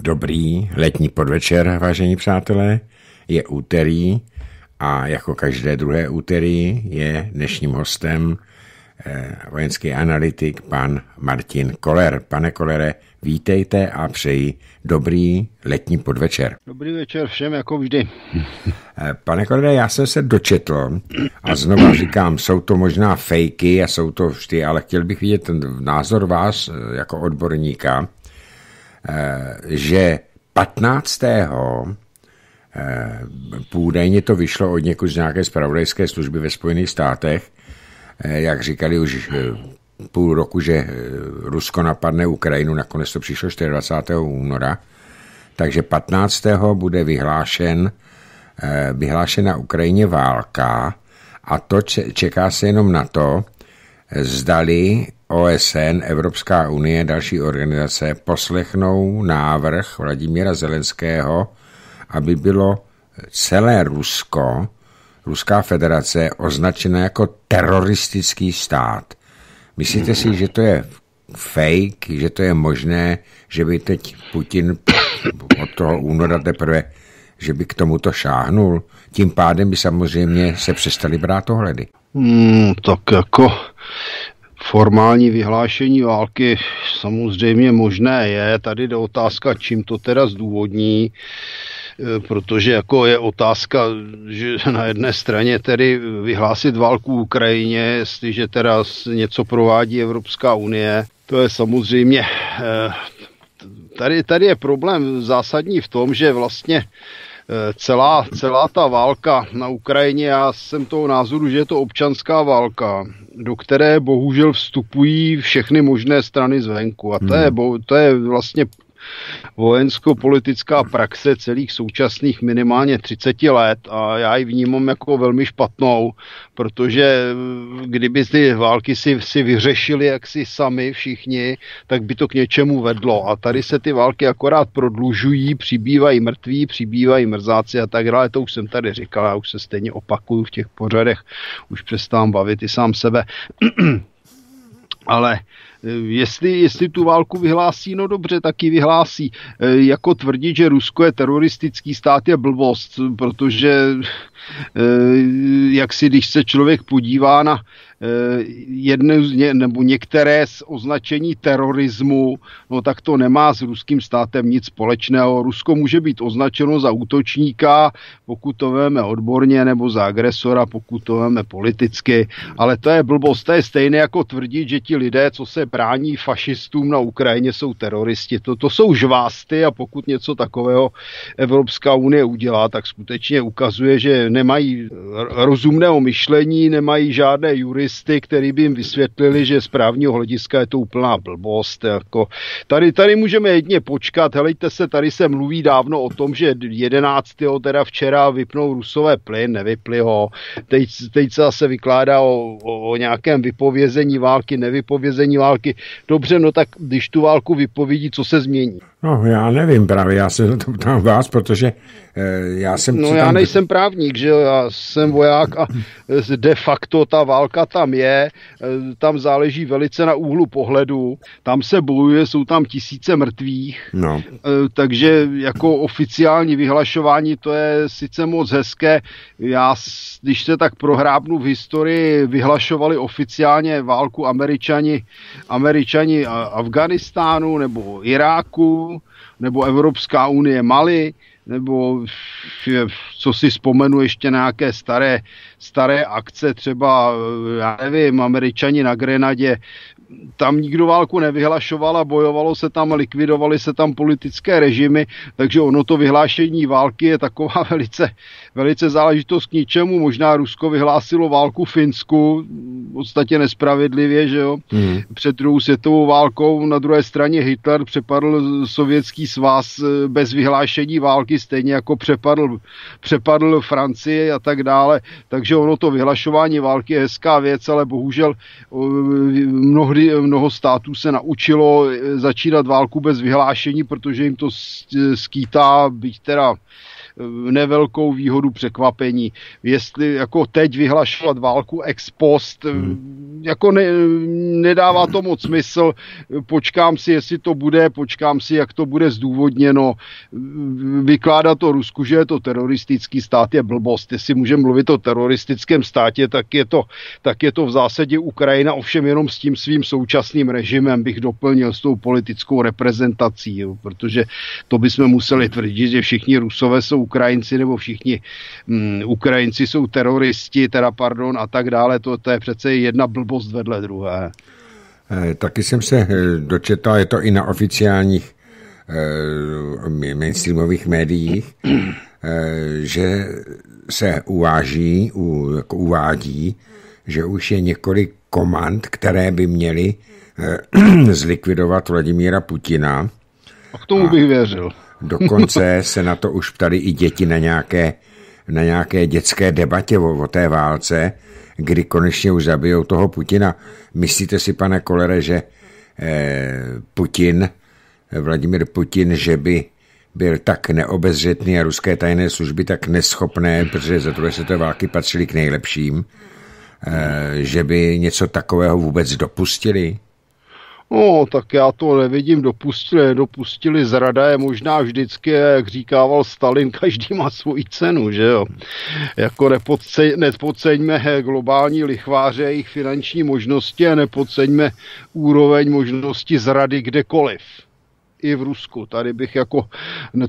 Dobrý letní podvečer, vážení přátelé. Je úterý a jako každé druhé úterý je dnešním hostem eh, vojenský analytik pan Martin Koller. Pane Kolere, vítejte a přeji dobrý letní podvečer. Dobrý večer všem, jako vždy. Eh, pane Kolere, já jsem se dočetl a znovu říkám, jsou to možná fejky a jsou to vždy, ale chtěl bych vidět ten názor vás eh, jako odborníka, že 15. Půdejně to vyšlo od někud z nějaké spravodajské služby ve Spojených státech, jak říkali už půl roku, že Rusko napadne Ukrajinu, nakonec to přišlo 24. února, takže 15. bude vyhlášen, vyhlášena Ukrajině válka a to čeká se jenom na to, zdali OSN, Evropská unie, další organizace poslechnou návrh Vladimíra Zelenského, aby bylo celé Rusko, Ruská federace, označena jako teroristický stát. Myslíte si, že to je fake, že to je možné, že by teď Putin od toho února teprve, že by k tomuto šáhnul? Tím pádem by samozřejmě se přestali brát ohledy. Hmm, tak jako formální vyhlášení války samozřejmě možné je. Tady jde otázka, čím to teda zdůvodní, e, protože jako je otázka, že na jedné straně tedy vyhlásit válku Ukrajině, jestliže teda něco provádí Evropská unie, to je samozřejmě e, tady, tady je problém zásadní v tom, že vlastně celá, celá ta válka na Ukrajině, já jsem toho názoru, že je to občanská válka, do které bohužel vstupují všechny možné strany zvenku. A to je, hmm. to je vlastně vojensko-politická praxe celých současných minimálně 30 let a já ji vnímám jako velmi špatnou, protože kdyby ty války si, si vyřešili jaksi sami všichni, tak by to k něčemu vedlo. A tady se ty války akorát prodlužují, přibývají mrtví, přibývají mrzáci a tak dále. To už jsem tady říkal, já už se stejně opakuju v těch pořadech, už přestávám bavit i sám sebe. Ale Jestli, jestli tu válku vyhlásí, no dobře, taky vyhlásí. E, jako tvrdit, že Rusko je teroristický stát, je blbost, protože jak si, když se člověk podívá na Eh, jedne, nebo některé z označení terorismu, no tak to nemá s ruským státem nic společného. Rusko může být označeno za útočníka, pokud to veme odborně, nebo za agresora, pokud to veme politicky, ale to je blbost, to je stejné jako tvrdit, že ti lidé, co se brání fašistům na Ukrajině, jsou teroristi. To, to jsou žvásty a pokud něco takového Evropská unie udělá, tak skutečně ukazuje, že nemají rozumného myšlení, nemají žádné juristy, který by jim vysvětlili, že z právního hlediska je to úplná blbost. Jako. Tady, tady můžeme jedně počkat, helejte se, tady se mluví dávno o tom, že 11. teda včera vypnou rusové plyn, nevypli ho. Teď, teď se zase vykládá o, o, o nějakém vypovězení války, nevypovězení války. Dobře, no tak když tu válku vypovědí, co se změní? No, já nevím právě, já se to ptám vás, protože eh, já jsem... No, já tam... nejsem právník, že jo, já jsem voják a de facto ta válka tam je, eh, tam záleží velice na úhlu pohledu, tam se bojuje, jsou tam tisíce mrtvých, no. Eh, takže jako oficiální vyhlašování to je sice moc hezké, já, když se tak prohrábnu v historii, vyhlašovali oficiálně válku američani, američani Afganistánu nebo Iráku, nebo Evropská unie Mali, nebo co si vzpomenu ještě nějaké staré, staré akce, třeba, já nevím, američani na Grenadě, tam nikdo válku nevyhlašoval a bojovalo se tam, likvidovali se tam politické režimy, takže ono to vyhlášení války je taková velice, velice záležitost k ničemu. Možná Rusko vyhlásilo válku Finsku, v podstatě nespravedlivě, že jo, mm. před druhou světovou válkou. Na druhé straně Hitler přepadl sovětský svaz eh, bez vyhlášení války, stejně jako přepadl, přepadl Francii a tak dále. Takže ono to vyhlašování války je hezká věc, ale bohužel eh, mnohdy mnoho států se naučilo eh, začínat válku bez vyhlášení, protože jim to skýtá, byť teda nevelkou výhodu překvapení. Jestli jako teď vyhlašovat válku ex post, hmm. jako ne, nedává to moc smysl, počkám si, jestli to bude, počkám si, jak to bude zdůvodněno, vykládat to Rusku, že je to teroristický stát, je blbost. Jestli můžeme mluvit o teroristickém státě, tak je to, tak je to v zásadě Ukrajina, ovšem jenom s tím svým současným režimem bych doplnil s tou politickou reprezentací, jo, protože to bychom museli tvrdit, že všichni Rusové jsou Ukrajinci nebo všichni um, Ukrajinci jsou teroristi, teda pardon a tak dále, to, to je přece jedna blbost vedle druhé. Eh, taky jsem se eh, dočetl, je to i na oficiálních eh, mainstreamových médiích, že se uváží, jako uvádí, že už je několik komand, které by měly zlikvidovat Vladimíra Putina. A k tomu bych věřil. Dokonce se na to už ptali i děti na nějaké, na nějaké dětské debatě o, o té válce, kdy konečně už zabijou toho Putina. Myslíte si, pane Kolere, že eh, Putin, Vladimir Putin, že by byl tak neobezřetný a ruské tajné služby tak neschopné, protože za druhé světové války patřili k nejlepším, eh, že by něco takového vůbec dopustili? No, tak já to nevidím, dopustili, dopustili zrada je možná vždycky, jak říkával Stalin, každý má svoji cenu, že jo. Jako nepodceň, nepodceňme globální lichváře, jejich finanční možnosti a nepodceňme úroveň možnosti zrady kdekoliv i v Rusku. Tady bych jako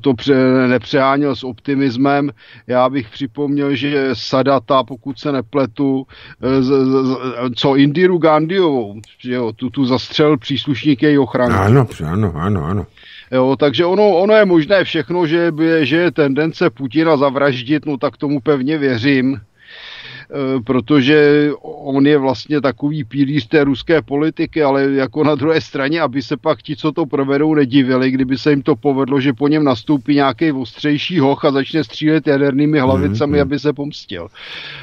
to pře, nepřeháněl s optimismem. Já bych připomněl, že Sadata, pokud se nepletu, z, z, co Indiru Gandhiovou, že jo, tu, tu zastřel příslušník její ochrany. Ano, ano, ano, ano. Jo, takže ono, ono je možné všechno, že, že je tendence Putina zavraždit, no tak tomu pevně věřím. Eh, protože on je vlastně takový pilíř té ruské politiky, ale jako na druhé straně, aby se pak ti, co to provedou, nedivili, kdyby se jim to povedlo, že po něm nastoupí nějaký ostřejší hoch a začne střílet jadernými hlavicami, mm-hmm. aby se pomstil.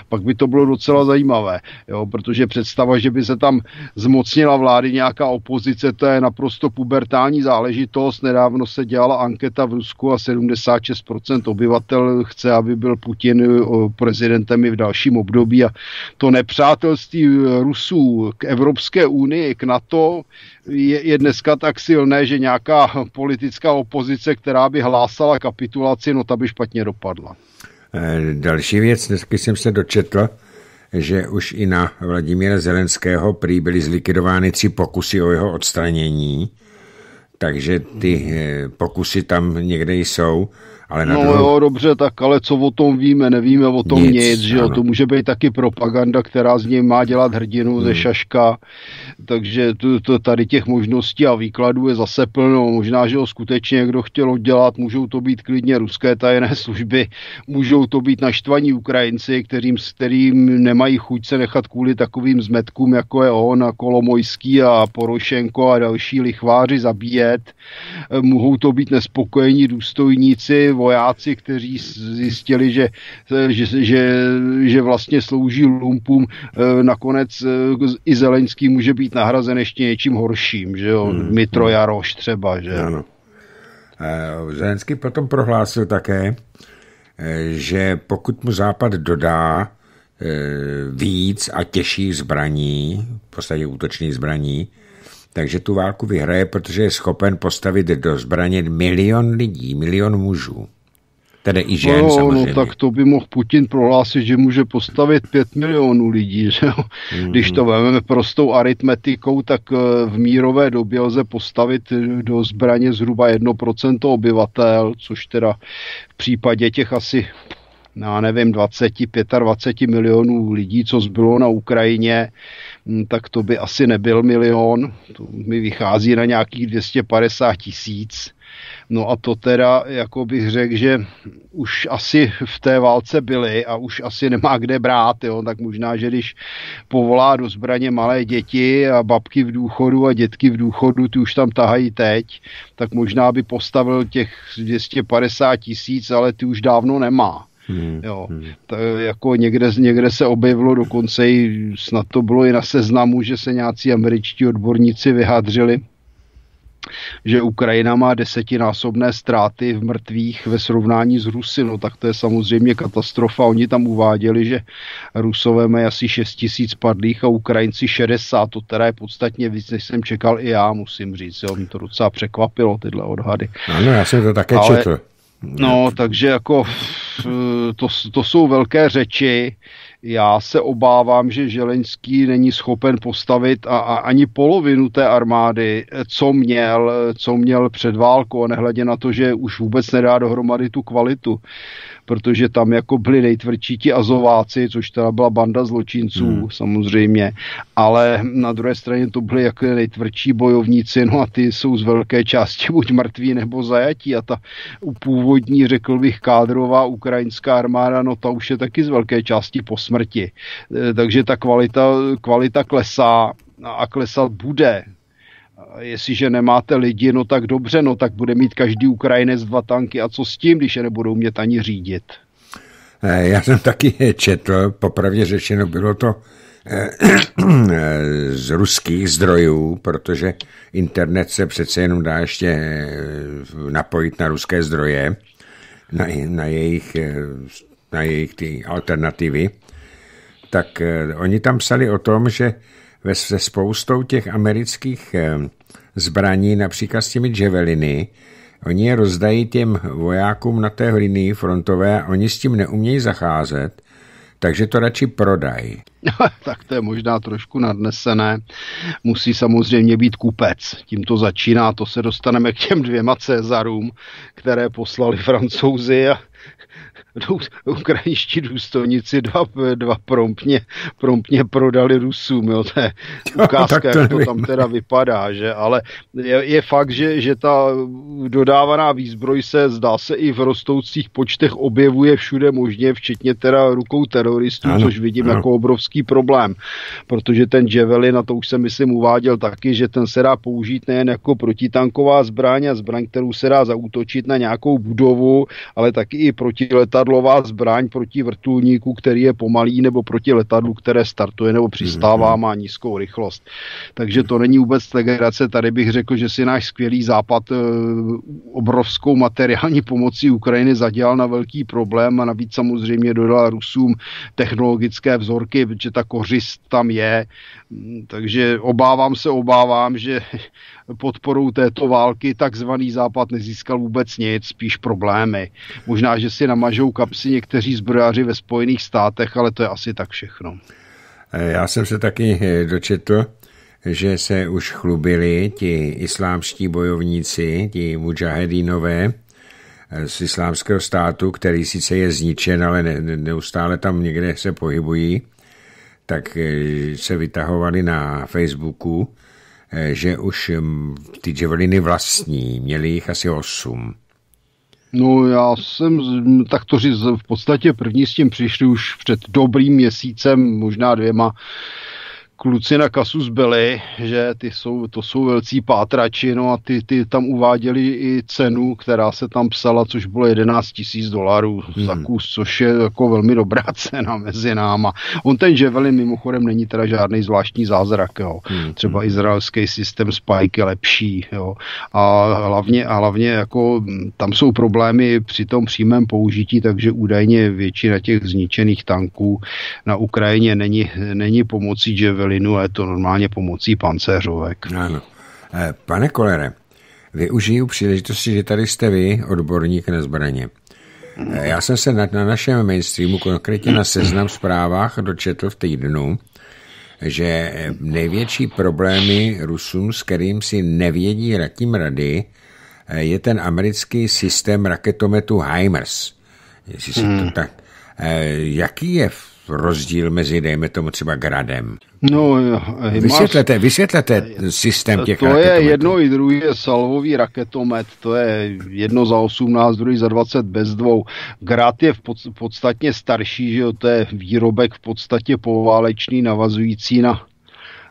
Pak by to bylo docela zajímavé, jo, protože představa, že by se tam zmocnila vlády nějaká opozice, to je naprosto pubertální záležitost. Nedávno se dělala anketa v Rusku a 76% obyvatel chce, aby byl Putin eh, prezidentem i v dalším období období a to nepřátelství Rusů k Evropské unii, k NATO je, je dneska tak silné, že nějaká politická opozice, která by hlásala kapitulaci, no ta by špatně dopadla. Eh, další věc, dneska jsem se dočetl, že už i na Vladimíra Zelenského prý byly zlikvidovány tři pokusy o jeho odstranění, takže ty eh, pokusy tam někde jsou. Ale no druhou... jo, dobře, tak ale co o tom víme? Nevíme o tom nic, nic že jo? To může být taky propaganda, která z něj má dělat hrdinu hmm. ze šaška, takže to, to, tady těch možností a výkladů je zase plno. Možná, že ho skutečně někdo chtěl dělat, můžou to být klidně ruské tajné služby, můžou to být naštvaní Ukrajinci, kterým, s kterým nemají chuť se nechat kvůli takovým zmetkům, jako je on a Kolomojský a Porošenko a další lichváři zabíjet. Mohou to být nespokojení důstojníci, vojáci, kteří zjistili, že, že, že, že vlastně slouží lumpům, e, nakonec e, i Zelenský může být nahrazen ještě něčím horším, že jo, hmm. Mitro hmm. Jaroš třeba, že ano. E, Zelenský potom prohlásil také, že pokud mu Západ dodá víc a těžších zbraní, v podstatě útočných zbraní, takže tu válku vyhraje, protože je schopen postavit do zbraně milion lidí, milion mužů. Tedy i žen no, no samozřejmě. No, tak to by mohl Putin prohlásit, že může postavit pět milionů lidí. Že jo? Mm-hmm. Když to vezmeme prostou aritmetikou, tak eh, v mírové době lze postavit do zbraně zhruba 1% obyvatel, což teda v případě těch asi já nevím, 20, 25 milionů lidí, co zbylo na Ukrajině, hm, tak to by asi nebyl milion, to mi vychází na nějakých 250 tisíc. No a to teda, jako bych řekl, že už asi v té válce byli a už asi nemá kde brát, jo? tak možná, že když povolá do zbraně malé děti a babky v důchodu a dětky v důchodu, ty už tam tahají teď, tak možná by postavil těch 250 tisíc, ale ty už dávno nemá. Hmm, jo, hmm. To jako někde, někde se objevilo dokonce i snad to bylo i na seznamu, že se nějací američtí odborníci vyhádřili, že Ukrajina má desetinásobné ztráty v mrtvých ve srovnání s Rusy, no tak to je samozřejmě katastrofa. Oni tam uváděli, že Rusové mají asi 6 tisíc padlých a Ukrajinci 60, to teda je podstatně víc, než jsem čekal i já, musím říct. Jo. Mě to docela překvapilo, tyhle odhady. Ano, já jsem to také Ale, četl. No, takže jako to, to jsou velké řeči. Já se obávám, že Želeňský není schopen postavit a, a ani polovinu té armády, co měl, co měl před válkou, nehledě na to, že už vůbec nedá dohromady tu kvalitu protože tam jako byli nejtvrdší ti azováci, což teda byla banda zločinců hmm. samozřejmě, ale na druhé straně to byli jako nejtvrdší bojovníci, no a ty jsou z velké části buď mrtví nebo zajatí a ta původní, řekl bych, kádrová ukrajinská armáda, no ta už je taky z velké části po smrti. E, takže ta kvalita, kvalita klesá a klesat bude jestliže nemáte lidi, no tak dobře, no tak bude mít každý Ukrajinec dva tanky a co s tím, když je nebudou mě ani řídit? Eh, já jsem taky četl, popravdě řečeno bylo to eh, z ruských zdrojů, protože internet se přece jenom dá ještě eh, napojit na ruské zdroje, na, na jejich, na jejich ty alternativy, tak oni tam psali o tom, že se spoustou těch amerických zbraní, například s těmi javeliny, oni je rozdají těm vojákům na té linii frontové a oni s tím neumějí zacházet, takže to radši prodají. tak to je možná trošku nadnesené. Musí samozřejmě být kupec. Tím to začíná, to se dostaneme k těm dvěma Cezarům, které poslali francouzi a ukrajinští důstojníci dva, dva promptně, promptně prodali Rusům. Jo. To je ukázka, to jak to tam teda vypadá. Že? Ale je, je fakt, že, že ta dodávaná výzbroj se zdá se i v rostoucích počtech objevuje všude možně, včetně teda rukou teroristů, ano, což vidím ano. jako obrovský problém. Protože ten Javelin, na to už jsem myslím uváděl taky, že ten se dá použít nejen jako protitanková zbraň a zbraň, kterou se dá zaútočit na nějakou budovu, ale taky i proti letadlová zbraň proti vrtulníku, který je pomalý, nebo proti letadlu, které startuje nebo přistává, mhm. má nízkou rychlost. Takže to není vůbec legrace. Tady bych řekl, že si náš skvělý západ e, obrovskou materiální pomocí Ukrajiny zadělal na velký problém a navíc samozřejmě dodal Rusům technologické vzorky, protože ta kořist tam je. Takže obávám se, obávám, že podporou této války takzvaný Západ nezískal vůbec nic, spíš problémy. Možná, že si namažou kapsy někteří zbrojaři ve Spojených státech, ale to je asi tak všechno. Já jsem se taky eh, dočetl, že se už chlubili ti islámští bojovníci, ti mujahedínové eh, z islámského státu, který sice je zničen, ale ne, neustále tam někde se pohybují, tak eh, se vytahovali na Facebooku že už ty javeliny vlastní, měli jich asi osm. No já jsem, tak to říct, v podstatě první s tím přišli už před dobrým měsícem, možná dvěma, kluci na kasu zbyli, že ty jsou, to jsou velcí pátrači, no a ty, ty tam uváděli i cenu, která se tam psala, což bylo 11 tisíc dolarů hmm. za kus, což je jako velmi dobrá cena mezi náma. On ten Javelin mimochodem není teda žádný zvláštní zázrak, jo. Hmm. Třeba izraelský systém Spike je lepší, jo. A hlavně, a hlavně jako tam jsou problémy při tom přímém použití, takže údajně většina těch zničených tanků na Ukrajině není, není pomocí Javelin plynu, je to normálně pomocí pancéřovek. Ano. Eh, pane Kolere, využiju příležitosti, že tady jste vy, odborník na zbraně. Eh, já jsem se na, na našem mainstreamu, konkrétně na seznam zprávách, dočetl v týdnu, že největší problémy Rusům, s kterým si nevědí ratím rady, eh, je ten americký systém raketometu HIMARS. Jestli si hmm. to tak, jaký je rozdíl mezi, dejme tomu, třeba gradem? No, vysvětlete, vysvětlete systém těch To raketometů. je jedno i druhý je salvový raketomet, to je jedno za 18, druhý za 20 bez dvou. Grad je v podstatně starší, že jo, to je výrobek v podstatě poválečný, navazující na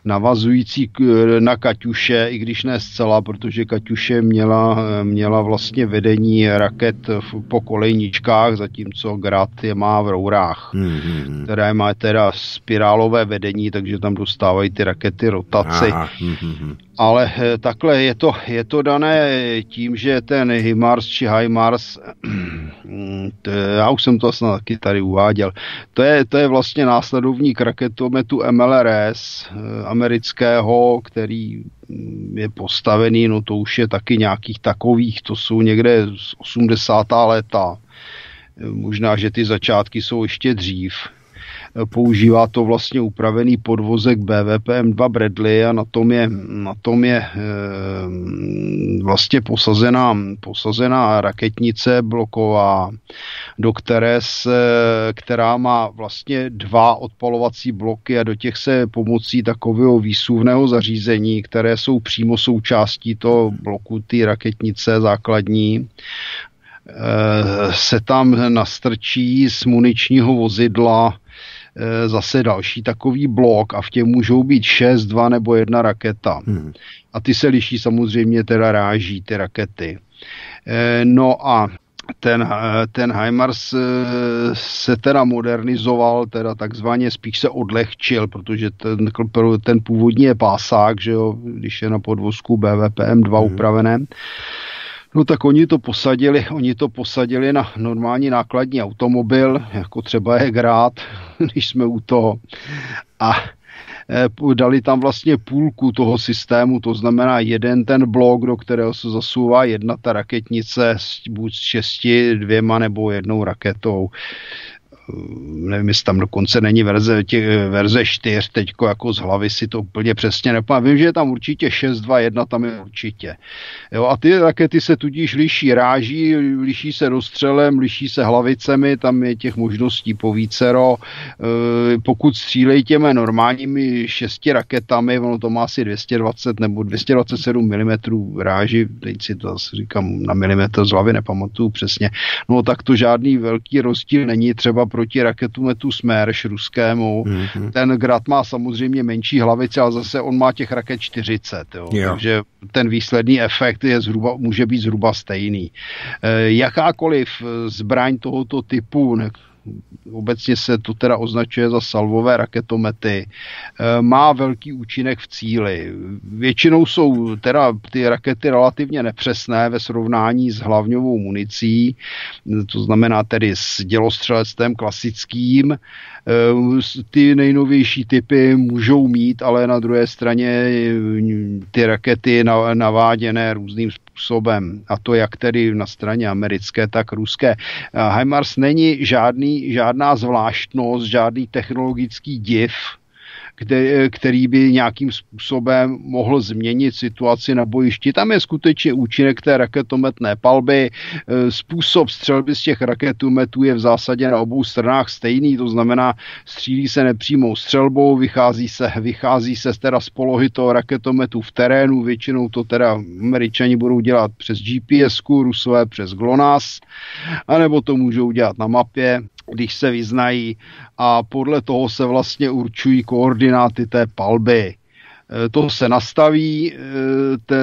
navazující na Kaťuše, i když ne zcela, protože Kaťuše měla, měla vlastně vedení raket po kolejničkách, zatímco Grad je má v rourách, mm-hmm. které má teda spirálové vedení, takže tam dostávají ty rakety rotaci. Aha, mm-hmm. Ale eh, takhle je to, je to dané tím, že ten HIMARS či HIMARS, to, já už jsem to snad taky tady uváděl, to je, to je vlastně následovník raketometu MLRS eh, amerického, který mm, je postavený, no to už je taky nějakých takových, to jsou někde z 80. léta. Možná, že ty začátky jsou ještě dřív používá to vlastně upravený podvozek BVPM2 Bradley a na tom je, na tom je e, vlastně posazená, posazená raketnice bloková, do které se, která má vlastně dva odpalovací bloky a do těch se pomocí takového výsuvného zařízení, které jsou přímo součástí toho bloku ty raketnice základní, eh, se tam nastrčí z muničního vozidla zase další takový blok a v těm můžou být 6, 2 nebo jedna raketa. Hmm. A ty se liší samozřejmě, teda ráží ty rakety. Eh, no a ten, eh, ten HIMARS se teda modernizoval, teda takzvaně spíš se odlehčil, protože ten, ten původní je pásák, že jo, když je na podvozku BVPM2 hmm. upraveném. No tak oni to posadili, oni to posadili na normální nákladní automobil, jako třeba je Grát, když jsme u toho. A e, dali tam vlastně půlku toho systému, to znamená jeden ten blok, do kterého se zasouvá jedna ta raketnice, buď s šesti, dvěma nebo jednou raketou nevím, jestli tam dokonce není verze, tě, verze 4, teďko jako z hlavy si to úplně přesně nepamatuji. Vím, že je tam určitě 6, 2, 1, tam je určitě. Jo, a ty rakety se tudíž liší ráží, liší se dostřelem, liší se hlavicemi, tam je těch možností po vícero. E, pokud střílejí těmi normálními šesti raketami, ono to má asi 220 nebo 227 mm ráži, teď si to asi říkám na milimetr z hlavy, nepamatuju přesně, no tak to žádný velký rozdíl není třeba proti raketumetu Smerš ruskému. Mm-hmm. Ten Grad má samozřejmě menší hlavice, ale zase on má těch raket 40. Jo. Jo. Takže ten výsledný efekt je zhruba, může být zhruba stejný. E, jakákoliv zbraň tohoto typu, obecně se to teda označuje za salvové raketomety, eh, má velký účinek v cíli. Většinou jsou teda ty rakety relativně nepřesné ve srovnání s hlavňovou municí, to znamená tedy s dělostřelectvem klasickým, Eh, ty nejnovější typy můžou mít, ale na druhé straně eh, ty rakety naváděné různým způsobem, a to jak tedy na straně americké, tak ruské. HIMARS není žádný, žádná zvláštnost, žádný technologický div, kde, který by nějakým způsobem mohl změnit situaci na bojišti. Tam je skutečně účinek té raketometné palby. E, způsob střelby z těch raketometů je v zásadě na obou stranách stejný, to znamená, střílí se nepřímou střelbou, vychází se, vychází se teda z polohy toho raketometu v terénu, většinou to teda američani budou dělat přes GPS, rusové přes GLONASS, anebo to můžou dělat na mapě když se vyznají a podle toho se vlastně určují koordináty té palby. Eh, to se nastaví, eh, te,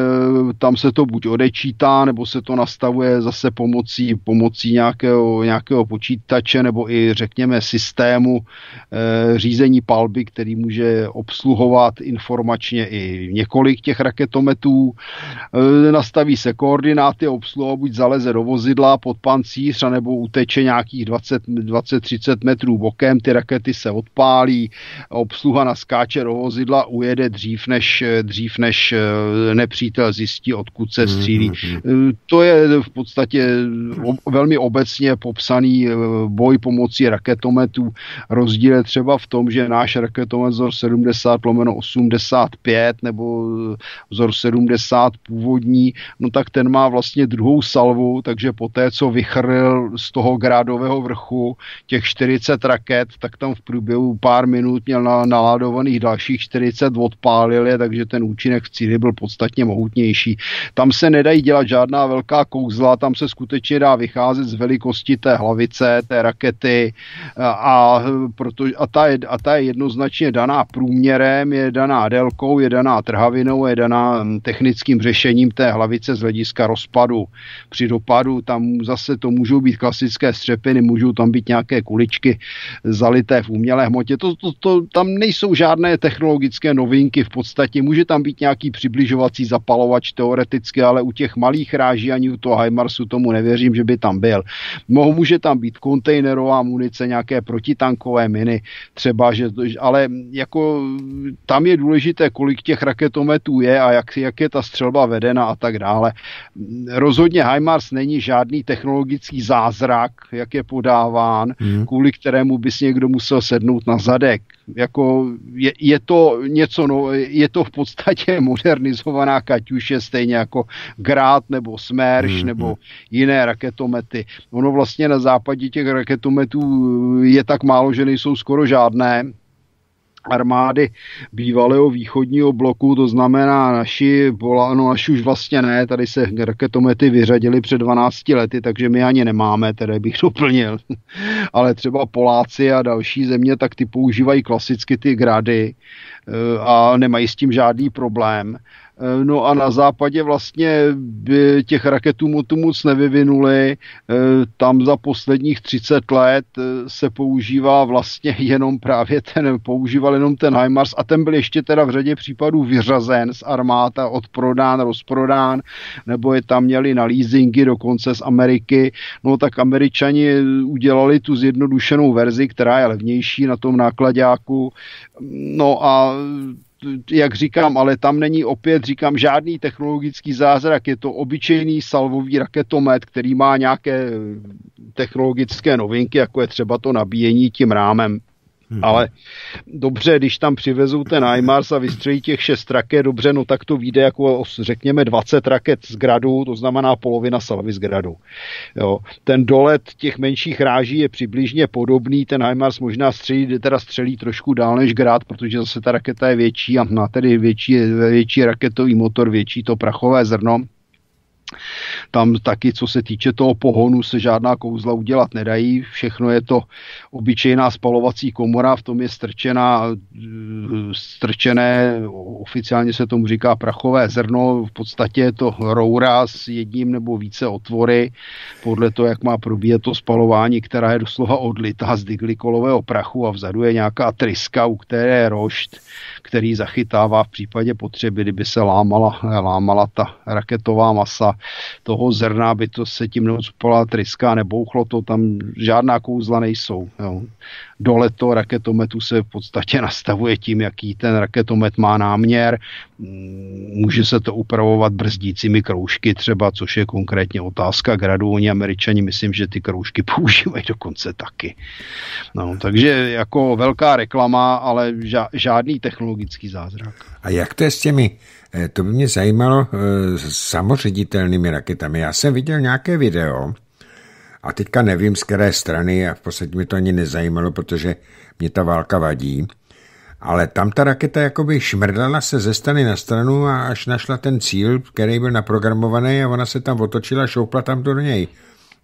tam se to buď odečítá, nebo se to nastavuje zase pomocí, pomocí nějakého, nějakého počítače, nebo i řekněme systému e, řízení palby, který může obsluhovat informačně i několik těch raketometů. E, nastaví se koordináty, obsluha buď zaleze do vozidla pod pancíř, nebo uteče nějakých 20-30 metrů bokem, ty rakety se odpálí, obsluha naskáče do vozidla, ujede dřív dřív než, dřív než eh, nepřítel zjistí, odkud se střílí. Mm-hmm. To je v podstatě velmi obecně popsaný eh, boj pomocí raketometů. Rozdíl je třeba v tom, že náš raketomet vzor 70 lomeno 85 nebo vzor 70 původní, no tak ten má vlastně druhou salvu, takže po té, co vychrl z toho grádového vrchu těch 40 raket, tak tam v průběhu pár minut měl naládovaných dalších 40 odpál je, takže ten účinek v cíli byl podstatně mohutnější. Tam se nedají dělat žádná velká kouzla, tam se skutečně dá vycházet z velikosti té hlavice, té rakety a, proto, a, ta, je, a ta je jednoznačně daná průměrem, je daná délkou, je daná trhavinou, je daná hm, technickým řešením té hlavice z hlediska rozpadu. Při dopadu tam zase to můžou být klasické střepiny, můžou tam být nějaké kuličky zalité v umělé hmotě. To, to, to, tam nejsou žádné technologické novinky v podstatě může tam být nějaký přibližovací zapalovač teoreticky, ale u těch malých ráží ani u toho HIMARSu tomu nevěřím, že by tam byl. Mohou, může tam být kontejnerová munice, nějaké protitankové miny, třeba, že, ale jako tam je důležité, kolik těch raketometů je a jak, jak je ta střelba vedena a tak dále. Rozhodně HIMARS není žádný technologický zázrak, jak je podáván, hmm. kvůli kterému by si někdo musel sednout na zadek. Jako je, je to něco, no, je to v podstatě modernizovaná Kaťuše, stejně jako Grát nebo Smerš hmm. nebo jiné raketomety. Ono vlastně na západě těch raketometů je tak málo, že nejsou skoro žádné armády bývalého východního bloku, to znamená naši, no naši už vlastně ne, tady se raketomety vyřadili před 12 lety, takže my ani nemáme, které bych doplnil. Ale třeba Poláci a další země, tak ty používají klasicky ty grady eh, a nemají s tím žádný problém. Eh, no a na západě vlastně těch raketů motu moc nevyvinuli. Eh, tam za posledních 30 let eh, se používá vlastně jenom právě ten, používal jenom ten HIMARS a ten byl ještě teda v řadě případů vyřazen z armád a odprodán, rozprodán, nebo je tam měli na leasingy dokonce z Ameriky. No tak američani udělali tu zjednodušenou verzi, která je levnější na tom nákladáku. No a jak říkám, ale tam není opět, říkám, žádný technologický zázrak, je to obyčejný salvový raketomet, který má nějaké technologické novinky, jako je třeba to nabíjení tím rámem Hmm. Ale dobře, když tam přivezou ten IMARS a vystřelí těch šest raket, dobře, no tak to vyjde jako řekněme 20 raket z gradu, to znamená polovina salvy z gradu. Jo. Ten dolet těch menších ráží je přibližně podobný, ten IMARS možná střelí, teda střelí trošku dál než grad, protože zase ta raketa je větší a má tedy větší, větší raketový motor, větší to prachové zrno. Tam taky, co se týče toho pohonu, se žádná kouzla udělat nedají. Všechno je to obyčejná spalovací komora, v tom je strčená, strčené, oficiálně se tomu říká prachové zrno, v podstatě je to roura s jedním nebo více otvory, podle toho, jak má probíhat to spalování, která je doslova odlitá z diglikolového prachu a vzadu je nějaká tryska, u které je rošt, který zachytává v případě potřeby, kdyby se lámala, lámala ta raketová masa toho zrna, by to se tím neodspala tryska, nebouchlo to, tam žádná kouzla nejsou. Jo. Dole to raketometu se v podstatě nastavuje tím, jaký ten raketomet má náměr. Může se to upravovat brzdícími kroužky třeba, což je konkrétně otázka gradu. Oni američani, myslím, že ty kroužky používají dokonce taky. No, takže jako velká reklama, ale žádný technologický zázrak. A jak to je s těmi to by mě zajímalo eh, samoředitelnými raketami. Já jsem viděl nějaké video a teďka nevím z které strany a v podstatě mi to ani nezajímalo, protože mě ta válka vadí. Ale tam ta raketa jakoby šmrdala se ze strany na stranu a až našla ten cíl, který byl naprogramovaný a ona se tam otočila, šoupla tam do něj.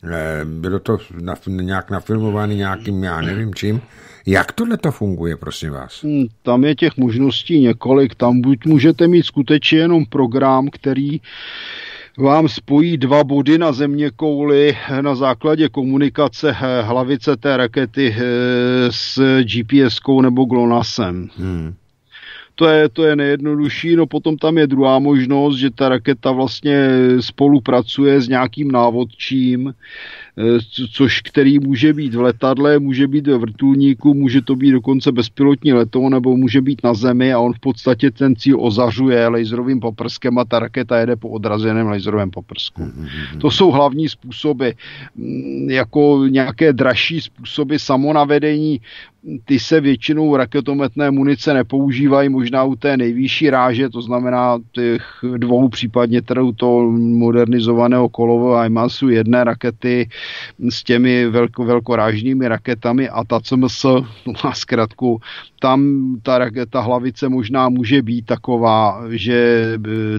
Eh, bylo to na, nějak nafilmovaný nějakým, já nevím čím. Jak tohle to funguje, prosím vás? Hmm, tam je těch možností několik. Tam buď můžete mít skutečně jenom program, který vám spojí dva body na země kouli na základě komunikace hlavice té rakety eh, s GPS-kou nebo GLONASSem. Hmm. To je, to je nejjednodušší, no potom tam je druhá možnost, že ta raketa vlastně spolupracuje s nějakým návodčím, Eh, což který může být v letadle, může být ve vrtulníku, může to být dokonce bezpilotní letoun, nebo může být na zemi a on v podstatě ten cíl ozařuje laserovým poprskem a ta raketa jede po odrazeném laserovém poprsku. Mm-hmm. To jsou hlavní způsoby. Mm, jako nějaké dražší způsoby samonavedení ty se většinou raketometné munice nepoužívají, možná u té nejvyšší ráže, to znamená těch dvou, případně teda u toho modernizovaného kolového IMASu jedné rakety s těmi velko, velkorážnými raketami a ta CMS, má zkratku, tam ta raketa hlavice možná může být taková, že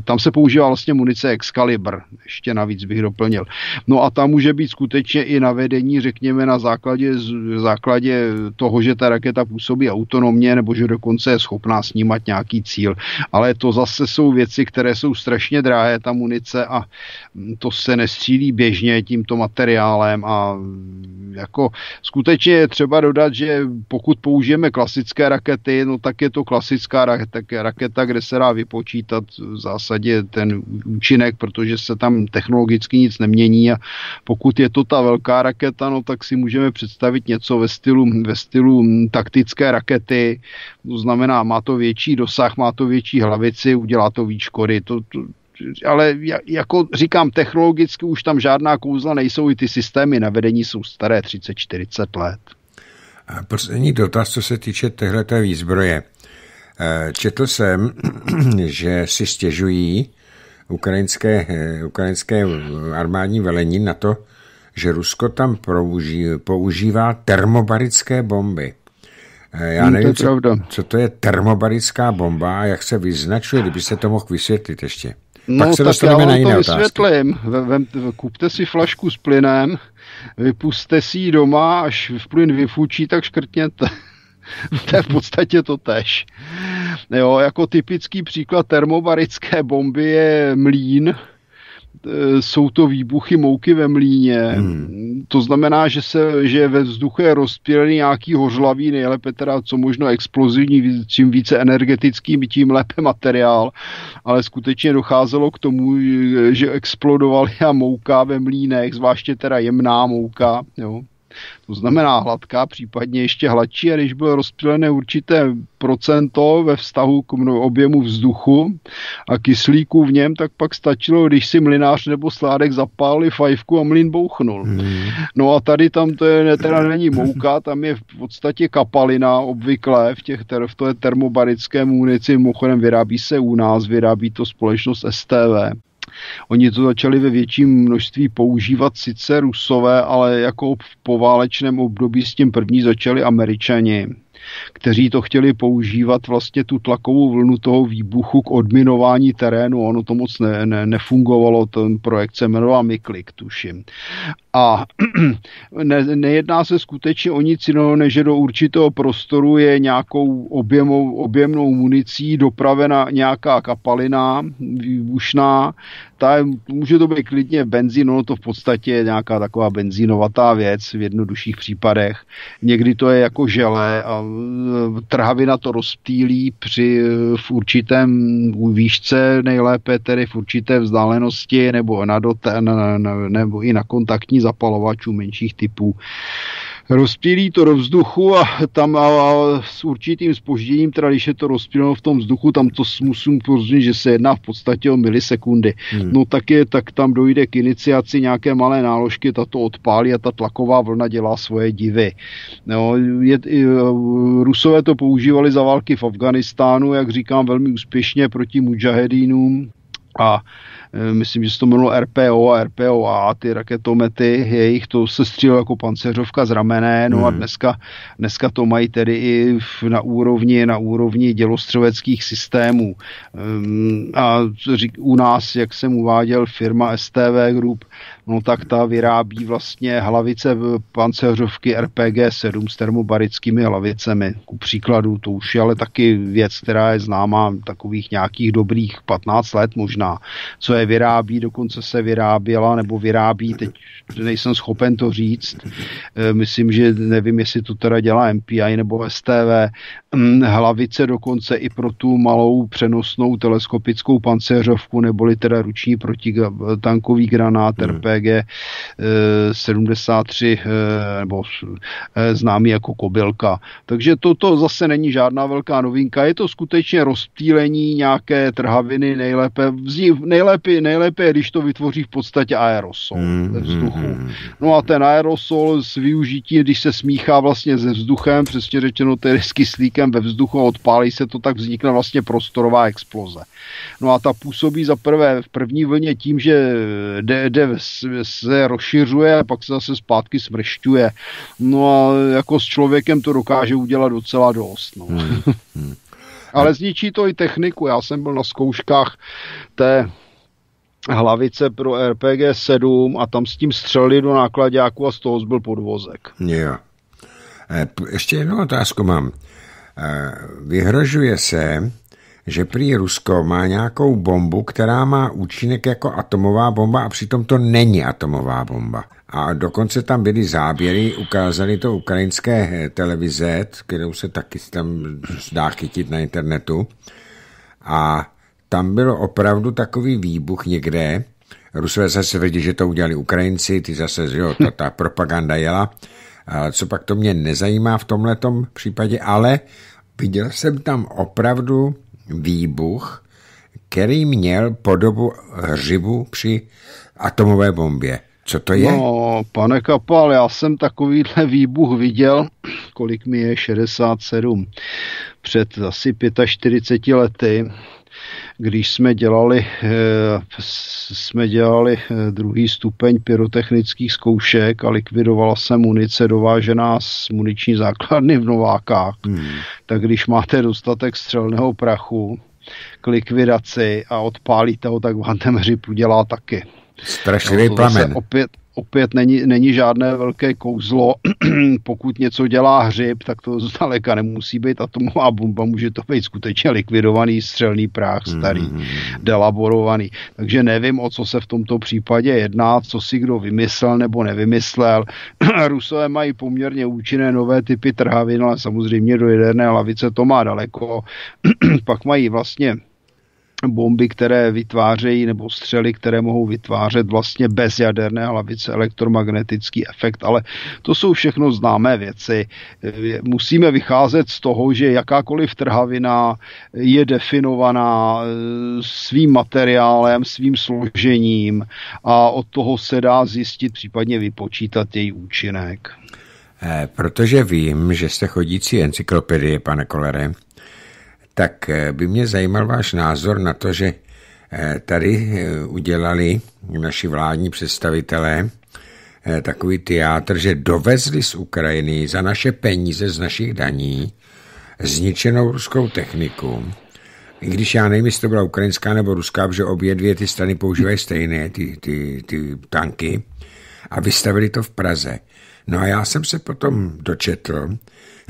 tam se používá vlastně munice Excalibur, ještě navíc bych doplnil. No a tam může být skutečně i navedení, řekněme, na základě, základě toho, že ta raketa působí autonomně nebo že dokonce je schopná snímat nějaký cíl. Ale to zase jsou věci, které jsou strašně drahé, ta munice a to se nestřílí běžně tímto materiálem a jako skutečně je třeba dodat, že pokud použijeme klasické rakety, no tak je to klasická raketa, raketa, kde se dá vypočítat v zásadě ten účinek, protože se tam technologicky nic nemění a pokud je to ta velká raketa, no tak si můžeme představit něco ve stylu, ve stylu taktické rakety, to znamená, má to větší dosah, má to větší hlavici, udělá to víc škody. To, to, ale jako říkám, technologicky už tam žádná kouzla nejsou, i ty systémy na vedení jsou staré 30-40 let. A poslední dotaz, co se týče téhleté výzbroje. Eh, četl jsem, že si stěžují ukrajinské, eh, ukrajinské armádní velení na to, že Rusko tam používá termobarické bomby. Eh, já hmm, nevím, to co, co to je termobarická bomba a jak se vyznačuje, kdyby se to mohl vysvětlit ještě. No, Pak se tak já vám na jiné to vysvětlím. Vem, kupte si flašku s plynem, vypuste si ji doma, až v plyn vyfučí, tak škrtněte. to je v podstatě to tež. Jo, jako typický příklad termobarické bomby je mlín, jsou to výbuchy mouky ve mlíně. Hmm. To znamená, že, se, že ve vzduchu je rozpělený nějaký hořlavý, nejlépe teda co možno explozivní, čím více energetický, tím lépe materiál, ale skutečně docházelo k tomu, že explodovaly a mouka ve mlínech, zvláště teda jemná mouka, jo, to znamená hladká, případně ještě hladší, a když bylo rozptýlené určité procento ve vztahu k objemu vzduchu a kyslíku v něm, tak pak stačilo, když si mlinář nebo sládek zapálili fajfku a mlin bouchnul. Hmm. No a tady tam to je, teda není mouka, tam je v podstatě kapalina obvyklé v těch v té termobarické munici, mimochodem vyrábí se u nás, vyrábí to společnost STV. Oni to začali ve větším množství používat sice rusové, ale jako v poválečném období s tím první začali američani kteří to chtěli používat vlastně tu tlakovou vlnu toho výbuchu k odminování terénu. Ono to moc ne, ne, nefungovalo, ten projekt se jmenoval Miklik, tuším. A ne, nejedná se skutečně o nic jiného, než že do určitého prostoru je nějakou objemou, objemnou municí dopravena nějaká kapalina výbušná, ta může to být klidně benzín, ono to v podstatě je nějaká taková benzínovatá věc v jednodušších případech. Někdy to je jako žele a e, trhavina to rozptýlí při, v určitém výšce, nejlépe tedy v určité vzdálenosti nebo, na dote, na, na, nebo i na kontaktní zapalovačů menších typů rozptýlí to do vzduchu a tam a, a s určitým spožděním, teda když je to rozptýleno v tom vzduchu, tam to musím porozumět, že se jedná v podstatě o milisekundy. Hmm. No tak, je, tak tam dojde k iniciaci nějaké malé náložky, tato odpálí a ta tlaková vlna dělá svoje divy. No, je, Rusové to používali za války v Afganistánu, jak říkám, velmi úspěšně proti mujahedínům a myslím, že se to jmenovalo RPO a RPOA, ty raketomety, jejich to se střílelo jako panceřovka z ramené, no hmm. a dneska, dneska to mají tedy i na úrovni, na úrovni dělostřeleckých systémů. Ehm, a u nás, jak jsem uváděl, firma STV Group, no tak ta vyrábí vlastně hlavice panceřovky RPG-7 s termobarickými hlavicemi. Ku příkladu, to už je ale taky věc, která je známá takových nějakých dobrých 15 let možná. Co je vyrábí, dokonce se vyráběla nebo vyrábí, teď nejsem schopen to říct. E, myslím, že nevím, jestli to teda dělá MPI nebo STV. Mm, hlavice dokonce i pro tu malou přenosnou teleskopickou pancéřovku neboli teda ruční protitankový granát hmm. RPG 73 nebo e, známý jako kobylka. Takže toto zase není žádná velká novinka. Je to skutečně rozptýlení nějaké trhaviny nejlépe, nejlépe, nejlépe je, když to vytvoří v podstatě aerosol hmm, ve vzduchu. Hmm, hmm. No a ten aerosol s využití, když se smíchá vlastně se vzduchem, přesně řečeno tedy s kyslíkem ve vzduchu a odpálí se to, tak vznikne vlastně prostorová exploze. No a ta působí za prvé v první vlně tím, že jde, se rozšiřuje a pak se zase zpátky smršťuje. No a jako s člověkem to dokáže udělat docela dost. No. Hmm, hmm. Ale zničí to i techniku. Já jsem byl na zkouškách té hlavice pro RPG 7 a tam s tím střelili do nákladáku a z toho byl podvozek. Jo. E, ještě jednu otázku mám. E, vyhrožuje se, že prý Rusko má nějakou bombu, která má účinek jako atomová bomba a přitom to není atomová bomba. A dokonce tam byly záběry, ukázali to ukrajinské televize, kterou se taky tam dá chytit na internetu. A tam byl opravdu takový výbuch někde. Rusové zase tvrdí, že to udělali Ukrajinci, ty zase, že jo, ta, ta propaganda jela. A co pak to mě nezajímá v tomhletom případě, ale viděl jsem tam opravdu výbuch, který měl podobu hřibu při atomové bombě. Co to je? No, pane Kapal, já jsem takovýhle výbuch viděl, kolik mi je 67, před asi 45 lety když jsme dělali, eh, jsme dělali eh, druhý stupeň pyrotechnických zkoušek a likvidovala se munice dovážená z muniční základny v Novákách, hmm. tak když máte dostatek střelného prachu k likvidaci a odpálíte ho, tak vám ten hřib udělá taky. Strašlivý plamen. Opět, opět není, není žádné velké kouzlo. Pokud něco dělá hřib, tak to zdaleka nemusí být atomová bomba, může to být skutečně likvidovaný střelný práh starý, mm. delaborovaný. Takže nevím, o co se v tomto případě jedná, co si kdo vymyslel nebo nevymyslel. Rusové mají poměrně účinné nové typy trhavin, ale samozřejmě do jaderné lavice to má daleko. Pak mají vlastně bomby, které vytvářejí, nebo střely, které mohou vytvářet vlastně bez jaderné hlavice elektromagnetický efekt, ale to jsou všechno známé věci. Musíme vycházet z toho, že jakákoliv trhavina je definovaná eh, svým materiálem, svým složením a od toho se dá zjistit, případně vypočítat její účinek. Eh, protože vím, že jste chodící encyklopedie, pane Kolere, tak eh, by mě zajímal váš názor na to, že eh, tady eh, udělali naši vládní představitelé takový teátr, že dovezli z Ukrajiny za naše peníze z našich daní zničenou ruskou techniku. I když já nevím, jestli to byla ukrajinská nebo ruská, protože obě dvě ty strany používají stejné ty, ty, ty tanky a vystavili to v Praze. No a já jsem se potom dočetl,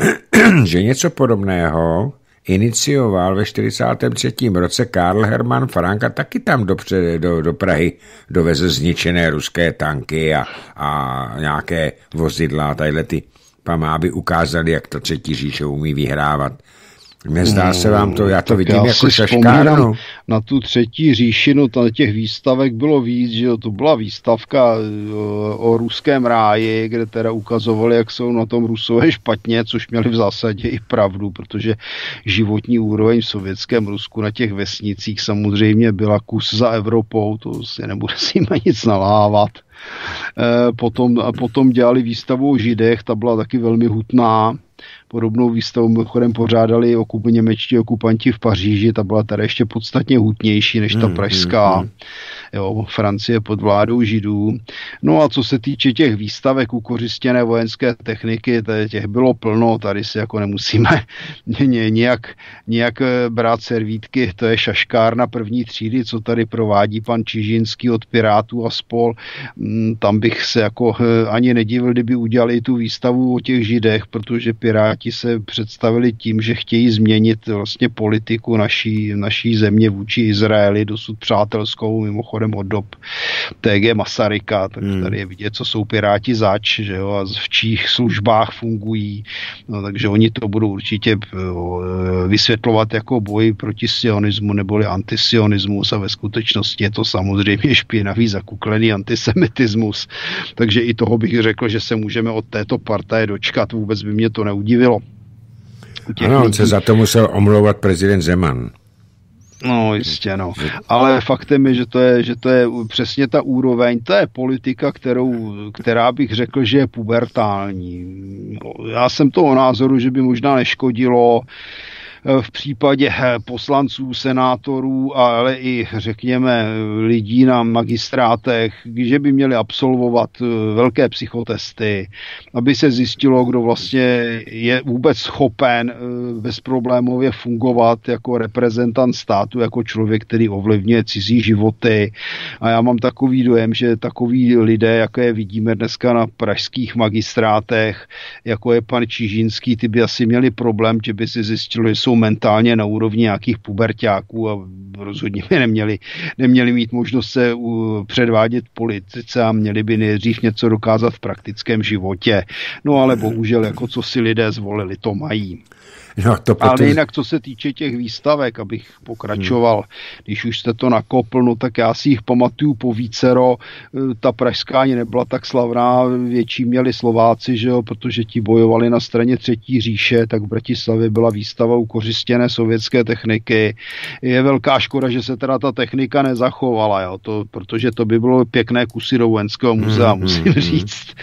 že něco podobného inicioval ve 43. roce Karl Hermann Frank a taky tam do, do, do Prahy dovezl zničené ruské tanky a, a nějaké vozidla, tadyhle ty pamáby ukázali, jak to třetí říše umí vyhrávat. Nezdá se vám to, já to tak vidím já jako šaškárnu. Na tu třetí říši, no těch výstavek bylo víc, že to byla výstavka o, eh, o ruském ráji, kde teda ukazovali, jak jsou na tom rusové špatně, což měli v zásadě i pravdu, protože životní úroveň v sovětském Rusku na těch vesnicích samozřejmě byla kus za Evropou, to se nebude si jim nic nalávat. E, potom, potom dělali výstavu o židech, ta byla taky velmi hutná, Podobnou výstavu mimochodem pořádali okup, němečtí okupanti v Paříži, ta byla tady ještě podstatně hutnější než ta hmm, pražská. Hmm, hmm jo, Francie pod vládou židů. No a co se týče těch výstavek ukořistěné vojenské techniky, těch bylo plno, tady si jako nemusíme nějak, nějak eh, brát servítky, to je šaškárna první třídy, co tady provádí pan Čižinský od Pirátů a spol. Mm, tam bych se jako eh, ani nedivil, kdyby udělali tu výstavu o těch židech, protože Piráti se představili tím, že chtějí změnit vlastně politiku naší, naší země vůči Izraeli, dosud přátelskou, mimochodem mimochodem od dob TG Masaryka, tak hmm. tady je vidět, co jsou Piráti zač, že jo, a v čích službách fungují, no, takže oni to budou určitě eh, vysvětlovat jako boj proti sionismu neboli antisionismus a ve skutečnosti je to samozřejmě špinavý zakuklený antisemitismus, takže i toho bych řekl, že se můžeme od této partaje dočkat, vůbec by mě to neudivilo. Ano, on se za to musel omlouvat prezident Zeman. No jistě, no. Ale faktem je, že to je, že to je přesně ta úroveň, to je politika, kterou, která bych řekl, že je pubertální. Já jsem toho názoru, že by možná neškodilo v případě eh, poslanců, senátorů, ale i řekněme lidí na magistrátech, že by měli absolvovat eh, velké psychotesty, aby se zjistilo, kdo vlastně je vůbec schopen eh, bezproblémově fungovat jako reprezentant státu, jako člověk, který ovlivňuje cizí životy. A já mám takový dojem, že takový lidé, je vidíme dneska na pražských magistrátech, jako je pan Čižínský, ty by asi měli problém, že by si zjistili, že jsou mentálně na úrovni nějakých pubertáků a rozhodně by neměli, neměli mít možnost se předvádět politice a měli by nejdřív něco dokázat v praktickém životě. No ale bohužel, jako co si lidé zvolili, to mají. No, to potom... Ale jinak, co se týče těch výstavek, abych pokračoval, hmm. když už jste to nakopl, no tak já si jich pamatuju po vícero. E, ta pražská ani nebyla tak slavná, větší měli Slováci, že jo, protože ti bojovali na straně třetí říše, tak v Bratislavě byla výstava ukořistěné sovětské techniky. Je velká škoda, že se teda ta technika nezachovala, jo, to, protože to by bylo pěkné kusy do vojenského muzea, hmm, musím hmm, hmm. říct.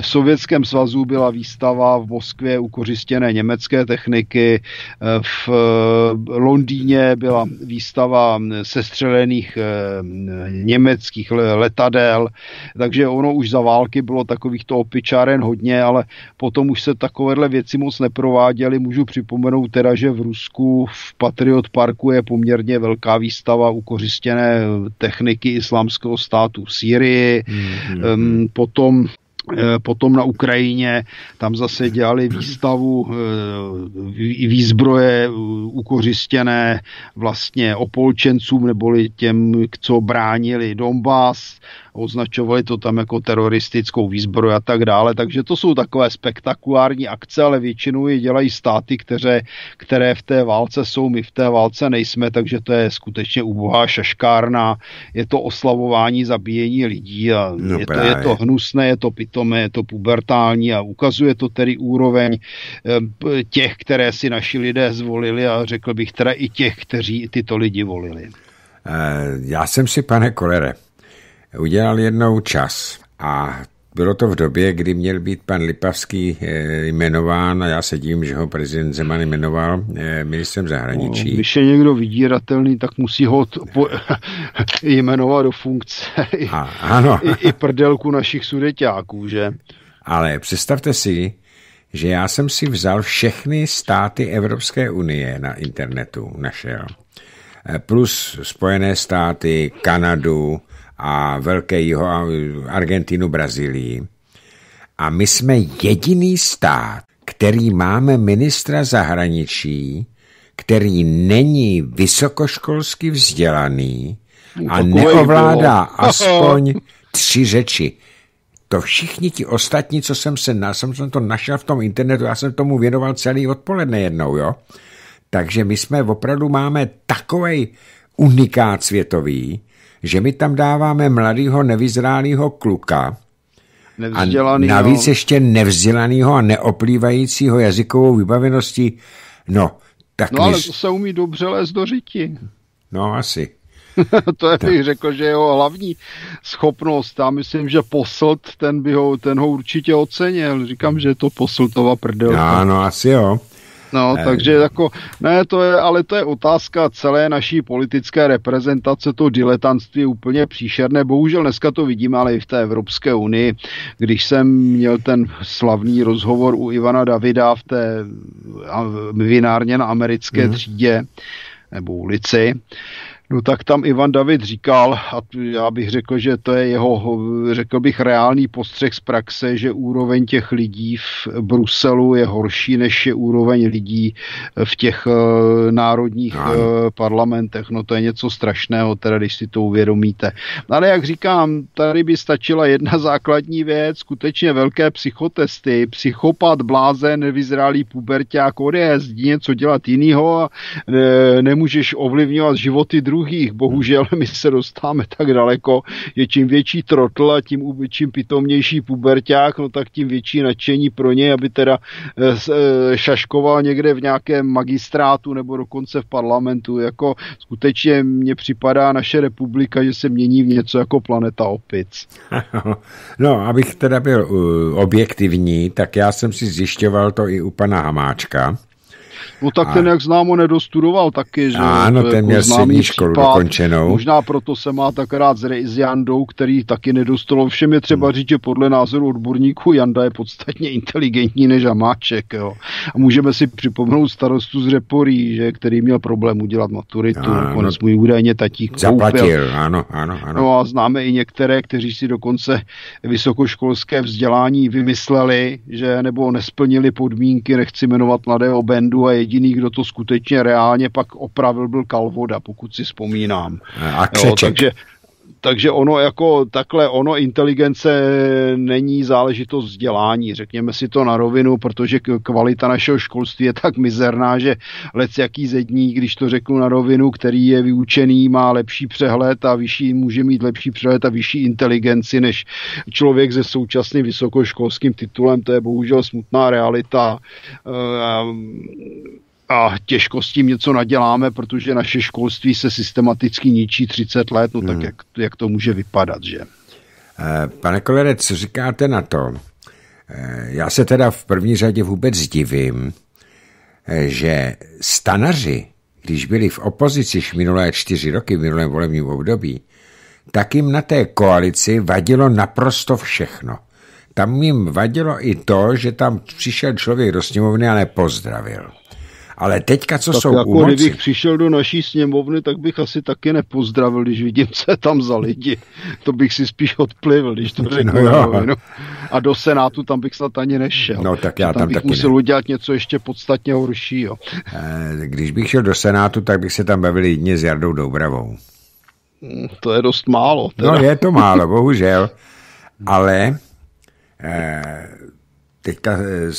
V Sovětském svazu byla výstava v Moskvě ukořistěné německé techniky, republiky. Eh, v eh, Londýně byla výstava sestřelených eh, německých letadel, takže ono už za války bylo takovýchto opičáren hodně, ale potom už se takovéhle věci moc neprováděly. Můžu připomenout teda, že v Rusku v Patriot Parku je poměrně velká výstava ukořistěné techniky islámského státu v Sýrii. Mm-hmm. Potom potom na Ukrajině, tam zase dělali výstavu eh, výzbroje ukořistěné vlastně opolčencům neboli těm, co bránili Donbass označovali to tam jako teroristickou výzbroj a tak dále. Takže to jsou takové spektakulární akce, ale většinou je dělají státy, které, které v té válce jsou. My v té válce nejsme, takže to je skutečně ubohá šaškárna. Je to oslavování zabíjení lidí a no je, to, je to hnusné, je to pitomé, je to pubertální a ukazuje to tedy úroveň eh, těch, které si naši lidé zvolili a řekl bych teda i těch, kteří tyto lidi volili. Eh, já jsem si, pane Kolere, udělal jednou čas a bylo to v době, kdy měl být pan Lipavský eh, jmenován a já se dívím, že ho prezident Zeman jmenoval eh, ministrem zahraničí. No, když je někdo vydíratelný, tak musí ho po, jmenovat do funkce a, ano. I, i prdelku našich sudeťáků, že? Ale představte si, že já jsem si vzal všechny státy Evropské unie na internetu, našel. Eh, plus Spojené státy, Kanadu, a velké jiho Argentinu, Brazílii. A my jsme jediný stát, který máme ministra zahraničí, který není vysokoškolsky vzdělaný a neovládá aspoň tři řeči. To všichni ti ostatní, co jsem se, já jsem to našel v tom internetu, já jsem tomu věnoval celý odpoledne jednou, jo. Takže my jsme opravdu máme takový unikát světový, že my tam dáváme mladého nevyzrálého kluka, a navíc ještě nevzdělaného a neoplývajícího jazykovou vybaveností. No, tak no ale to se umí dobře lézt do řiti. No, asi. to je, bych řekl, že jeho hlavní schopnost. Já myslím, že poslt, ten, by ho, ten ho určitě ocenil. Říkám, že je to posltova prdelka. No, no, asi jo. No, ne. takže jako, ne, to je, ale to je otázka celé naší politické reprezentace, to diletantství je úplně příšerné. Bohužel dneska to vidíme, ale i v té Evropské unii. Když jsem měl ten slavný rozhovor u Ivana Davida v té vinárně na americké mm. třídě, nebo ulici, No tak tam Ivan David říkal, a já bych řekl, že to je jeho, řekl bych, reálný postřeh z praxe, že úroveň těch lidí v Bruselu je horší, než je úroveň lidí v těch uh, národních uh, parlamentech. No to je něco strašného, teda když si to uvědomíte. Ale jak říkám, tady by stačila jedna základní věc, skutečně velké psychotesty, psychopat, blázen, nevyzrálý puberták, odjezdí něco dělat jiného a ne, nemůžeš ovlivňovat životy druhých druhých. Bohužel my se dostáváme tak daleko, že čím větší trotl a tím čím pitomnější puberták, no tak tím větší nadšení pro ně, aby teda eh, eh, šaškoval někde v nějakém magistrátu nebo dokonce v parlamentu. Jako skutečně mně připadá naše republika, že se mění v něco jako planeta opic. No, abych teda byl uh, objektivní, tak já jsem si zjišťoval to i u pana Hamáčka, No tak a... ten, jak známo, nedostudoval taky, že? Ano, ten jako měl střední školu případ. dokončenou. Možná proto se má tak rád s, s Jandou, který taky nedostalo. Všem je třeba hmm. říct, že podle názoru odborníků Janda je podstatně inteligentní než Amáček, jo. A můžeme si připomenout starostu z Reporí, že, který měl problém udělat maturitu, ano, nakonec můj údajně tatík Zaplatil, koupil. ano, ano, ano. No a známe i některé, kteří si dokonce vysokoškolské vzdělání vymysleli, že nebo nesplnili podmínky, nechci jmenovat mladého Bendu a a jediný, kdo to skutečně reálně pak opravil, byl Kalvoda, pokud si vzpomínám. A jo, takže takže ono jako takhle, ono inteligence není záležitost vzdělání, řekněme si to na rovinu, protože kvalita našeho školství je tak mizerná, že lec jaký zedník, když to řeknu na rovinu, který je vyučený, má lepší přehled a vyšší, může mít lepší přehled a vyšší inteligenci než člověk se současným vysokoškolským titulem, to je bohužel smutná realita a těžko s tím něco naděláme, protože naše školství se systematicky ničí 30 let, no tak hmm. jak, jak to může vypadat, že? Eh, pane Kolere, co říkáte na to? Eh, já se teda v první řadě vůbec divím, eh, že stanaři, když byli v opozici minulé čtyři roky v minulém volebním období, tak jim na té koalici vadilo naprosto všechno. Tam jim vadilo i to, že tam přišel člověk do sněmovny a nepozdravil. Ale teďka, co tak jsou jako u moci... kdybych přišel do naší sněmovny, tak bych asi taky nepozdravil, když vidím, co je tam za lidi. To bych si spíš odplivil, když to řeknu. No, no. A do Senátu tam bych snad ani nešel. No, tak já tam, tam bych taky musel ne. udělat něco ještě podstatně horšího. Eh, když bych šel do Senátu, tak bych se tam bavil jedině s Jardou Doubravou. Hmm, to je dost málo. Teda. No, je to málo, bohužel. Ale eh, teďka eh,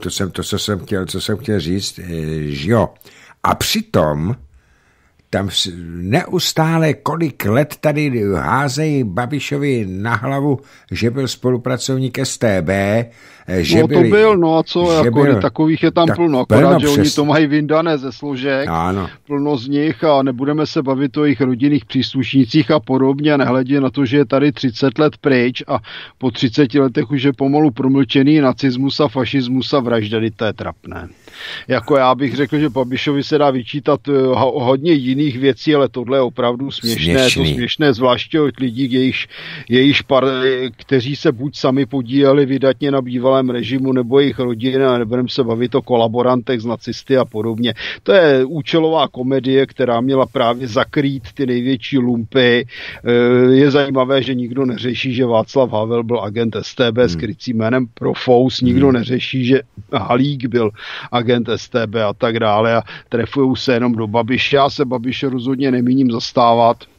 to, jsem, to co, jsem chtěl, co jsem chtěl říct, eh, že jo. A přitom tam neustále kolik let tady házejí Babišovi na hlavu, že byl spolupracovník STB, že no to byli, byl, no a co, jako byl, takových je tam tak plno, akorát, plno že přes... oni to mají vyndané ze složek, ano. plno z nich a nebudeme se bavit o jejich rodinných příslušnících a podobně, nehledě na to, že je tady 30 let pryč a po 30 letech už je pomalu promlčený nacismus a fašismus a vraždy, to je trapné. Jako já bych řekl, že Babišovi se dá vyčítat eh, hodně jiných věcí, ale tohle je opravdu směšné. Směšný. To směšné, zvláště od lidí, jejichž, jejichž par, kteří se buď sami podíleli vydatně na bývalém režimu, nebo jejich rodiny, a nebudeme se bavit o kolaborantech z nacisty a podobně. To je účelová komedie, která měla právě zakrýt ty největší lumpy. Eh, je zajímavé, že nikdo neřeší, že Václav Havel byl agent STB hmm. s krycím jménem Profous, nikdo hmm. neřeší, že Halík byl agent agent STB a tak dále a trefují se jenom do Babiše. Já se Babiše rozhodně nemíním zastávat.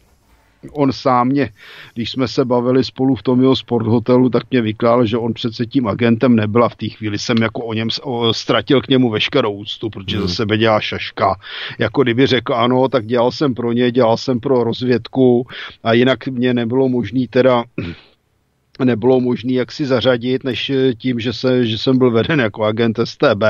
On sám mě, když jsme se bavili spolu v tom jeho sporthotelu, tak mě vykládal, že on přece tím agentem nebyl a v té chvíli jsem jako o něm o, ztratil k němu veškerou úctu, protože hmm. za sebe dělá šaška. Jako kdyby řekl ano, tak dělal jsem pro ně, dělal jsem pro rozvědku a jinak mě nebylo možný teda nebylo možné jak si zařadit, než tím, že, se, že jsem byl veden jako agent STB,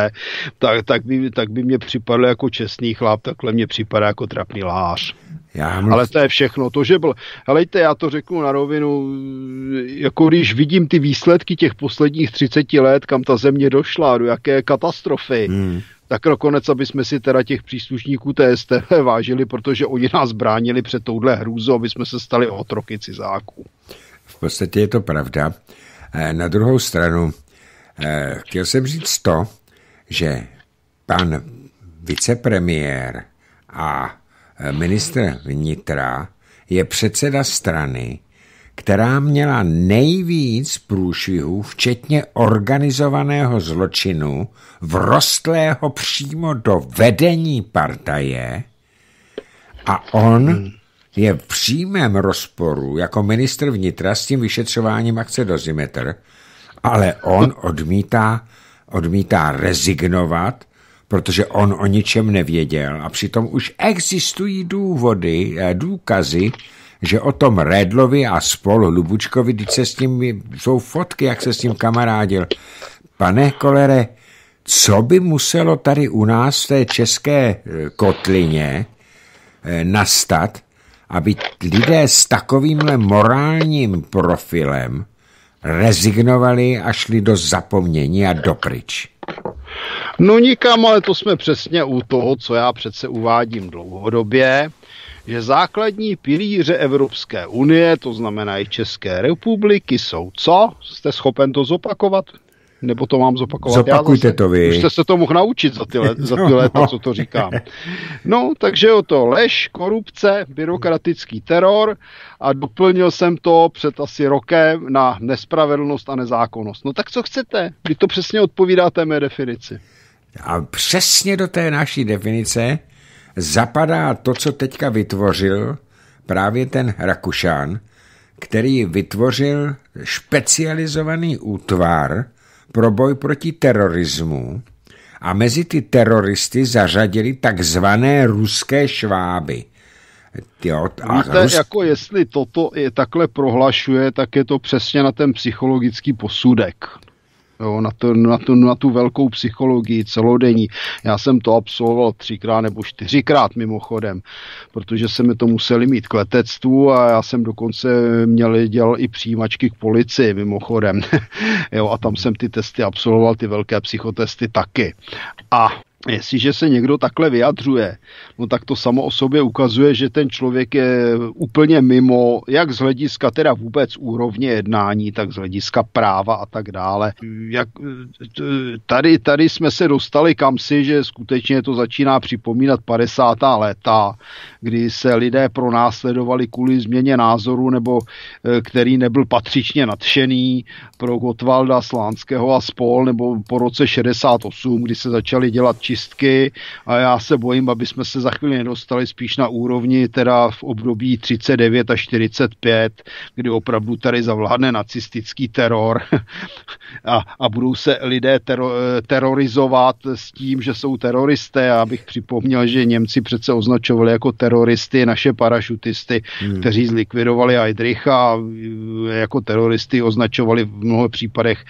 tak, tak, by, tak by mě připadl jako čestný chlap, takhle mě připadá jako trapný lář. Já mluv... Ale to je všechno. To, že byl... Helejte, já to řeknu na rovinu, jako když vidím ty výsledky těch posledních 30 let, kam ta země došla, do jaké katastrofy, hmm tak nakonec, aby jsme si teda těch příslušníků TSTV vážili, protože oni nás bránili před touhle hrůzou, aby jsme se stali otroky cizáků. V podstatě je to pravda. Eh, na druhou stranu, eh, chtěl jsem říct to, že pan vicepremiér a ministr vnitra je předseda strany, která měla nejvíc průšvihů, včetně organizovaného zločinu, vrostlého přímo do vedení partaje. A on je v přímém rozporu jako ministr vnitra s tím vyšetřováním akce Dozimetr, ale on odmítá, odmítá rezignovat, protože on o ničem nevěděl a přitom už existují důvody, eh, důkazy, že o tom Redlovi a spolu Lubučkovi, když se s tím, jsou fotky, jak se s tím kamarádil. Pane Kolere, co by muselo tady u nás v té české eh, kotlině eh, nastat, aby lidé s takovýmhle morálním profilem rezignovali a šli do zapomnění a dopryč. No nikam, ale to jsme přesně u toho, co já přece uvádím dlouhodobě, že základní pilíře Evropské unie, to znamená i České republiky, jsou co? Jste schopen to zopakovat? Nebo to mám zopakovat Zopakujte já zase? to vy. Už jste se to mohl naučit za ty, let, za ty léta, co to říkám. No, takže o to lež, korupce, byrokratický teror a doplnil jsem to před asi rokem na nespravedlnost a nezákonnost. No tak co chcete? Vy to přesně odpovídáte mé definici. A přesně do té naší definice zapadá to, co teďka vytvořil právě ten Rakušán, který vytvořil specializovaný útvar pro boj proti terorismu a mezi ty teroristy zařadili takzvané ruské šváby. Jo, a Víte, Rus... jako jestli toto je takhle prohlašuje, tak je to přesně na ten psychologický posudek jo, na, to, na, to, na tu velkou psychologii celodenní. Já jsem to absolvoval třikrát nebo čtyřikrát mimochodem, protože se mi to museli mít k letectvu a já jsem dokonce měl, dělal i přijímačky k policii mimochodem. jo, a tam jsem ty testy absolvoval, ty velké psychotesty taky. A Jestliže se někdo takhle vyjadřuje, no tak to samo o sobě ukazuje, že ten člověk je úplně mimo, jak z hlediska teda vůbec úrovně jednání, tak z hlediska práva a tak dále. Jak, tady, tady jsme se dostali kam si, že skutečně to začíná připomínat 50. léta, kdy se lidé pronásledovali kvůli změně názoru, nebo eh, který nebyl patřičně nadšený pro Gotwalda Slánského a spol, nebo po roce 68, kdy se začaly dělat čistky a já se bojím, aby jsme se za chvíli nedostali spíš na úrovni teda v období 39 až 45, kdy opravdu tady zavládne nacistický teror a, a budou se lidé tero, terorizovat s tím, že jsou teroristé. Já bych připomněl, že Němci přece označovali jako teroristy naše parašutisty, hmm. kteří zlikvidovali Heidricha a jako teroristy označovali v mnoha případech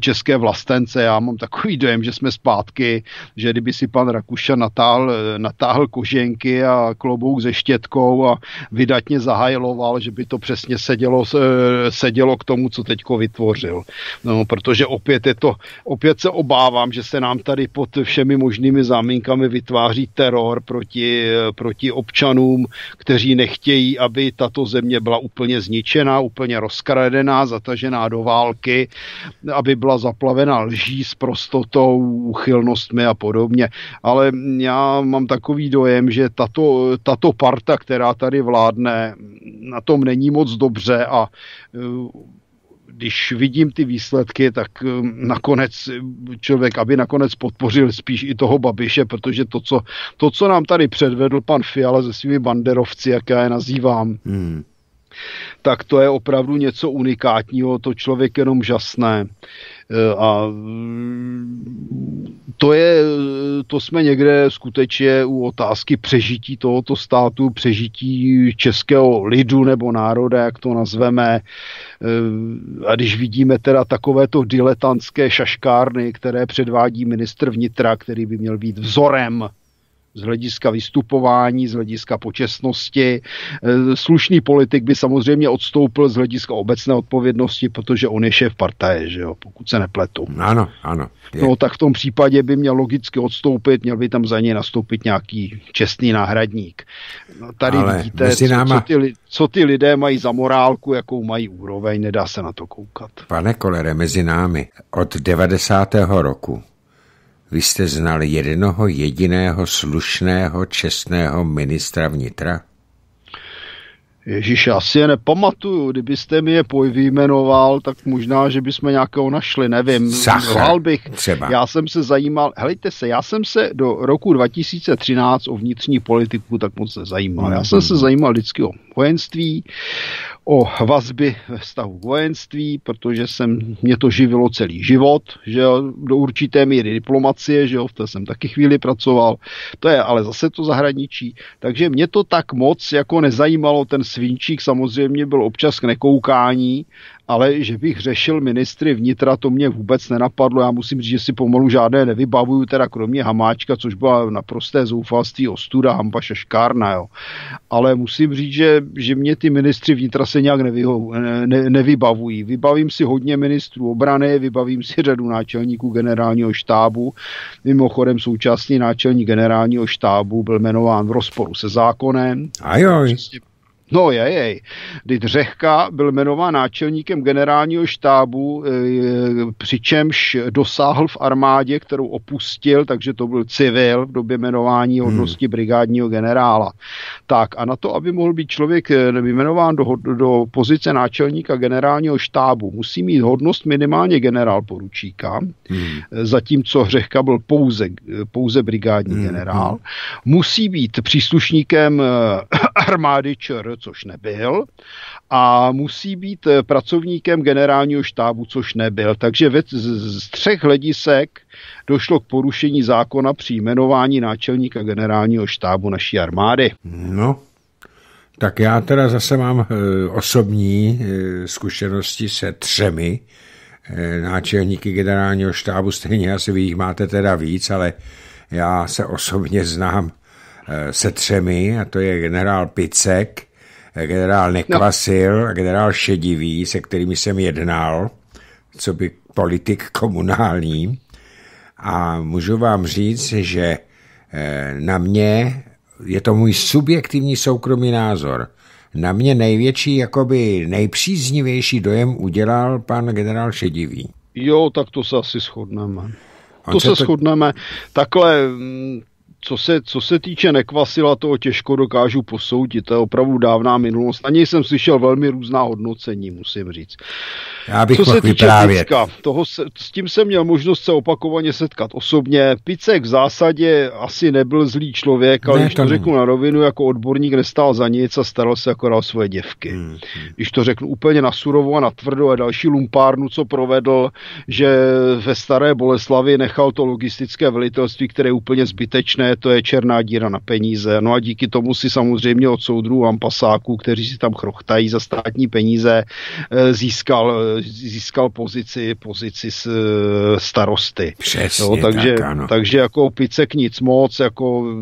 české vlastence. Já mám takový dojem, že jsme zpátky, že kdyby si pan Rakuša natáhl, natáhl koženky a klobouk se štětkou a vydatně zahajloval, že by to přesně sedělo, sedělo k tomu, co teďko vytvořil. No, protože opět je to, opět se obávám, že se nám tady pod všemi možnými záminkami vytváří teror proti, proti občanům, kteří nechtějí, aby tato země byla úplně zničená, úplně rozkradená, zatažená do války, aby byla zaplavena lží s prostotou, uchylnostmi a podobně. Ale já mám takový dojem, že tato, tato parta, která tady vládne, na tom není moc dobře a když vidím ty výsledky, tak nakonec člověk, aby nakonec podpořil spíš i toho Babiše, protože to, co, to, co nám tady předvedl pan Fiala se svými banderovci, jak já je nazývám, hmm tak to je opravdu něco unikátního, to člověk jenom žasné. E, a to je, to jsme někde skutečně u otázky přežití tohoto státu, přežití českého lidu nebo národa, jak to nazveme. E, a když vidíme teda takovéto diletantské šaškárny, které předvádí ministr vnitra, který by měl být vzorem z hlediska vystupování, z hlediska počestnosti. E, slušný politik by samozřejmě odstoupil z hlediska obecné odpovědnosti, protože on je šéf partaje, že jo, pokud se nepletu. Ano, ano. Je. No tak v tom případě by měl logicky odstoupit, měl by tam za něj nastoupit nějaký čestný náhradník. No, tady Ale vidíte, co, náma... co, ty, co ty lidé mají za morálku, jakou mají úroveň, nedá se na to koukat. Pane Kolere, mezi námi od 90. roku vy jste znal jednoho jediného slušného, čestného ministra vnitra? Ježíš, já si je nepamatuju. Kdybyste mi je vyjmenoval, tak možná, že bychom nějakého našli, nevím. Sachar, bych. Třeba. Já jsem se zajímal, helejte se, já jsem se do roku 2013 o vnitřní politiku tak moc nezajímal. Já jsem se zajímal vždycky o vojenství, o vazby ve vztahu k vojenství, protože jsem, mě to živilo celý život, že do určité míry diplomacie, že jo, v té jsem taky chvíli pracoval, to je ale zase to zahraničí, takže mě to tak moc jako nezajímalo, ten svinčík samozřejmě byl občas k nekoukání, ale že bych řešil ministry vnitra, to mě vůbec nenapadlo. Já musím říct, že si pomalu žádné nevybavuju, teda kromě Hamáčka, což byla naprosté zoufalství, ostuda, hamba, šeškárna, jo. Ale musím říct, že, že mě ty ministři vnitra se nějak nevyho, ne, nevybavují. Vybavím si hodně ministrů obrany, vybavím si řadu náčelníků generálního štábu. Mimochodem současný náčelník generálního štábu byl jmenován v rozporu se zákonem. A jo. Přesně No jej, jej. Kdy Řehka byl jmenován náčelníkem generálního štábu, e, přičemž dosáhl v armádě, kterou opustil, takže to byl civil v době jmenování hmm. hodnosti hmm. brigádního generála. Tak a na to, aby mohl být člověk e, jmenován do, do pozice náčelníka generálního štábu, musí mít hodnost minimálně generál poručíka, hmm. zatímco Řehka byl pouze, pouze brigádní hmm. generál. Hmm. Musí být příslušníkem armády ČR, což nebyl, a musí být eh, pracovníkem generálního štábu, což nebyl. Takže ve, z, z třech hledisek došlo k porušení zákona při jmenování náčelníka generálního štábu naší armády. No, tak já teda zase mám e, osobní e, zkušenosti se třemi náčelníky generálního štábu, stejně asi vy jich máte teda víc, ale já se osobně znám se třemi, a to je generál Picek, generál Nekvasil no. a generál Šedivý, se kterými jsem jednal, co by politik komunální. A můžu vám říct, že eh, na mě, je to můj subjektivní soukromý názor, na mě největší, jakoby nejpříznivější dojem udělal pan generál Šedivý. Jo, tak to se asi shodneme. To se, to... shodneme. Takhle mm, co se, co se týče Nekvasila, toho těžko dokážu posoudit. To je opravdu dávná minulost. Na něj jsem slyšel velmi různá hodnocení, musím říct. Já bych co se týče Picka, toho se, s tím jsem měl možnost se opakovaně setkat osobně. Picek v zásadě asi nebyl zlý člověk, ale ne, když to, řeknu na rovinu, jako odborník nestál za nic a staral se jako o svoje děvky. Hmm, hmm. Když to řeknu úplně na surovo a na tvrdo a další lumpárnu, co provedl, že ve Staré Boleslavi nechal to logistické velitelství, které je úplně zbytečné, to je černá díra na peníze. No a díky tomu si samozřejmě od soudrů ampasáků, kteří si tam chrochtají za státní peníze, eh, získal, eh, získal pozici, pozici s eh, starosty. Přesně jo, takže, tak, ano. takže jako Picek nic moc, jako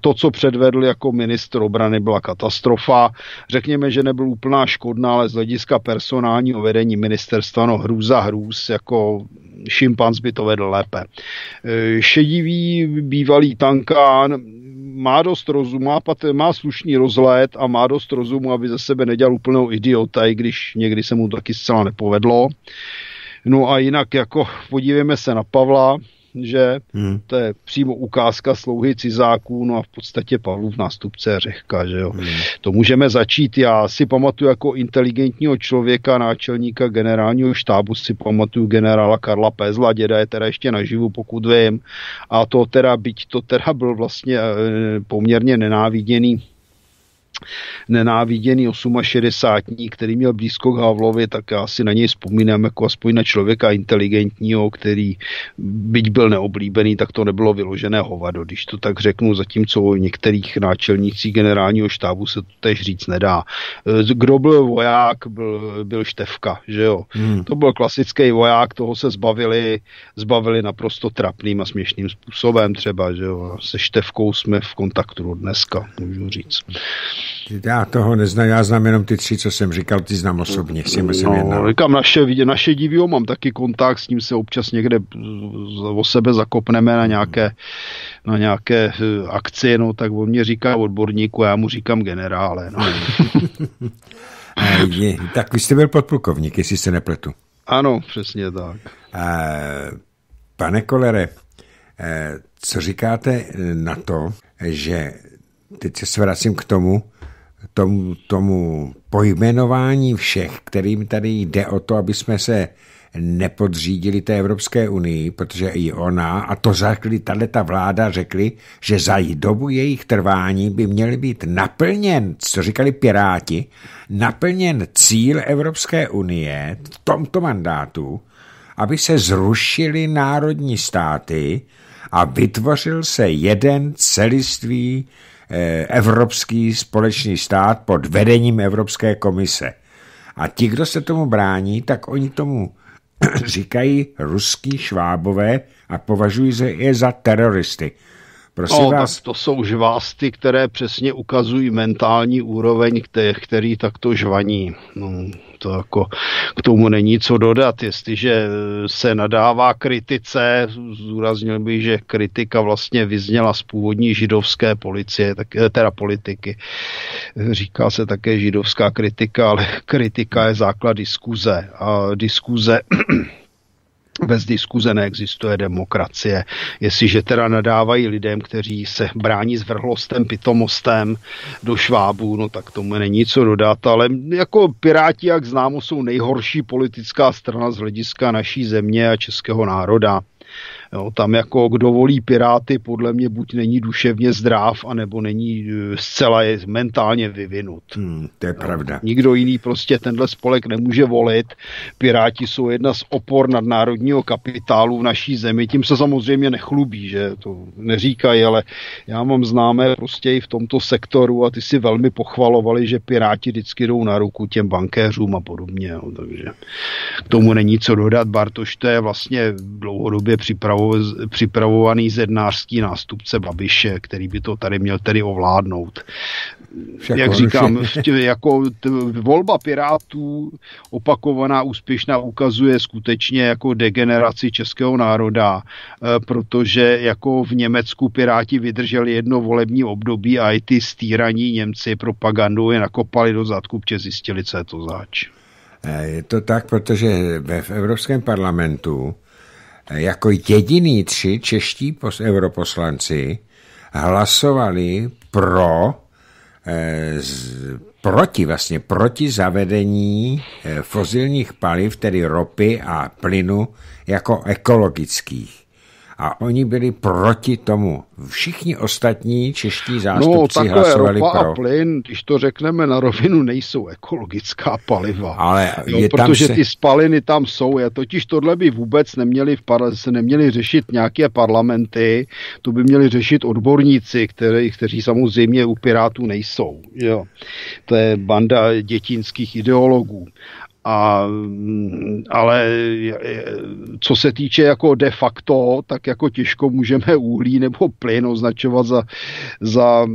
to, co předvedl jako ministr obrany, byla katastrofa. Řekněme, že nebyl úplná škodná, ale z hlediska personálního vedení ministerstva, no hrůza hrůz, jako šimpanz by to vedl lépe. E, šedivý bývalý tankán má dost rozumu, má, slušný rozhled a má dost rozumu, aby ze sebe nedělal úplnou idiota, i když někdy se mu to taky zcela nepovedlo. No a jinak jako podívejme se na Pavla, že hmm. to je přímo ukázka slouhy cizáků, no a v podstatě Pavlův nástupce Řehka, že jo. Hmm. To můžeme začít, já si pamatuju jako inteligentního člověka, náčelníka generálního štábu, si pamatuju generála Karla Pezla, děda je teda ještě naživu, pokud vím, a to teda, byť to teda byl vlastně eh, poměrně nenáviděný nenáviděný 68, který měl blízko k Havlovi, tak já si na něj vzpomínám jako aspoň na člověka inteligentního, který byť byl neoblíbený, tak to nebylo vyložené hovado, když to tak řeknu, zatímco o některých náčelnících generálního štábu se to tež říct nedá. Kdo byl voják, byl, byl Števka, že jo. Hmm. To byl klasický voják, toho se zbavili, zbavili naprosto trapným a směšným způsobem třeba, že jo. Se Števkou jsme v kontaktu dneska, můžu říct. Já toho neznám, já znám jenom ty tři, co jsem říkal, ty znám osobně, s tím jsem no, jednal. Říkám, naše, naše divio mám taky kontakt, s ním se občas někde o sebe zakopneme na nějaké, na nějaké eh, akci, no tak on mě říká odborníku, já mu říkám generále. No. je, tak vy jste byl podplukovník, jestli se nepletu. Ano, přesně tak. Pane Kolere, eh, co říkáte na to, že teď se vracím k tomu, tomu, tomu pojmenování všech, kterým tady jde o to, aby jsme se nepodřídili té Evropské unii, protože i ona, a to řekli, tahle ta vláda řekli, že za dobu jejich trvání by měly být naplněn, co říkali Piráti, naplněn cíl Evropské unie v tomto mandátu, aby se zrušily národní státy a vytvořil se jeden celistvý evropský společný stát pod vedením Evropské komise. A ti, kdo se tomu brání, tak oni tomu říkají ruský švábové a považují je za teroristy. Prosím no, vás. Tak to jsou žvásty, které přesně ukazují mentální úroveň, který, který takto žvaní. No, To jako k tomu není co dodat. Jestliže se nadává kritice, zúraznil bych, že kritika vlastně vyzněla z původní židovské policie, tak, teda politiky. Říká se také židovská kritika, ale kritika je základ diskuze. A diskuze bez diskuze neexistuje demokracie. Jestliže teda nadávají lidem, kteří se brání zvrhlostem, pitomostem do švábů, no tak tomu není co dodat, ale jako Piráti, jak známo, jsou nejhorší politická strana z hlediska naší země a českého národa. Jo, tam jako kdo volí Piráty, podle mě buď není duševně zdrav, anebo není e, zcela je mentálně vyvinut. Hmm, to je pravda. Nikdo jiný prostě tenhle spolek nemůže volit. Piráti jsou jedna z opor nadnárodního kapitálu v naší zemi. Tím se samozřejmě nechlubí, že to neříkají, ale já mám známé prostě i v tomto sektoru a ty si velmi pochvalovali, že Piráti vždycky jdou na ruku těm bankéřům a podobně. Jo, takže k tomu není co dodat. Bartoš to je vlastně dlouhodobě připravovat připravovaný zednářský nástupce Babiše, který by to tady měl tedy ovládnout. Však Jak říkám, jako t, volba Pirátů opakovaná, úspěšná ukazuje skutečně jako degeneraci českého národa, e, protože jako v Německu Piráti vydrželi jedno volební období a i ty stýraní Němci propagandou je nakopali do zadku, protože zjistili, co je to zač. E, je to tak, protože ve v Evropském parlamentu jako jediný tři čeští europoslanci hlasovali pro eh, z, proti vlastně proti zavedení eh, fosilních paliv, tedy ropy a plynu jako ekologických a oni byli proti tomu. Všichni ostatní čeští zástupci no, hlasovali ropa pro. a plyn, když to řekneme na rovinu, nejsou ekologická paliva. Ale jo, je protože se... ty spaliny tam jsou. Je totiž tohle by vůbec neměli, v par- se neměli řešit nějaké parlamenty, to by měli řešit odborníci, který, kteří samozřejmě u Pirátů nejsou. Jo. To je banda dětinských ideologů. A, ale co se týče jako de facto, tak jako těžko můžeme uhlí nebo plyn označovat za, za,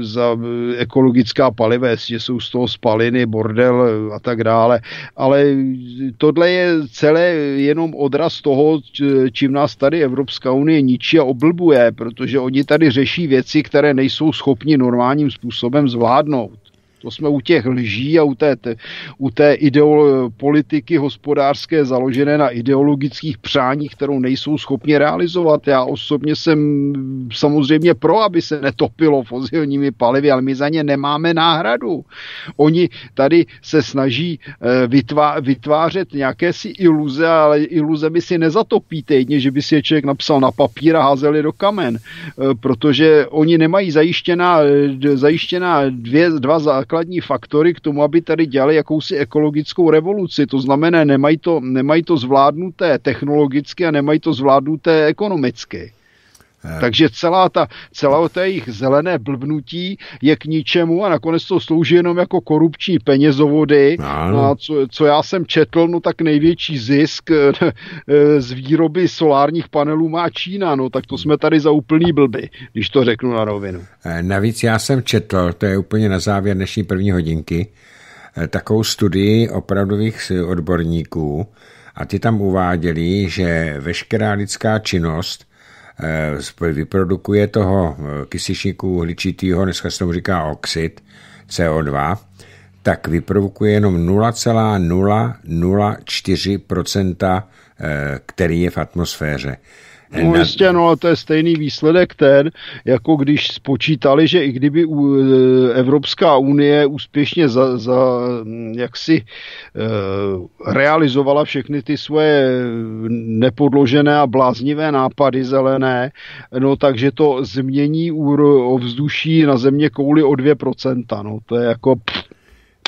za ekologická paliva, že jsou z toho spaliny, bordel a tak dále. Ale tohle je celé jenom odraz toho, čím nás tady Evropská unie ničí a oblbuje, protože oni tady řeší věci, které nejsou schopni normálním způsobem zvládnout. To jsme u těch lží a u té, u té ideolo, politiky hospodářské založené na ideologických přáních, kterou nejsou schopni realizovat. Já osobně jsem samozřejmě pro, aby se netopilo fosilními palivy, ale my za ně nemáme náhradu. Oni tady se snaží eh, vytvářet nějaké si iluze, ale iluze by si nezatopíte, jedně, že by si je člověk napsal na papír a házel je do kamen, eh, protože oni nemají zajištěná, eh, zajištěná dvě, dva základní faktory k tomu, aby tady dělali jakousi ekologickou revoluci. To znamená, nemají to, nemají to zvládnuté technologicky a nemají to zvládnuté ekonomicky. Eh. Takže celá ta, celá ta jejich zelené blbnutí je k ničemu a nakonec to slouží jenom jako korupční penězovody. No a co, co já jsem četl, no tak největší zisk eh, eh, z výroby solárních panelů má Čína, no tak to jsme tady za úplný blby, když to řeknu na rovinu. Navíc já jsem četl, to je úplně na závěr dnešní první hodinky, takovou studii opravdových odborníků a ty tam uváděli, že veškerá lidská činnost vyprodukuje toho eh, kysličníku uhličitýho, dneska se tomu říká oxid, CO2, tak vyprodukuje jenom 0,004%, eh, který je v atmosféře. No jistě, no ale to je stejný výsledek ten, jako když spočítali, že i kdyby e, Evropská unie úspěšně za, za jaksi e, realizovala všechny ty svoje nepodložené a bláznivé nápady zelené, no takže to změní ovzduší na země kouli o 2%, no to je jako... Pff,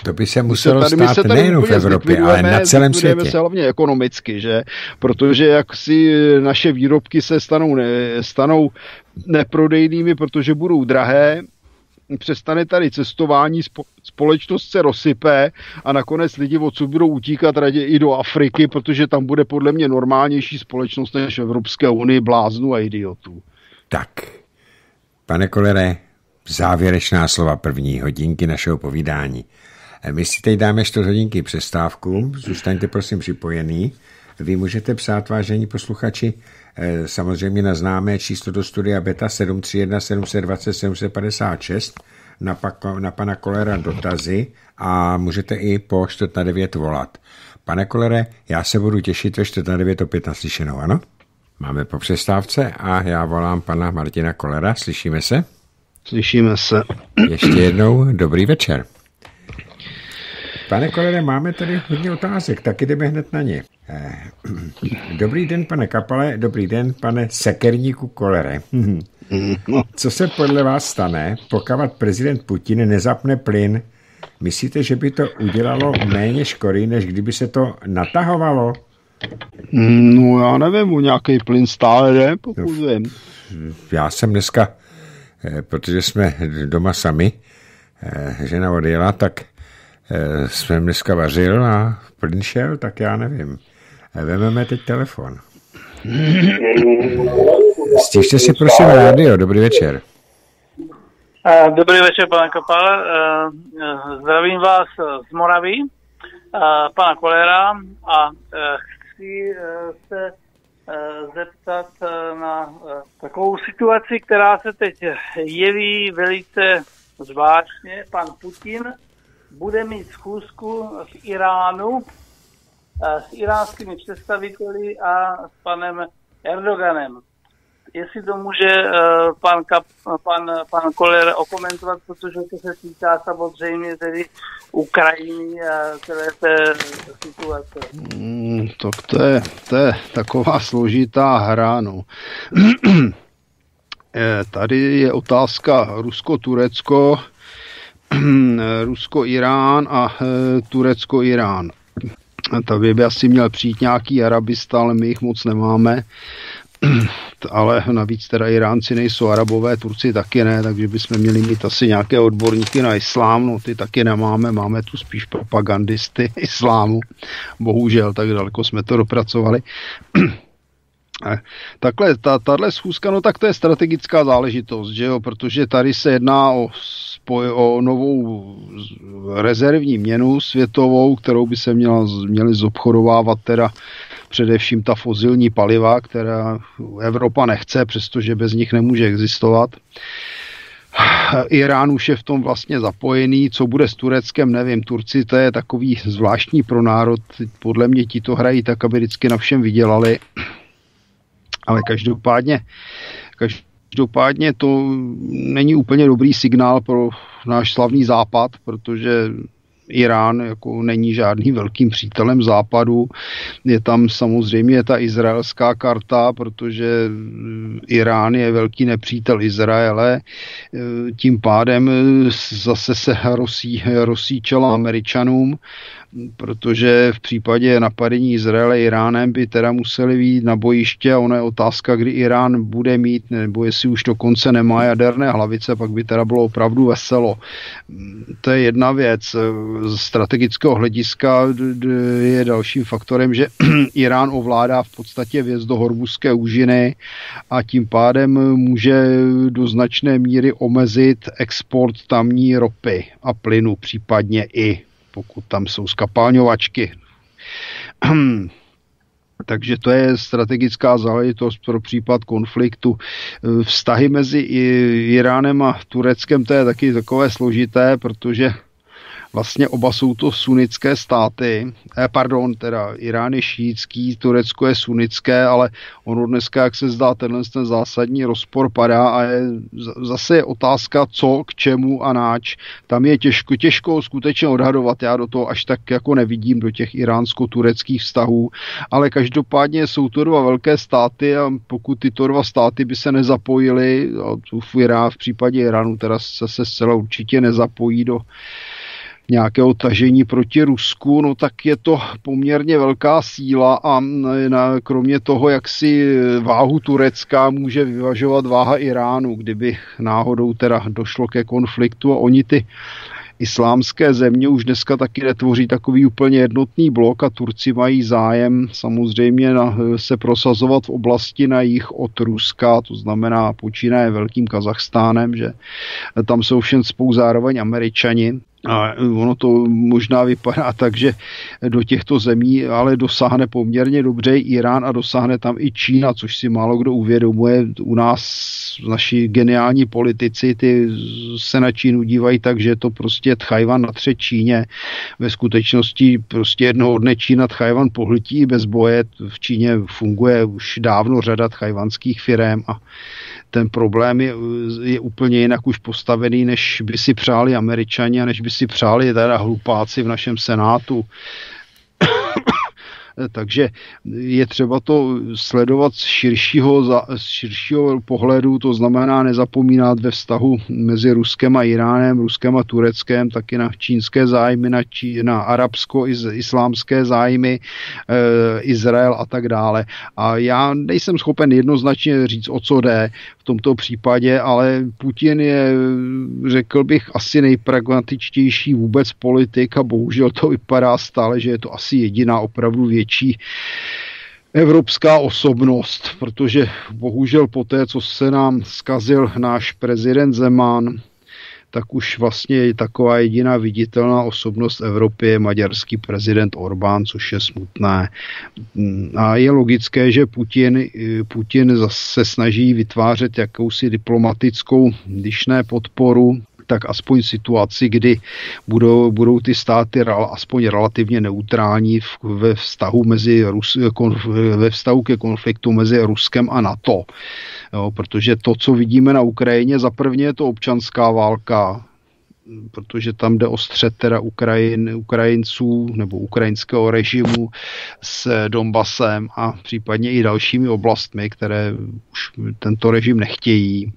to by se muselo tady, stát nejen v Evropě, ale na celém světě. se hlavně ekonomicky, že? Protože jak si naše výrobky se stanou, ne, stanou neprodejnými, protože budou drahé, přestane tady cestování, společnost se rozsype a nakonec lidi odsud budou utíkat raději i do Afriky, protože tam bude podle mě normálnější společnost než Evropské unii bláznů a idiotů. Tak, pane Kolere, závěrečná slova první hodinky našeho povídání. My si teď dáme 4 hodinky přestávku, zůstaňte prosím připojený. Vy můžete psát, vážení posluchači, eh, samozřejmě na známé číslo do studia Beta 731 720 756 na, pako, na pana Kolera dotazy a můžete i po 4 na 9 volat. Pane Kolere, já se budu těšit ve 4 na 9 opět naslyšenou, ano? Máme po přestávce a já volám pana Martina Kolera. Slyšíme se? Slyšíme se. Ještě jednou dobrý večer. Pane Kolere, máme tady hodně otázek, tak jdeme hned na ně. Eh, dobrý den, pane Kapale, dobrý den, pane sekerníku Kolere. Co se podle vás stane, pokud prezident Putin nezapne plyn? Myslíte, že by to udělalo méně škody, než kdyby se to natahovalo? No já nevím, u nějaký plyn stále jde, pokud vím. Já jsem dneska, eh, protože jsme doma sami, eh, žena odjela, tak Eh, jsem dneska vařil a plyn šel, tak já nevím. Eh, Vememe teď telefon. Stěžte si prosím rádio, dobrý večer. Eh, dobrý večer, pane Kapal. Zdravím vás z Moravy, pana Kolera a chci se zeptat na takovou situaci, která se teď jeví velice zvláštně. Pan Putin bude mít schůzku v Iránu eh, s iránskými představiteli a s panem Erdoganem. Jestli to může eh, pan, Kap, pan, pan Koller okomentovat, protože to se týká samozřejmě tedy Ukrajiny a celé té situace. Mm, tak to je, to je taková složitá hra. No. Eh, tady je otázka Rusko-Turecko Rusko-Irán a e, Turecko-Irán. Tady by asi měl přijít nějaký arabista, ale my jich moc nemáme. Ale navíc teda Iránci nejsou arabové, Turci taky ne, takže bychom měli mít asi nějaké odborníky na islám, no ty taky nemáme, máme tu spíš propagandisty islámu. Bohužel, tak daleko jsme to dopracovali. Takhle, ta, tahle schůzka, no tak to je strategická záležitost, že jo, protože tady se jedná o, spoj, o novou rezervní měnu světovou, kterou by se měla, měly zobchodovávat teda především ta fozilní paliva, která Evropa nechce, přestože bez nich nemůže existovat. Irán už je v tom vlastně zapojený, co bude s Tureckem, nevím, Turci to je takový zvláštní pro národ, podle mě ti to hrají tak, aby vždycky na všem vydělali ale každopádně, každopádně to není úplně dobrý signál pro náš slavný západ, protože Irán jako není žádný velkým přítelem západu. Je tam samozřejmě ta izraelská karta, protože Irán je velký nepřítel Izraele. Tím pádem zase se rosí, rosí čela Američanům protože v případě napadení Izraele Iránem by teda museli být na bojiště a ona je otázka, kdy Irán bude mít, nebo jestli už dokonce nemá jaderné hlavice, pak by teda bylo opravdu veselo. To je jedna věc. Z strategického hlediska je dalším faktorem, že Irán ovládá v podstatě věc do Hormuzské úžiny a tím pádem může do značné míry omezit export tamní ropy a plynu, případně i pokud tam jsou skapálňovačky. Takže to je strategická záležitost pro případ konfliktu. Vztahy mezi Iránem a Tureckem to je taky takové složité, protože Vlastně oba jsou to sunnické státy, eh, pardon, teda Irán je šítský, Turecko je sunnické, ale ono dneska, jak se zdá, tenhle ten zásadní rozpor padá a je, zase je otázka, co, k čemu a náč. Tam je těžko, těžko skutečně odhadovat, já do toho až tak jako nevidím do těch iránsko-tureckých vztahů, ale každopádně jsou to dva velké státy a pokud tyto dva státy by se nezapojily, v, v případě Iránu teda se zcela určitě nezapojí do nějakého tažení proti Rusku, no tak je to poměrně velká síla a na, kromě toho, jak si váhu Turecka může vyvažovat váha Iránu, kdyby náhodou teda došlo ke konfliktu a oni ty islámské země už dneska taky netvoří takový úplně jednotný blok a Turci mají zájem samozřejmě na, se prosazovat v oblasti na jich od Ruska, to znamená počínaje velkým Kazachstánem, že tam jsou všem spou zároveň Američani A ono to možná vypadá tak, že do těchto zemí ale dosáhne poměrně dobře Irán a dosáhne tam i Čína, což si málo kdo uvědomuje. U nás naši geniální politici ty se na Čínu dívají tak, že to prostě Tchajvan na tře Číně. Ve skutečnosti prostě jednoho dne Čína Tchajvan pohltí bez boje. V Číně funguje už dávno řada tchajvanských firm a ten problém je, je úplně jinak už postavený, než by si přáli američani a než by si přáli teda hlupáci v našem senátu. Takže je třeba to sledovat z širšího, z širšího pohledu, to znamená nezapomínat ve vztahu mezi Ruskem a Iránem, Ruskem a Tureckem, taky na čínské zájmy, na, čí, na arabsko-islámské zájmy, e, Izrael a tak dále. A já nejsem schopen jednoznačně říct, o co jde v tomto případě, ale Putin je, řekl bych, asi nejpragmatičtější vůbec politik a bohužel to vypadá stále, že je to asi jediná opravdu větší větší evropská osobnost, protože bohužel po té, co se nám skazil náš prezident Zeman, tak už vlastně taková jediná viditelná osobnost Evropy je maďarský prezident Orbán, což je smutné. A je logické, že Putin, Putin zase snaží vytvářet jakousi diplomatickou, když ne podporu, tak aspoň situaci, kdy budou, budou ty státy aspoň relativně neutrální ve vztahu, mezi Rus, konf, ve vztahu ke konfliktu mezi Ruskem a NATO. Jo, protože to, co vidíme na Ukrajině, za prvně je to občanská válka, protože tam jde o střed teda Ukrajin, Ukrajinců nebo ukrajinského režimu s Donbasem a případně i dalšími oblastmi, které už tento režim nechtějí.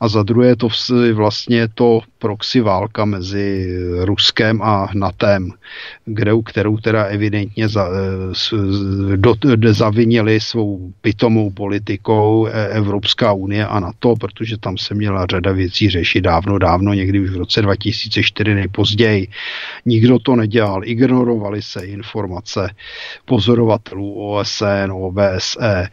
A za druhé to vlastně to proxy válka mezi Ruskem a NATEM, kde, kterou teda evidentně za, do, zavinili svou pitomou politikou e, Evropská unie a NATO, protože tam se měla řada věcí řešit dávno, dávno, někdy už v roce 2004 nejpozději. Nikdo to nedělal, ignorovali se informace pozorovatelů OSN, OBSE,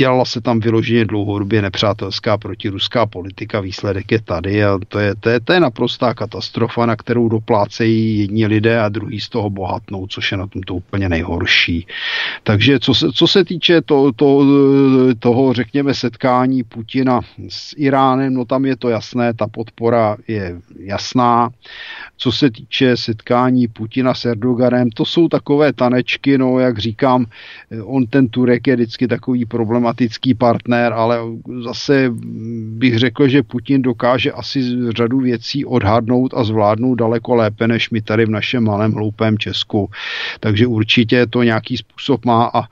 dělala se tam vyloženě dlouhodobě nepřátelská protiruská politika, výsledek je tady a to je, to je, to je naprostá katastrofa, na kterou doplácejí jedni lidé a druhý z toho bohatnou, což je na tom to úplně nejhorší. Takže co se, co se týče to, to, toho, řekněme, setkání Putina s Iránem, no tam je to jasné, ta podpora je jasná. Co se týče setkání Putina s Erdoganem, to jsou takové tanečky, no jak říkám, on ten Turek je vždycky takový problematický partner, ale zase bych řekl, že Putin dokáže asi řadu věcí odhadnout a zvládnout daleko lépe, než my tady v našem malém hloupém Česku. Takže určitě to nějaký způsob má a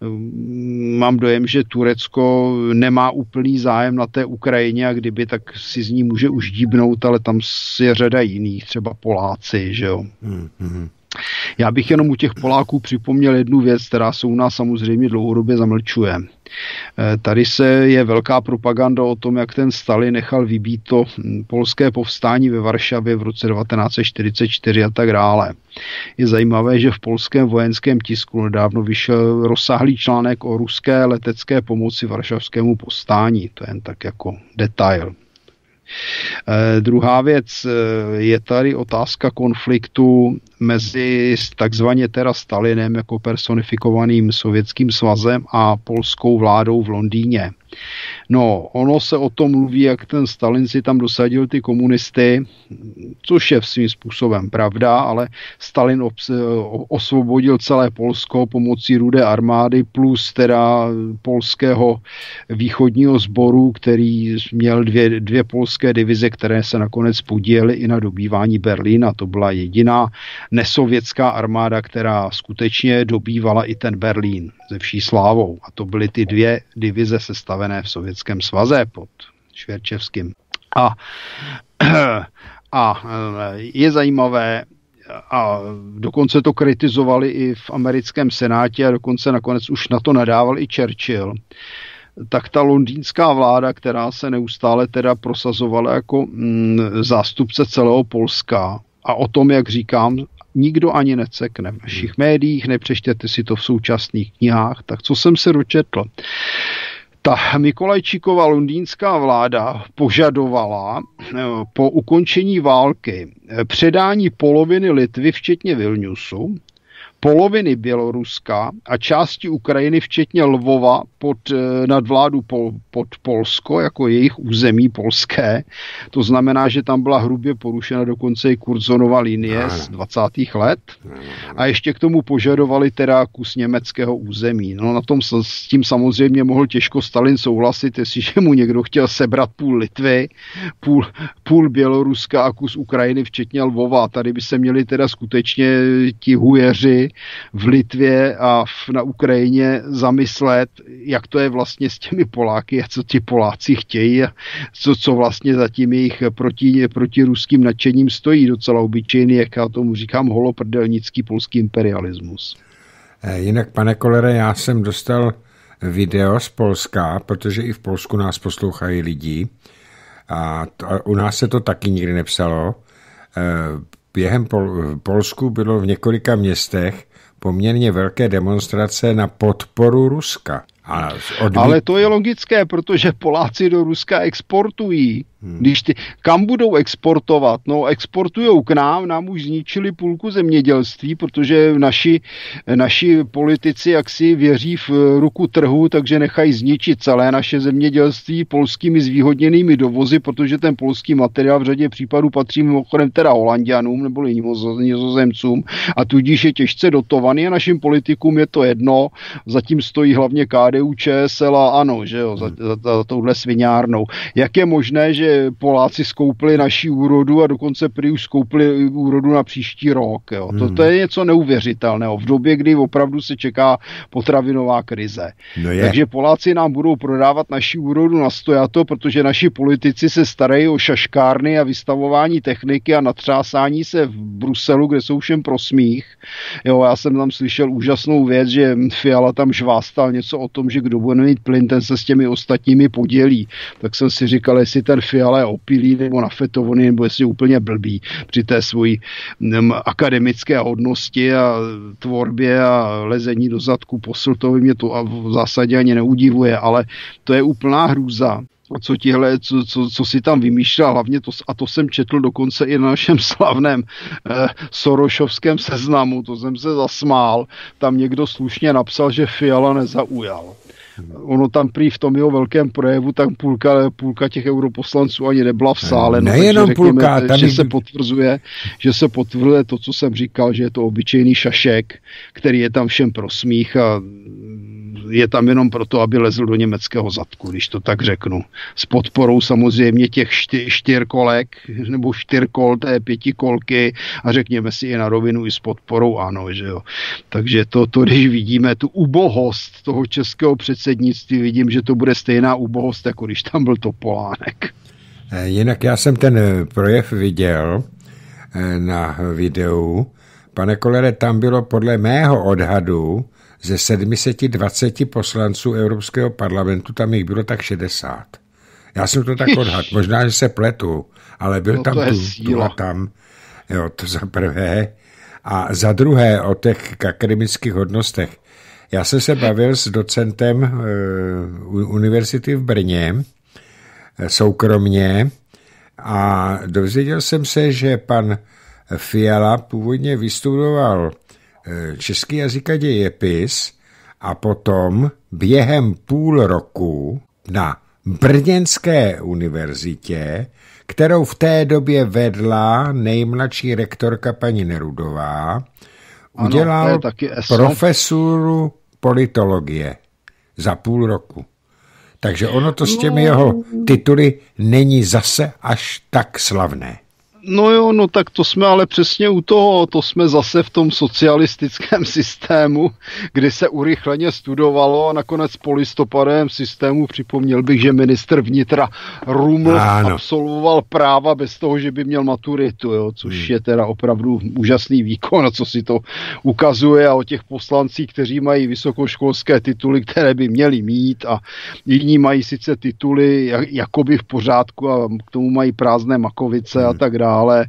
mm, mám dojem, že Turecko nemá úplný zájem na té Ukrajině a kdyby, tak si z ní může už díbnout, ale tam je řada jiných, třeba Poláci, že jo. Mm-hmm. Já bych jenom u těch Poláků připomněl jednu věc, která se u nás samozřejmě dlouhodobě zamlčuje. Eh, tady se je velká propaganda o tom, jak ten Stalin nechal vybít to hm, polské povstání ve Varšavě v roce 1944 a tak dále. Je zajímavé, že v polském vojenském tisku nedávno vyšel rozsáhlý článek o ruské letecké pomoci varšavskému povstání. To je jen tak jako detail. Eh, druhá věc eh, je tady otázka konfliktu mezi takzvaně teda Stalinem jako personifikovaným sovětským svazem a polskou vládou v Londýně. No, ono se o tom mluví, jak ten Stalin si tam dosadil ty komunisty, což je svým způsobem pravda, ale Stalin osvobodil celé Polsko pomocí rudé armády plus teda polského východního sboru, který měl dvě, dvě polské divize, které se nakonec podílely i na dobývání Berlína. To byla jediná nesovětská armáda, která skutečně dobývala i ten Berlín ze vší slávou. A to byly ty dvě divize sestavené v Sovětském svaze pod Švěrčevským. A, a je zajímavé, a dokonce to kritizovali i v americkém senátě a dokonce nakonec už na to nadával i Churchill, tak ta londýnská vláda, která se neustále teda prosazovala jako mm, zástupce celého Polska a o tom, jak říkám, nikdo ani necekne. V našich médiích, nepřečtěte si to v současných knihách, tak co jsem se dočetl? ta Mikolajčíková londýnská vláda požadovala po ukončení války předání poloviny Litvy, včetně Vilniusu, poloviny Běloruska a části Ukrajiny, včetně Lvova pod eh, nadvládu Pol, pod Polsko, jako jejich území polské. To znamená, že tam byla hrubě porušena dokonce i Kurzonova linie z 20. let. A ještě k tomu požadovali teda kus německého území. No na tom s tím samozřejmě mohl těžko Stalin souhlasit, jestliže mu někdo chtěl sebrat půl Litvy, půl, půl Běloruska a kus Ukrajiny, včetně Lvova. Tady by se měli teda skutečně ti hujeři v Litvě a v, na Ukrajině zamyslet, jak to je vlastně s těmi Poláky a co ti Poláci chtějí a co, co vlastně za tím jejich proti, proti ruským nadšením stojí docela obyčejný, jak já tomu říkám, holoprdelnický polský imperialismus. Eh, jinak, pane Kolere, já jsem dostal video z Polska, protože i v Polsku nás poslouchají lidi a, to, a u nás se to taky nikdy nepsalo. Během Pol- Polsku bylo v několika městech poměrně velké demonstrace na podporu Ruska. A odmít... Ale to je logické, protože Poláci do Ruska exportují. Hmm. Když ty, kam budou exportovat? No, exportují k nám, nám už zničili půlku zemědělství, protože naši, naši politici jaksi věří v ruku trhu, takže nechají zničit celé naše zemědělství polskými zvýhodněnými dovozy, protože ten polský materiál v řadě případů patří mimochodem teda Holandianům nebo nizozemcům a tudíž je těžce dotovaný a našim politikům je to jedno, zatím stojí hlavně KDU ČSL a ano, že jo, za, za, za touhle sviňárnou. Jak je možné, že Poláci skoupili naší úrodu a dokonce prý už skoupili úrodu na příští rok. Jo. Hmm. To, to je něco neuvěřitelného v době, kdy opravdu se čeká potravinová krize. No je. Takže Poláci nám budou prodávat naší úrodu na stojato, protože naši politici se starají o šaškárny a vystavování techniky a natřásání se v Bruselu, kde jsou všem pro smích. Jo, já jsem tam slyšel úžasnou věc, že Fiala tam žvástal něco o tom, že kdo bude mít plyn, ten se s těmi ostatními podělí. Tak jsem si říkal, jestli ten Fiala ale opilý nebo nafetovaný, nebo jestli úplně blbý při té svojí mm, akademické hodnosti a tvorbě a lezení do zadku posl, to by mě to a v zásadě ani neudivuje, ale to je úplná hrůza co tihle, co, co, co si tam vymýšlel, hlavně to, a to jsem četl dokonce i na našem slavném eh, Sorošovském seznamu, to jsem se zasmál, tam někdo slušně napsal, že Fiala nezaujal. Ono tam prý v tom jeho velkém projevu, tam půlka, půlka těch europoslanců ani nebyla v sále. No, Nejenom řekněme, půlka, tam že se potvrzuje, že se potvrzuje to, co jsem říkal, že je to obyčejný šašek, který je tam všem pro smích a je tam jenom proto, aby lezl do německého zadku, když to tak řeknu. S podporou samozřejmě těch šty, nebo čtyřkol té pětikolky a řekněme si i na rovinu i s podporou ano, že jo. Takže to, to když vidíme tu ubohost toho českého předsednictví, vidím, že to bude stejná ubohost, jako když tam byl Topolánek. Eh, jinak já jsem ten eh, projev viděl eh, na videu. Pane Kolere, tam bylo podle mého odhadu ze 720 poslanců Evropského parlamentu, tam jich bylo tak 60. Já jsem to tak odhad, možná, že se pletu, ale byl no tam tu, tu a tam. Jo, to za prvé. A za druhé o těch akademických hodnostech. Já jsem se bavil s docentem uh, univerzity v Brně, eh, soukromně, a dozvěděl jsem se, že pan Fiala původně vystudoval český jazyk a dějepis a potom během půl roku na Brněnské univerzitě, kterou v té době vedla nejmladší rektorka paní Nerudová, udělal ano, profesuru politologie za půl roku. Takže ono to s těmi jeho tituly není zase až tak slavné. No jo, no tak to jsme ale přesně u toho, to jsme zase v tom socialistickém systému, kdy se urychleně studovalo a nakonec po listopadovém systému připomněl bych, že minister vnitra Ruml ano. absolvoval práva bez toho, že by měl maturitu, jo, což hmm. je teda opravdu úžasný výkon, a co si to ukazuje a o těch poslancích, kteří mají vysokoškolské tituly, které by měli mít a jiní mají sice tituly jakoby v pořádku a k tomu mají prázdné makovice hmm. a tak dále dále,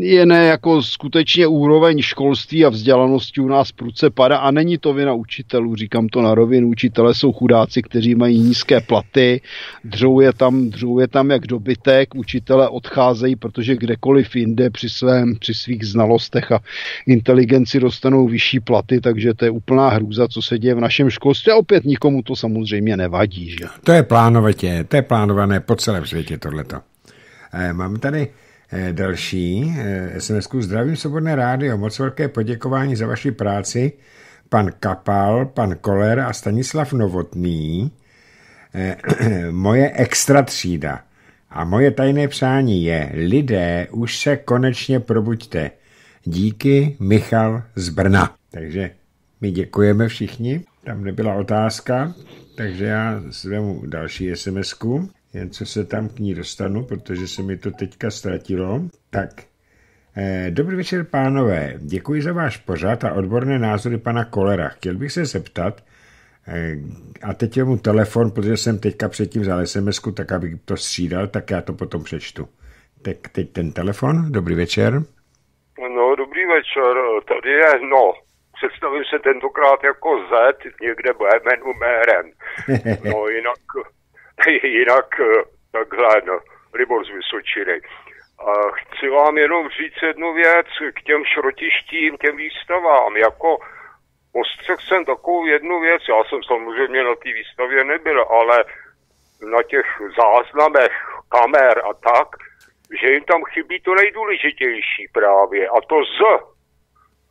je ne jako skutečně úroveň školství a vzdělanosti u nás prudce padá a není to vina učitelů, říkám to na rovinu, učitele jsou chudáci, kteří mají nízké platy, dřou je tam, dřou je tam jak dobytek, učitele odcházejí, protože kdekoliv jinde při, svém, při svých znalostech a inteligenci dostanou vyšší platy, takže to je úplná hrůza, co se děje v našem školství a opět nikomu to samozřejmě nevadí. Že? To je plánovatě, to je plánované po celém světě tohleto. Eh, mám tady další eh, sms Zdravím Svobodné rádio, moc velké poděkování za vaši práci. Pan Kapal, pan Koler a Stanislav Novotný. Moje extra třída. A moje tajné přání je, lidé, už se konečně probuďte. Díky, Michal z Brna. Takže my děkujeme všichni. Tam nebyla otázka, takže já zvemu další sms -ku jen co se tam k ní dostanu, protože se mi to teďka ztratilo. Tak, eh, dobrý večer, pánové. Děkuji za váš pořad a odborné názory pana Kolera. Chtěl bych se zeptat, eh, a teď je mu telefon, protože jsem teďka předtím vzal sms tak abych to střídal, tak já to potom přečtu. Tak teď ten telefon, dobrý večer. No, dobrý večer, tady je, no, představím se tentokrát jako Z, někde jménu mérem. No, jinak jinak eh, takhle, no, Libor z Vysočiny. A chci vám jenom říct jednu věc k těm šrotištím, těm výstavám. Jako postřeh jsem takovou jednu věc, já jsem samozřejmě na té výstavě nebyl, ale na těch záznamech kamer a tak, že jim tam chybí to nejdůležitější právě, a to z.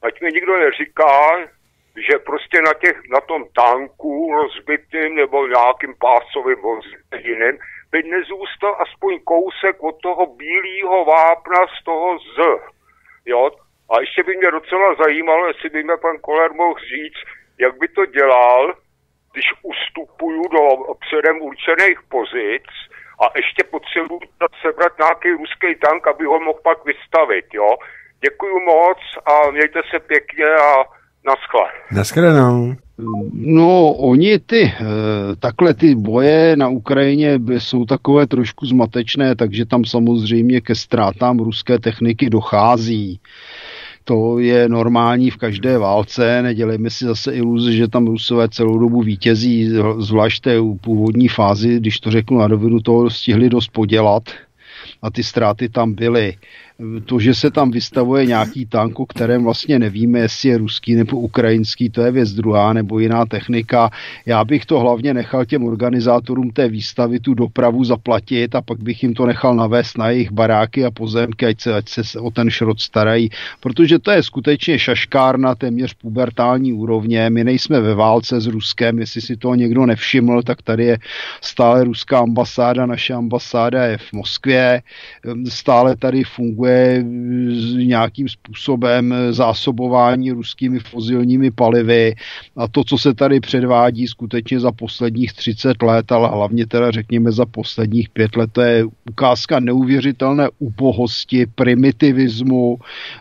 Ať mi nikdo neříká, že prostě na, těch, na tom tanku rozbitým nebo nějakým pásovým vozidlem by nezůstal aspoň kousek od toho bílého vápna z toho z. Jo? A ještě by mě docela zajímalo, jestli by mě pan Koler mohl říct, jak by to dělal, když ustupuju do předem určených pozic a ještě potřebuju sebrat nějaký ruský tank, aby ho mohl pak vystavit. Jo? Děkuju moc a mějte se pěkně a Naschle. Naschledanou. No, oni ty, eh, takhle ty boje na Ukrajině jsou takové trošku zmatečné, takže tam samozřejmě ke ztrátám ruské techniky dochází. To je normální v každé válce, nedělejme si zase iluze, že tam Rusové celou dobu vítězí, zvlášť té původní fázi, když to řeknu na rovinu, toho stihli dost podělat a ty ztráty tam byly to, že se tam vystavuje nějaký tank, o kterém vlastně nevíme, jestli je ruský nebo ukrajinský, to je věc druhá, nebo jiná technika. Já bych to hlavně nechal těm organizátorům té výstavy tu dopravu zaplatit a pak bych jim to nechal navést na jejich baráky a pozemky, ať se, ať se o ten šrot starají, protože to je skutečně šaškárna téměř pubertální úrovně. My nejsme ve válce s Ruskem, jestli si to někdo nevšiml, tak tady je stále ruská ambasáda, naše ambasáda je v Moskvě, stále tady funguje funguje nějakým způsobem zásobování ruskými fozilními palivy a to, co se tady předvádí skutečně za posledních 30 let, ale hlavně teda řekněme za posledních pět let, to je ukázka neuvěřitelné upohosti, primitivismu.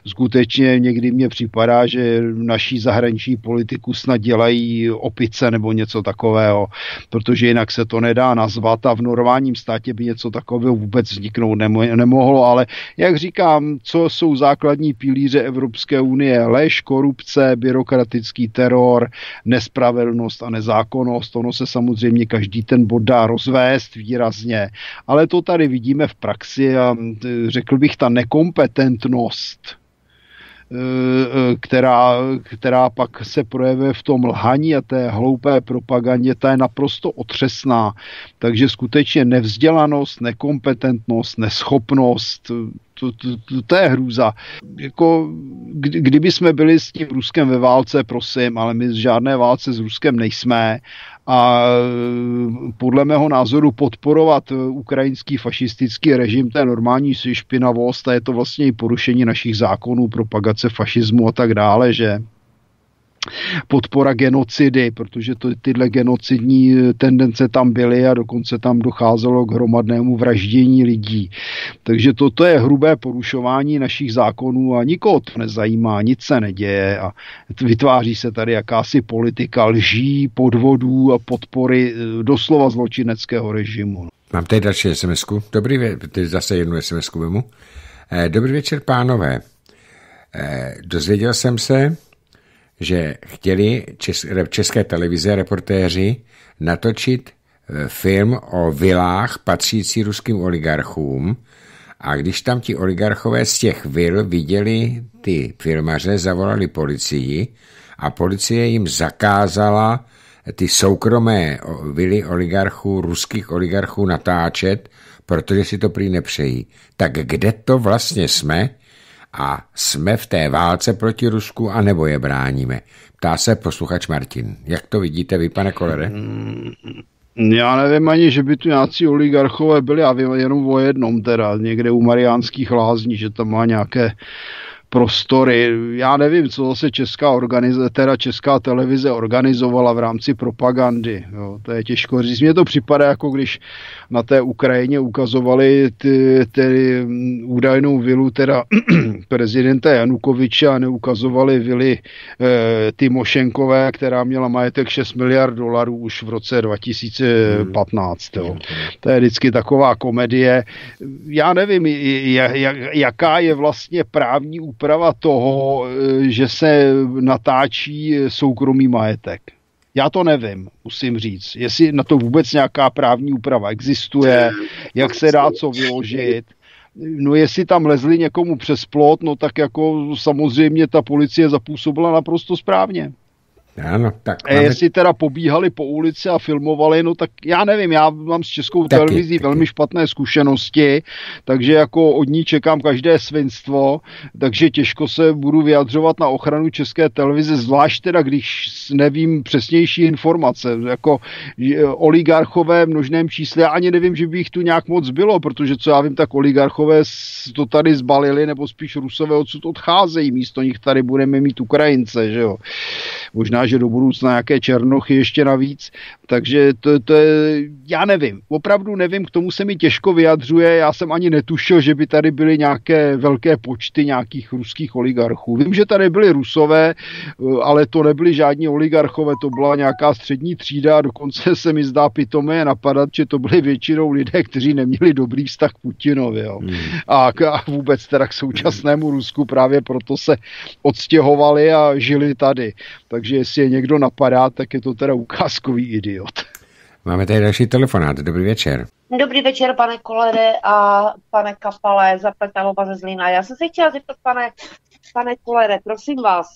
Skutečně někdy mně připadá, že naší zahraniční politiku snad dělají opice nebo něco takového, protože jinak se to nedá nazvat a v normálním státě by něco takového vůbec vzniknout nemohlo, ale jak říkám, říkám, co jsou základní pilíře Evropské unie. Lež, korupce, byrokratický teror, nespravedlnost a nezákonnost. Ono se samozřejmě každý ten bod dá rozvést výrazně, ale to tady vidíme v praxi a řekl bych ta nekompetentnost Eh, eh, která, která pak se projevuje v tom lhaní a té hloupé propagandě, ta je naprosto otřesná. Takže skutečně nevzdělanost, nekompetentnost, neschopnost, to, to, to, to je hrůza. Jako, kdy, kdyby jsme byli s tím Ruskem ve válce, prosím, ale my z žádné válce s Ruskem nejsme a podle mého názoru podporovat ukrajinský fašistický režim, to je normální špinavost a je to vlastně i porušení našich zákonů, propagace fašismu a tak dále, že podpora genocidy, protože to, tyhle genocidní tendence tam byly a dokonce tam docházelo k hromadnému vraždění lidí. Takže toto je hrubé porušování našich zákonů a nikoho to nezajímá, nic se neděje a vytváří se tady jakási politika lží, podvodů a podpory eh, doslova zločineckého režimu. Mám tady další sms -ku. Dobrý, ty zase jednu sms vemu. Eh, dobrý večer, pánové. Eh, dozvěděl jsem se, že chtěli české televize reportéři natočit eh, film o vilách patřící ruským oligarchům a když tam ti oligarchové z těch vil viděli ty filmaře, zavolali policii a policie jim zakázala ty soukromé vily oligarchů, ruských oligarchů natáčet, protože si to prý nepřejí. Tak kde to vlastně jsme? A jsme v té válce proti Rusku, anebo je bráníme? Ptá se posluchač Martin. Jak to vidíte vy, pane Kolere? Já nevím ani, že by tu nějací oligarchové byli, já vím jenom o jednom teda, někde u Mariánských lázní, že tam má nějaké prostory. Já nevím, co zase česká, organize, teda česká televize organizovala v rámci propagandy. Jo, to je těžko říct. Mně to připadá, jako když na té Ukrajině ukazovali ty, ty mm, údajnou vilu teda prezidenta Janukoviče a neukazovali vily e, Timošenkové, která měla majetek 6 miliard dolarů už v roce 2015. Jo. To je vždycky taková komedie. Já nevím, jak, jaká je vlastně právní úprava toho, e, že se natáčí soukromý majetek. Já to nevím, musím říct. Jestli na to vůbec nějaká právní úprava existuje, jak se dá co vyložit. No jestli tam lezli někomu přes plot, no tak jako samozřejmě ta policie zapůsobila naprosto správně. Ano, tak máme... A jestli teda pobíhali po ulici a filmovali, no tak já nevím, já mám s českou taky, televizí taky. velmi špatné zkušenosti, takže jako od ní čekám každé svinstvo, takže těžko se budu vyjadřovat na ochranu české televize, zvlášť teda, když nevím přesnější informace, jako oligarchové v množném čísle, já ani nevím, že by jich tu nějak moc bylo, protože co já vím, tak oligarchové to tady zbalili, nebo spíš rusové odsud odcházejí, místo nich tady budeme mít Ukrajince, že jo. Možná že do budoucna nějaké černochy ještě navíc. Takže to, to je, já nevím, opravdu nevím, k tomu se mi těžko vyjadřuje, já jsem ani netušil, že by tady byly nějaké velké počty nějakých ruských oligarchů. Vím, že tady byli rusové, ale to nebyli žádní oligarchové, to byla nějaká střední třída, dokonce se mi zdá pitomé napadat, že to byli většinou lidé, kteří neměli dobrý vztah k Putinovi. Jo. Hmm. A, a vůbec teda k současnému Rusku právě proto se odstěhovali a žili tady. Takže jestli je někdo napadá, tak je to teda ukázkový idiot. Máme tady další telefonát. Dobrý večer. Dobrý večer, pane Kolere a pane Kapale, Zapletalova ze Zlína. Já jsem se chtěla zeptat, pane, pane Kolere, prosím vás,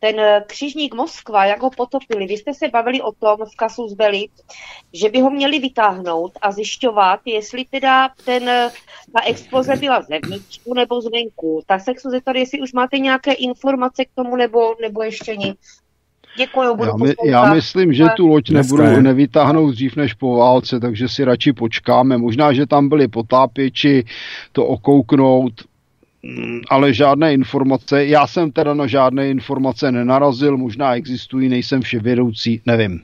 ten křižník Moskva, jak ho potopili, vy jste se bavili o tom v kasu zbeli, že by ho měli vytáhnout a zjišťovat, jestli teda ten, ta exploze byla zevnitřku nebo zvenku. Tak se chci zeptat, jestli už máte nějaké informace k tomu, nebo, nebo ještě nic. Děkuju, budu já, my, já myslím, že tu loď nebudu nevytáhnout dřív než po válce, takže si radši počkáme. Možná, že tam byli potápěči to okouknout, mm, ale žádné informace, já jsem teda na žádné informace nenarazil, možná existují, nejsem vševědoucí, nevím.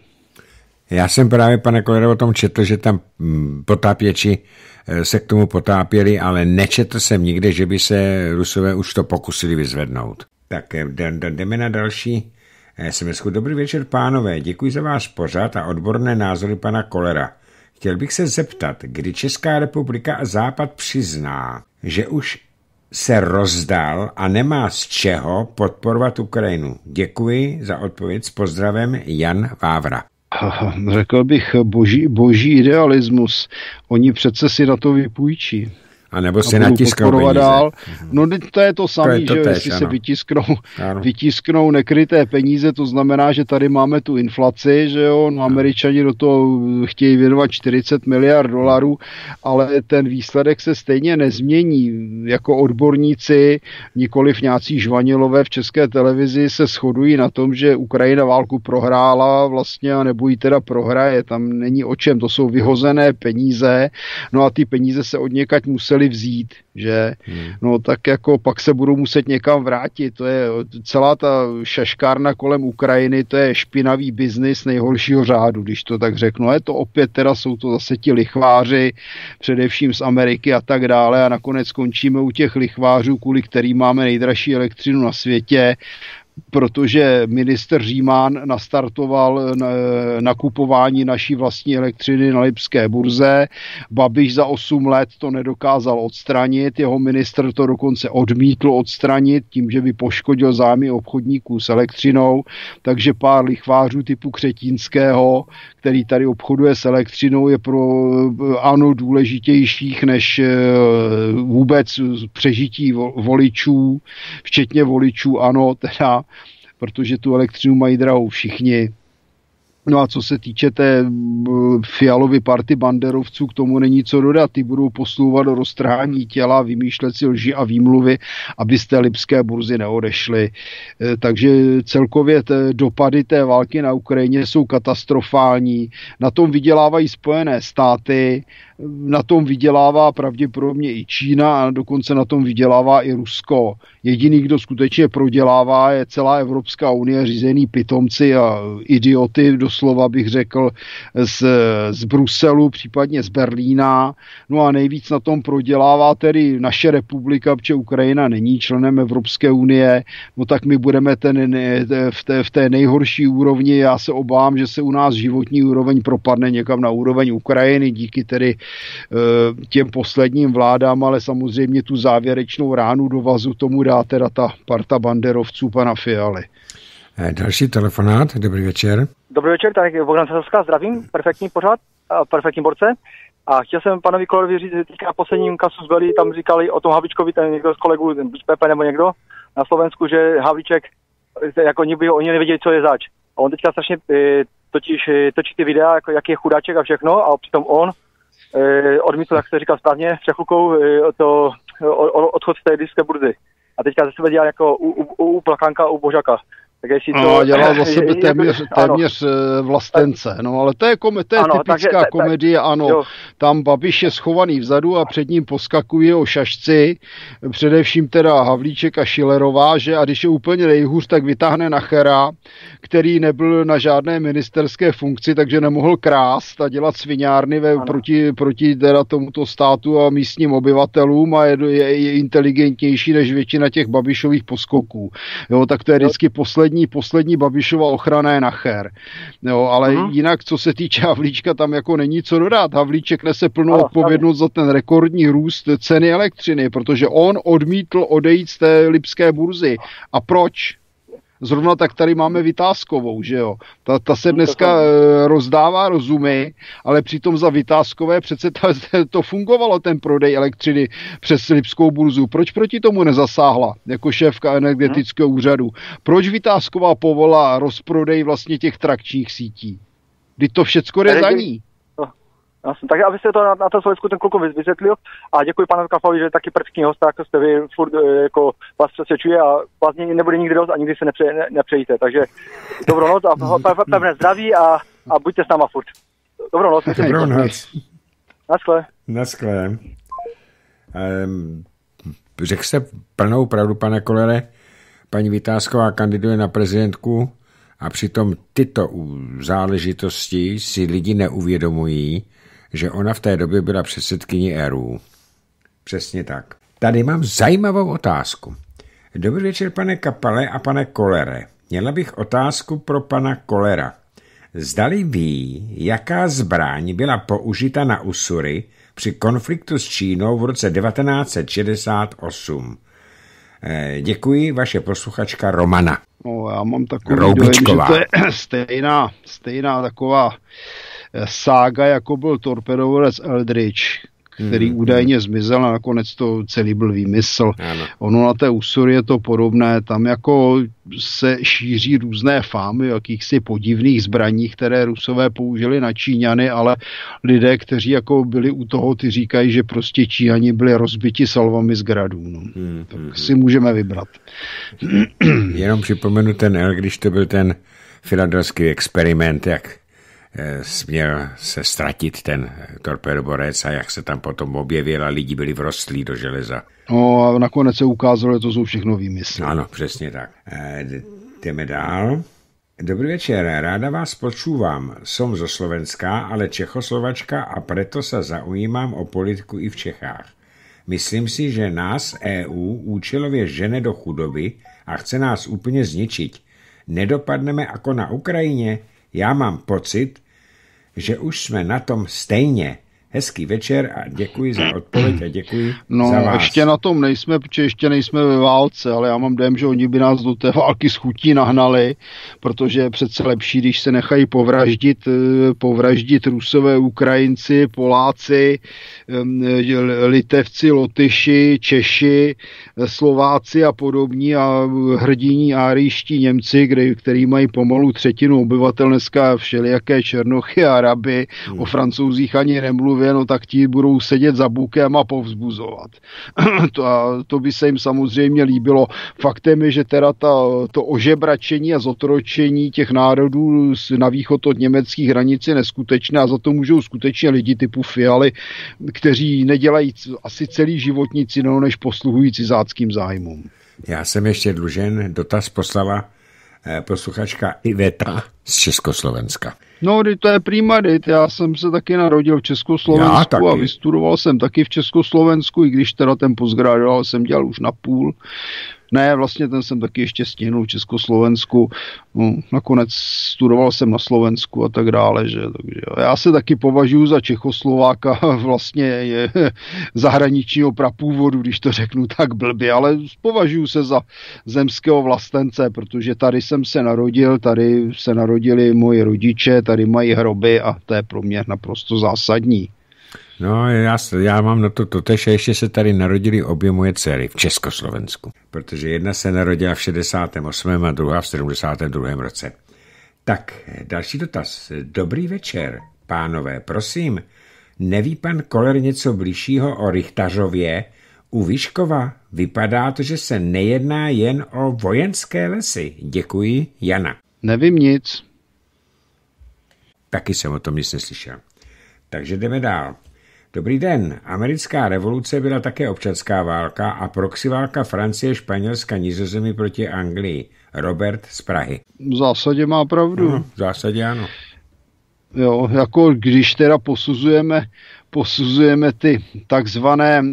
Já jsem právě, pane Kolero, o tom četl, že tam mm, potápěči eh, se k tomu potápěli, ale nečetl jsem nikde, že by se Rusové už to pokusili vyzvednout. Tak eh, jdeme na další sms Dobrý večer, pánové, děkuji za váš pořad a odborné názory pana Kolera. Chtěl bych se zeptat, kdy Česká republika a Západ přizná, že už se rozdal a nemá z čeho podporovat Ukrajinu. Děkuji za odpověď s pozdravem Jan Vávra. Řekl bych boží, boží idealismus. Oni přece si na to vypůjčí. A nebo si natisknou dál. No to je to samé, že tež, jestli ano. se vytisknou, vytisknou nekryté peníze, to znamená, že tady máme tu inflaci, že jo, no američani do toho chtějí věnovat 40 miliard dolarů, ale ten výsledek se stejně nezmění. Jako odborníci, nikoliv nějací žvanilové v české televizi se shodují na tom, že Ukrajina válku prohrála vlastně a nebo ji teda prohraje, tam není o čem, to jsou vyhozené peníze, no a ty peníze se od museli museli vzít, že hmm. no tak jako pak se budou muset někam vrátit. To je celá ta šaškárna kolem Ukrajiny, to je špinavý biznis nejhoršího řádu, když to tak řeknu. je to opět teda jsou to zase ti lichváři, především z Ameriky a tak dále a nakonec skončíme u těch lichvářů, kvůli kterým máme nejdražší elektřinu na světě protože minister Římán nastartoval nakupování naší vlastní elektřiny na Lipské burze. Babiš za 8 let to nedokázal odstranit, jeho minister to dokonce odmítl odstranit tím, že by poškodil zájmy obchodníků s elektřinou, takže pár lichvářů typu Křetínského, který tady obchoduje s elektřinou, je pro ANO důležitějších než eh, vůbec přežití voličů, včetně voličů ANO, teda protože tu elektřinu mají drahou všichni. No a co se týče té fialovy party banderovců, k tomu není co dodat. Ty budou poslouvat do roztrhání těla, vymýšlet si lži a výmluvy, aby z té lipské burzy neodešly. E, takže celkově té dopady té války na Ukrajině jsou katastrofální. Na tom vydělávají Spojené státy, na tom vydělává pravděpodobně i Čína a dokonce na tom vydělává i Rusko. Jediný, kdo skutečně prodělává, je celá Evropská unie, řízený pitomci a idioty, doslova bych řekl, z, z Bruselu, případně z Berlína. No a nejvíc na tom prodělává tedy naše republika, protože Ukrajina není členem Evropské unie, no tak my budeme ten, v, té, v té nejhorší úrovni. Já se obávám, že se u nás životní úroveň propadne někam na úroveň Ukrajiny díky tedy těm posledním vládám, ale samozřejmě tu závěrečnou ránu do vazu tomu dá teda ta parta banderovců pana Fialy. Eh, další telefonát, dobrý večer. Dobrý večer, tak Bogdan Sasovská, zdravím, perfektní pořád, perfektní borce. A chtěl jsem panovi Kolorovi říct, že teďka posledním kasu zbyli, tam říkali o tom Havličkovi, ten někdo z kolegů, ten Pepe nebo někdo na Slovensku, že Havliček, jako by oni nevěděli, co je zač. A on teďka strašně totiž točí ty videa, jako jaký je chudáček a všechno, a přitom on Eh, odmítl, jak se říkal správně, přechlukou eh, to odchod z té diské burzy. A teďka ze sebe dělá jako u, u, u Plakánka, u Božaka. Tak jestli to... No, dělá za sebe téměř, téměř ano. Eh, vlastence, no ale to je, kom, to je ano, typická takže, komedie, ano. Jo. Tam Babiš je schovaný vzadu a před ním poskakuje o šašci, především teda Havlíček a Šilerová, že a když je úplně nejhůř, tak vytáhne Nachera, který nebyl na žádné ministerské funkci, takže nemohl krást a dělat sviňárny ve, proti, proti teda tomuto státu a místním obyvatelům a je, je, je inteligentnější než většina těch Babišových poskoků. Jo, tak to je vždycky poslední, poslední Babišova ochrana je Nacher. Jo, ale uh-huh. jinak, co se týče Havlíčka, tam jako není co dodat. Havlíček nese plnou ano, odpovědnost za ten rekordní růst ceny elektřiny, protože on odmítl odejít z té lipské burzy. A proč? Zrovna tak tady máme Vytázkovou, že jo. Ta, ta se dneska e, rozdává rozumy, ale přitom za Vytázkové přece ta, to fungovalo, ten prodej elektřiny přes Lipskou burzu. Proč proti tomu nezasáhla jako šéfka energetického úřadu? Proč Vytázková povolá rozprodej vlastně těch trakčních sítí? Kdy to všecko jde za ní. Jasně, takže abyste to na, na to Slovensku ten klukům vysvětlil a děkuji panu Kafalovi, že je taky perfektní host, jako jste vy furt eh, jako vás přesvědčuje a vás nebude nikdy dost a nikdy se nepře, ne, nepřejíte. Takže dobrou noc a pevné zdraví a, a buďte s náma furt. Dobrou noc. Dobrou noc. Naschle. Naschle. Um, řekl jste plnou pravdu, pane Kolere. Paní Vytázková kandiduje na prezidentku a přitom tyto záležitosti si lidi neuvědomují že ona v té době byla předsedkyní ERU. Přesně tak. Tady mám zajímavou otázku. Dobrý večer, pane Kapale a pane Kolere. Měla bych otázku pro pana Kolera. Zdali ví, jaká zbraň byla použita na Usury při konfliktu s Čínou v roce 1968. Eh, děkuji, vaše posluchačka Romana. No, já mám takový dojem, že to je stejná, stejná taková sága, jako byl torpedovorec Eldridge, který hmm, údajně hmm. zmizel a nakonec to celý byl výmysl. Ano. Ono na té Usur je to podobné, tam jako se šíří různé fámy, jakýchsi podivných zbraní, které Rusové použili na Číňany, ale lidé, kteří jako byli u toho, ty říkají, že prostě Číňani byli rozbiti salvami z gradů. No. Hmm, tak hmm. si můžeme vybrat. Jenom připomenu ten když to byl ten filadelský experiment, jak směl se ztratit ten torpedoborec a jak se tam potom objevil a lidi byli vrostlí do železa. No a nakonec se ukázalo, že to jsou všechno výmysly. Ano, přesně tak. E, jdeme dál. Dobrý večer, ráda vás počúvam. Som zo Slovenska, ale Čechoslovačka a preto sa zaujímam o politiku i v Čechách. Myslím si, že nás EU účelově žene do chudoby a chce nás úplně zničit. Nedopadneme jako na Ukrajině? Já mám pocit, že už jsme na tom stejně. Hezký večer a děkuji za odpověď a děkuji no, za vás. ještě na tom nejsme, protože ještě nejsme ve válce, ale já mám dojem, že oni by nás do té války s chutí nahnali, protože je přece lepší, když se nechají povraždit, eh, povraždit Rusové, Ukrajinci, Poláci, Litevci, Lotyši, Češi, Slováci a podobní a hrdiní árijští Němci, kde, který mají pomalu třetinu obyvatel dneska všelijaké Černochy a Araby, hmm. o francouzích ani nemluvě, no tak ti budou sedět za bukem a povzbuzovat. to, a to by se jim samozřejmě líbilo. Faktem je, že teda ta, to ožebračení a zotročení těch národů na východ od německých hranic je neskutečné a za to můžou skutečně lidi typu Fialy, kteří nedělají asi celý život nic jiného, než posluhují cizáckým zájmům. Já jsem ještě dlužen, dotaz poslala eh, posluchačka Iveta z Československa. No, to je prima dit. Já jsem se taky narodil v Československu a vystudoval jsem taky v Československu, i když teda ten postgraduál jsem dělal už na půl. Ne, vlastně ten jsem taky ještě stihnul v Československu. No, nakonec studoval jsem na Slovensku a tak dále. Že, takže já se taky považuji za Čechoslováka vlastně je zahraničního prapůvodu, když to řeknu tak blbě, ale považuji se za zemského vlastence, protože tady jsem se narodil, tady se narodili moji rodiče, tady mají hroby a to je pro mě naprosto zásadní. No, já, já mám na to totež a ještě se tady narodili obě moje dcery v Československu, protože jedna se narodila v 68. a druhá v 72. roce. Tak, další dotaz. Dobrý večer, pánové, prosím. Neví pan Koler něco blížšího o Richtařově? U Výškova vypadá to, že se nejedná jen o vojenské lesy. Děkuji, Jana. Nevím nic. Taky jsem o tom nic neslyšel. Takže jdeme dál. Dobrý den. Americká revoluce byla také občanská válka a proxy válka Francie, Španělska, Nizozemí proti Anglii. Robert z Prahy. V zásadě má pravdu. No, v zásadě ano. Jo, jako když teda posuzujeme posuzujeme ty takzvané,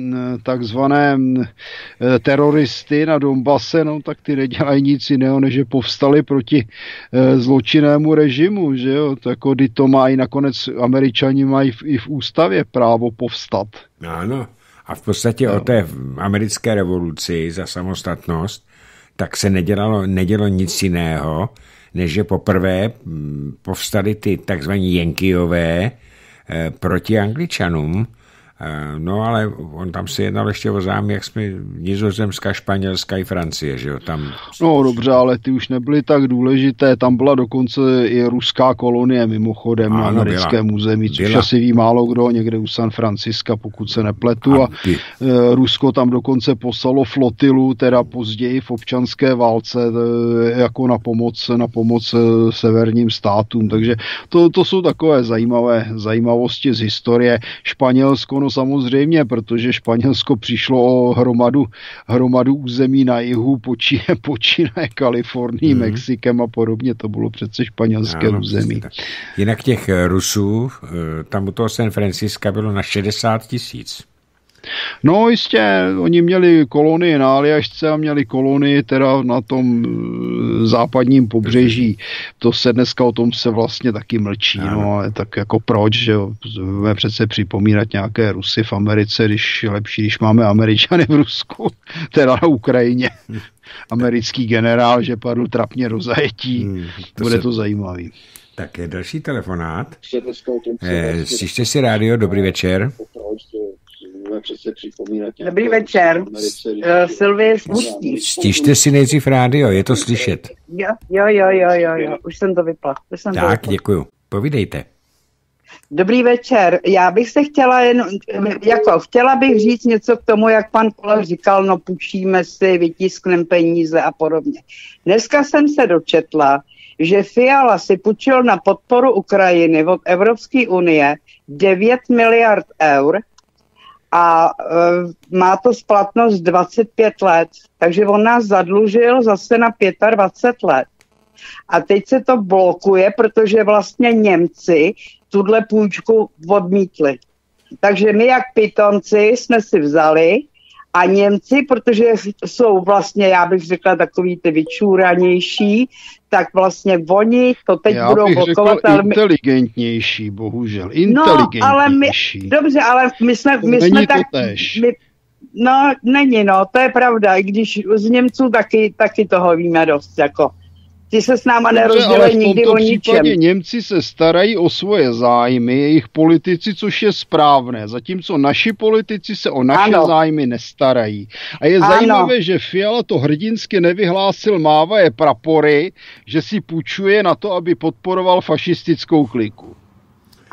takzvané eh, teroristy na Donbase, no tak ty nedělají nic jiného, než že povstali proti eh, zločinnému režimu, že jo, to jako kdy to mají nakonec američani mají i v ústavě právo povstat. Ano, a v podstatě no. o té americké revoluci za samostatnost, tak se nedělalo, nedělo nic jiného, než že poprvé hm, povstali ty takzvaní Jenkyové, proti Angličanům, Eh, no ale on tam si jednal ještě o jak jsme Nizozemská, Španělská i Francie, že jo, tam... No dobře, ale ty už nebyly tak důležité, tam byla dokonce i ruská kolonie mimochodem ano, na americkém byla. území, což byla. asi ví málo kdo, někde u San Franciska, pokud se nepletu a, a ty... Eh, Rusko tam dokonce poslalo flotilu, teda později v občanské válce eh, jako na pomoc, na pomoc severním státům, takže to, to jsou takové zajímavé zajímavosti z historie. Španělsko, no samozřejmě, protože Španělsko přišlo o hromadu, hromadu území na jihu, počíne, počínaje Kalifornií, mm. Mexikem a podobně, to bylo přece španělské ano, území. Jinak těch Rusů, eh, tam u toho San Franciska bylo na 60 tisíc. No jistě, oni měli kolonii na Aljašce a měli kolonii teda na tom eh, západním pobřeží. To se dneska o tom se vlastně taky mlčí, no ale tak jako proč, že jo, budeme přece připomínat nějaké Rusy v Americe, když je lepší, když máme Američany v Rusku, teda na Ukrajině. Americký generál, že padl trapně do zajetí, hmm, to bude se... to zajímavý. Tak je další telefonát. Eh, slyšte si rádio, dobrý večer přece připomínat. Dobrý večer. Uh, Sylvie Smutí. Stižte si nejdřív rádio, je to slyšet. Jo, jo, jo, jo, jo, jo. už jsem to vypla. Už jsem tak, to vypla. děkuju. Povídejte. Dobrý večer. Já bych se chtěla jen, jako chtěla bych říct něco k tomu, jak pan Kola říkal, no půjčíme si, vytiskneme peníze a podobně. Dneska jsem se dočetla, že Fiala si půjčil na podporu Ukrajiny od Evropské unie 9 miliard eur a e, má to splatnost 25 let, takže on nás zadlužil zase na 25 let. A teď se to blokuje, protože vlastně Němci tuhle půjčku odmítli. Takže my jak pitonci jsme si vzali a Němci, protože jsou vlastně, já bych řekla, takový ty vyčúranější, tak vlastně oni to teď Já budou bych blokovat. řekl ale my- inteligentnější, bohužel. No, ale my, Inteligentnější. dobře, ale my jsme, To my není jsme to tak, též. my, no, není, no, to je pravda, i když z Němců taky, taky toho víme dost, jako. Ty se s náma v nikdy o ničem. Němci se starají o svoje zájmy, jejich politici, což je správné, zatímco naši politici se o naše Ano. zájmy nestarají. A je Ano. zajímavé, že Fiala to hrdinsky nevyhlásil, mávaje prapory, že si půjčuje na to, aby podporoval fašistickou kliku.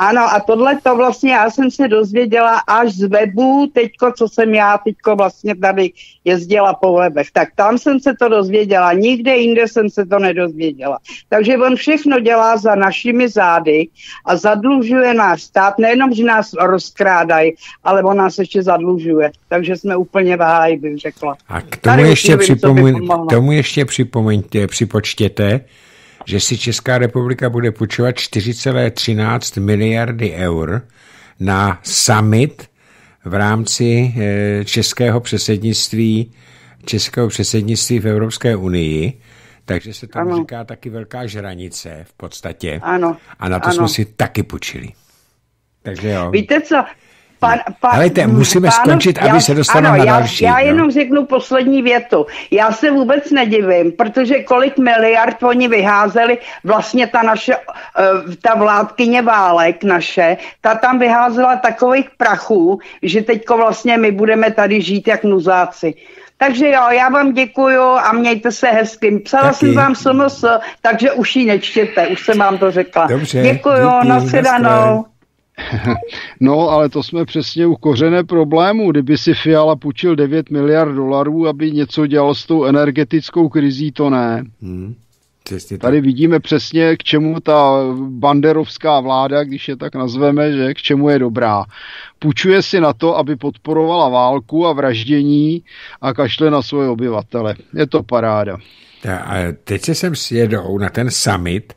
Ano, a tohle to vlastně já jsem se dozvěděla až z webu, teďko, co jsem já teďko vlastně tady jezdila po webech, tak tam jsem se to dozvěděla, nikde jinde jsem se to nedozvěděla. Takže on všechno dělá za našimi zády a zadlužuje náš stát, nejenom, že nás rozkrádají, ale on nás ještě zadlužuje. Takže jsme úplně v háji, bych řekla. A k tomu Tady ještě, připomeň, pomohlo. k tomu ještě připomeňte, připočtěte, že si Česká republika bude půjčovat 4,13 miliardy eur na summit v rámci eh, českého předsednictví, českého předsednictví v Evropské unii, takže se tomu Ano. říká taky velká žranice v podstatě. Ano, A na to ano. jsme si taky půjčili. Takže jo. Víte co? Pan, pan, Helejte, musíme pánov- skončit, aby já- se dostaneme ano, na já, další, Já no. jenom řeknu poslední větu. Já se vůbec nedivím, protože kolik miliard oni vyházeli, vlastně ta naše, eh, ta vládkyně válek naše, ta tam vyházela takových prachů, že teďko vlastně my budeme tady žít jak nuzáci. Takže jo, já vám děkuju a mějte se hezky. Psala Taky. jsem vám SMS, takže už ji nečtěte, už jsem vám to řekla. Dobře, děkuju, díky, nashledanou. No, ale to jsme přesně u kořené problému. Kdyby si Fiala půjčil 9 miliard dolarů, aby něco dělal s tou energetickou krizí, to ne. Hmm. Přesně tak. Tady vidíme přesně, k čemu ta banderovská vláda, když je tak nazveme, že k čemu je dobrá. Půjčuje si na to, aby podporovala válku a vraždění a kašle na svoje obyvatele. Je to paráda. Ta- A teď se sem sjedou na ten summit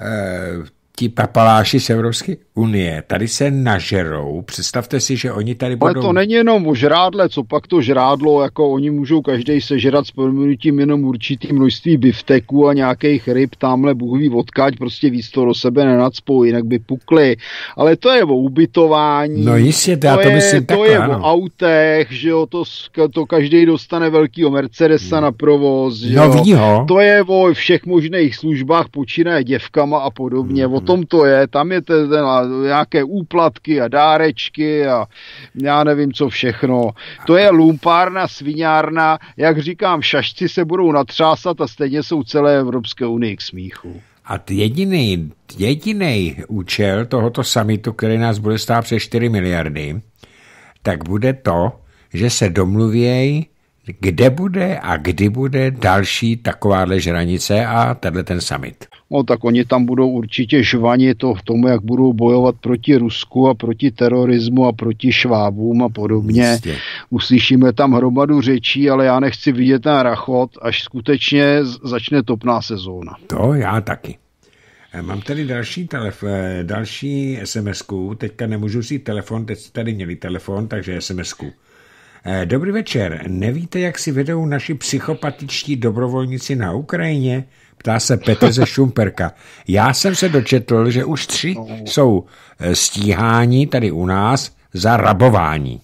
eh, ti papaláši z Evropské unie. Tady se nažerou. Představte si, že oni tady Ale budou... to není jenom o žrádle, co pak to žrádlo, jako oni můžou každý sežrat s prominutím jenom určitý množství bifteků a nějakých ryb, tamhle Bůh ví odkaď, prostě víc to do sebe nenacpou, jinak by pukli. Ale to je o ubytování. No jistě, já to je, myslím to takhle, je ano. o autech, že jo, to, to každý dostane velkýho Mercedesa na provoz, že jo. Novýho. To je o všech možných službách, počínaje děvkama a podobně. Mhm. O tom to je. Tam je ten, nějaké úplatky a dárečky a já nevím co všechno. To je lumpárna, sviňárna. Jak říkám, šašci se budou natřásat a stejně jsou celé Evropské unii k smíchu. A jediný, jediný účel tohoto summitu, který nás bude stát přes 4 miliardy, tak bude to, že se domluvějí, kde bude a kdy bude další takováhle žranice a tenhle ten summit. No tak oni tam budou určitě žvani to v tomu, jak budou bojovat proti Rusku a proti terorismu a proti švábům a podobně. Jistě. Uslyšíme tam hromadu řečí, ale já nechci vidět ten rachot, až skutečně začne topná sezóna. To já taky. Eh, Mám tady další, telef, eh, další SMS-ku, teďka nemůžu si telefon, teď jste tady měli telefon, takže SMS-ku. Eh, Dobrý večer, nevíte, jak si vedou naši psychopatičtí dobrovolníci na Ukrajině? Ptá se Petr ze Šumperka. Já jsem se dočetl, že už tři jsou eh, stíháni tady u nás za rabování.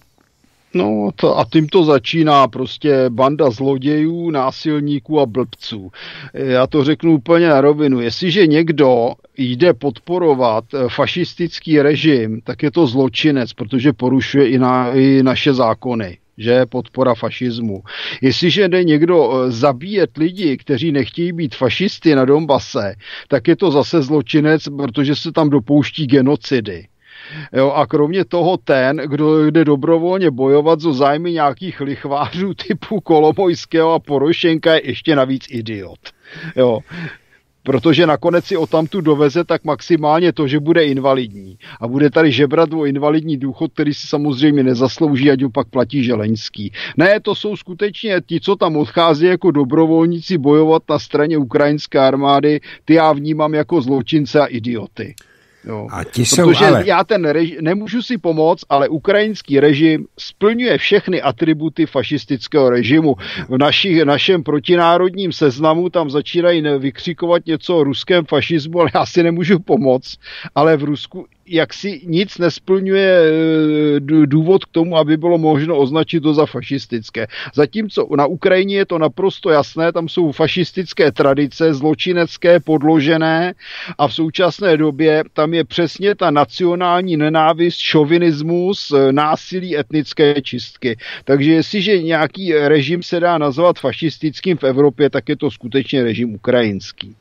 No to, a tím to začíná prostě banda zlodějů, násilníků a blbců. Já to řeknu úplně na rovinu. Jestliže někdo jde podporovat eh, fašistický režim, tak je to zločinec, protože porušuje i, na, i naše zákony že podpora fašismu. Jestliže jde někdo eh, zabíjet lidi, kteří nechtějí být fašisty na Donbase, tak je to zase zločinec, protože se tam dopouští genocidy. Jo, a kromě toho ten, kdo jde dobrovolně bojovat za zájmy nějakých lichvářů typu Kolomojského a Porošenka je ještě navíc idiot. Jo. Protože nakonec si o tamtu doveze tak maximálně to, že bude invalidní. A bude tady žebrat o invalidní důchod, který si samozřejmě nezaslouží, ať ho pak platí Želeňský. Ne, to jsou skutečně ti, co tam odchází jako dobrovolníci bojovat na straně ukrajinské armády, ty já vnímám jako zločince a idioty. Jo. A ti jsou Protože ale... já ten reži- nemůžu si pomoct, ale ukrajinský režim splňuje všechny atributy fašistického režimu. V naši, našem protinárodním seznamu tam začínají vykřikovat něco o ruském fašismu, ale já si nemůžu pomoct. Ale v Rusku jak si nic nesplňuje eh, důvod k tomu, aby bylo možno označit to za fašistické. Zatímco na Ukrajině je to naprosto jasné, tam jsou fašistické tradice, zločinecké, podložené a v současné době tam je přesně ta nacionální nenávist, šovinismus, eh, násilí, etnické čistky. Takže jestliže nějaký režim se dá nazvat fašistickým v Evropě, tak je to skutečně režim ukrajinský.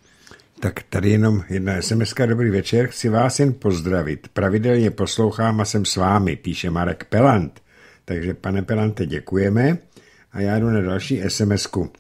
Tak tady jenom jedna sms Dobrý večer, chci vás jen pozdravit. Pravidelně poslouchám a jsem s vámi, píše Marek Pelant. Takže pane Pelante, děkujeme a já jdu na další sms -ku.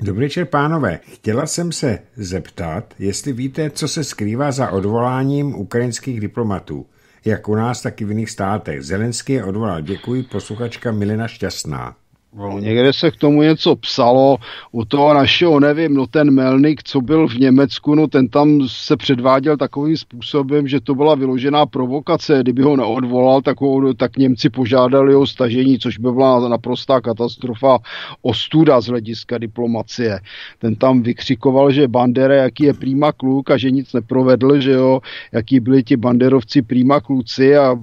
Dobrý večer, pánové. Chtěla jsem se zeptat, jestli víte, co se skrývá za odvoláním ukrajinských diplomatů. Jak u nás, tak i v jiných státech. Zelenský je odvolal. Děkuji, posluchačka Milena Šťastná. No, někde se k tomu něco psalo, u toho našeho, nevím, no ten Melnik, co byl v Německu, no ten tam se předváděl takovým způsobem, že to byla vyložená provokace, kdyby ho neodvolal, tak, ho, tak Němci požádali o stažení, což by byla naprostá katastrofa, ostuda z hlediska diplomacie. Ten tam vykřikoval, že Bandera, jaký je prýma kluk a že nic neprovedl, že jo, jaký byli ti banderovci prýma kluci a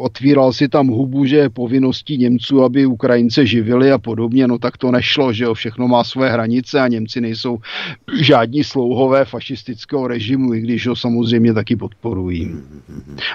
otvíral si tam hubu, že je povinností Němců, aby Ukrajince živili a podobně, no tak to nešlo, že jo, všechno má své hranice a Němci nejsou žádní slouhové fašistického režimu, i když ho samozřejmě taky podporují.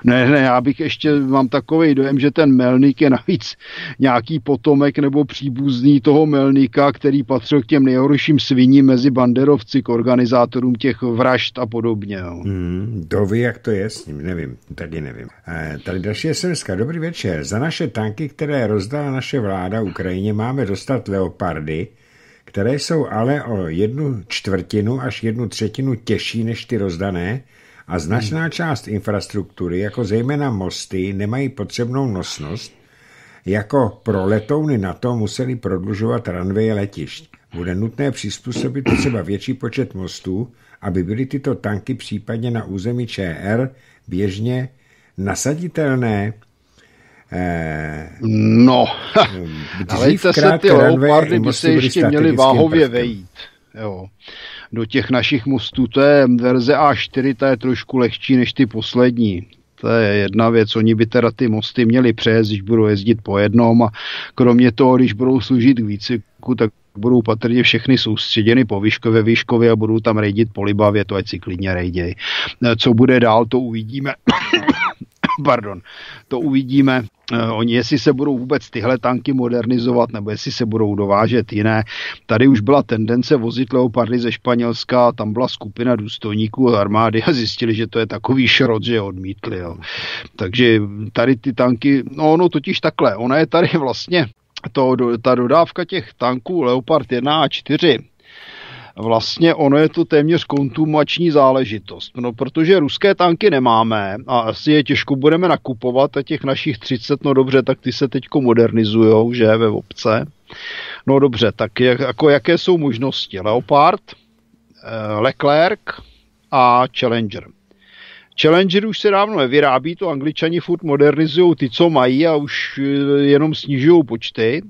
Ne, ne, já bych ještě, mám takový dojem, že ten Melnik je navíc nějaký potomek nebo příbuzný toho Melnika, který patřil k těm nejhorším sviním mezi banderovci, k organizátorům těch vražd a podobně. Jo. Hmm, to ví, jak to je s ním, nevím, taky nevím. E, tady další SMS. Dobrý večer. Za naše tanky, které rozdala naše vláda Ukrajina, Ukrajině máme dostat leopardy, které jsou ale o jednu čtvrtinu až jednu třetinu těžší než ty rozdané a značná část infrastruktury, jako zejména mosty, nemají potřebnou nosnost, jako pro letouny na to museli prodlužovat ranveje letišť. Bude nutné přizpůsobit třeba větší počet mostů, aby byly tyto tanky případně na území ČR běžně nasaditelné no, ale se ty leopardy by se ještě měly váhově vejít. Jo. Do těch našich mostů, to je verze A4, ta je trošku lehčí než ty poslední. To je jedna věc, oni by teda ty mosty měli přejezd, když budou jezdit po jednom a kromě toho, když budou služit k výcviku, tak budou patrně všechny soustředěny po výškově, výškově a budou tam rejdit po Libavě, to ať si klidně rejděj. Co bude dál, to uvidíme. Pardon, to uvidíme. Eh, oni, jestli se budou vůbec tyhle tanky modernizovat, nebo jestli se budou dovážet jiné. Tady už byla tendence vozit leopardy ze Španělska, tam byla skupina důstojníků armády a zjistili, že to je takový šrot, že je odmítli. Jo. Takže tady ty tanky, no ono totiž takhle, ona je tady vlastně to, ta dodávka těch tanků Leopard 1 a 4 vlastně ono je to téměř kontumační záležitost. No, protože ruské tanky nemáme a asi je těžko budeme nakupovat a těch našich 30, no dobře, tak ty se teďko modernizujou, že, ve obce. No dobře, tak jak, jako jaké jsou možnosti? Leopard, eh, Leclerc a Challenger. Challenger už se dávno nevyrábí, to angličani furt modernizují ty, co mají a už eh, jenom snižují počty.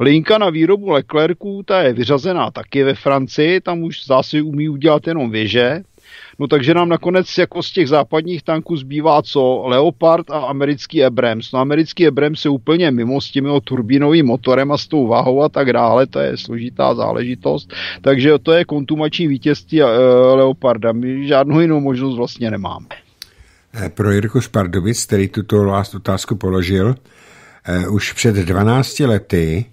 Linka na výrobu Leclerců, ta je vyřazená taky ve Francii, tam už zase umí udělat jenom věže. No takže nám nakonec jako z těch západních tanků zbývá co? Leopard a americký Abrams. No americký Abrams je úplně mimo s tím turbínovým motorem a s tou váhou a tak dále, to je složitá záležitost. Takže to je kontumační vítězství uh, Leoparda. My žádnou jinou možnost vlastně nemáme. Eh, pro Jirku Špardovic, který tuto otázku položil, eh, už před 12 lety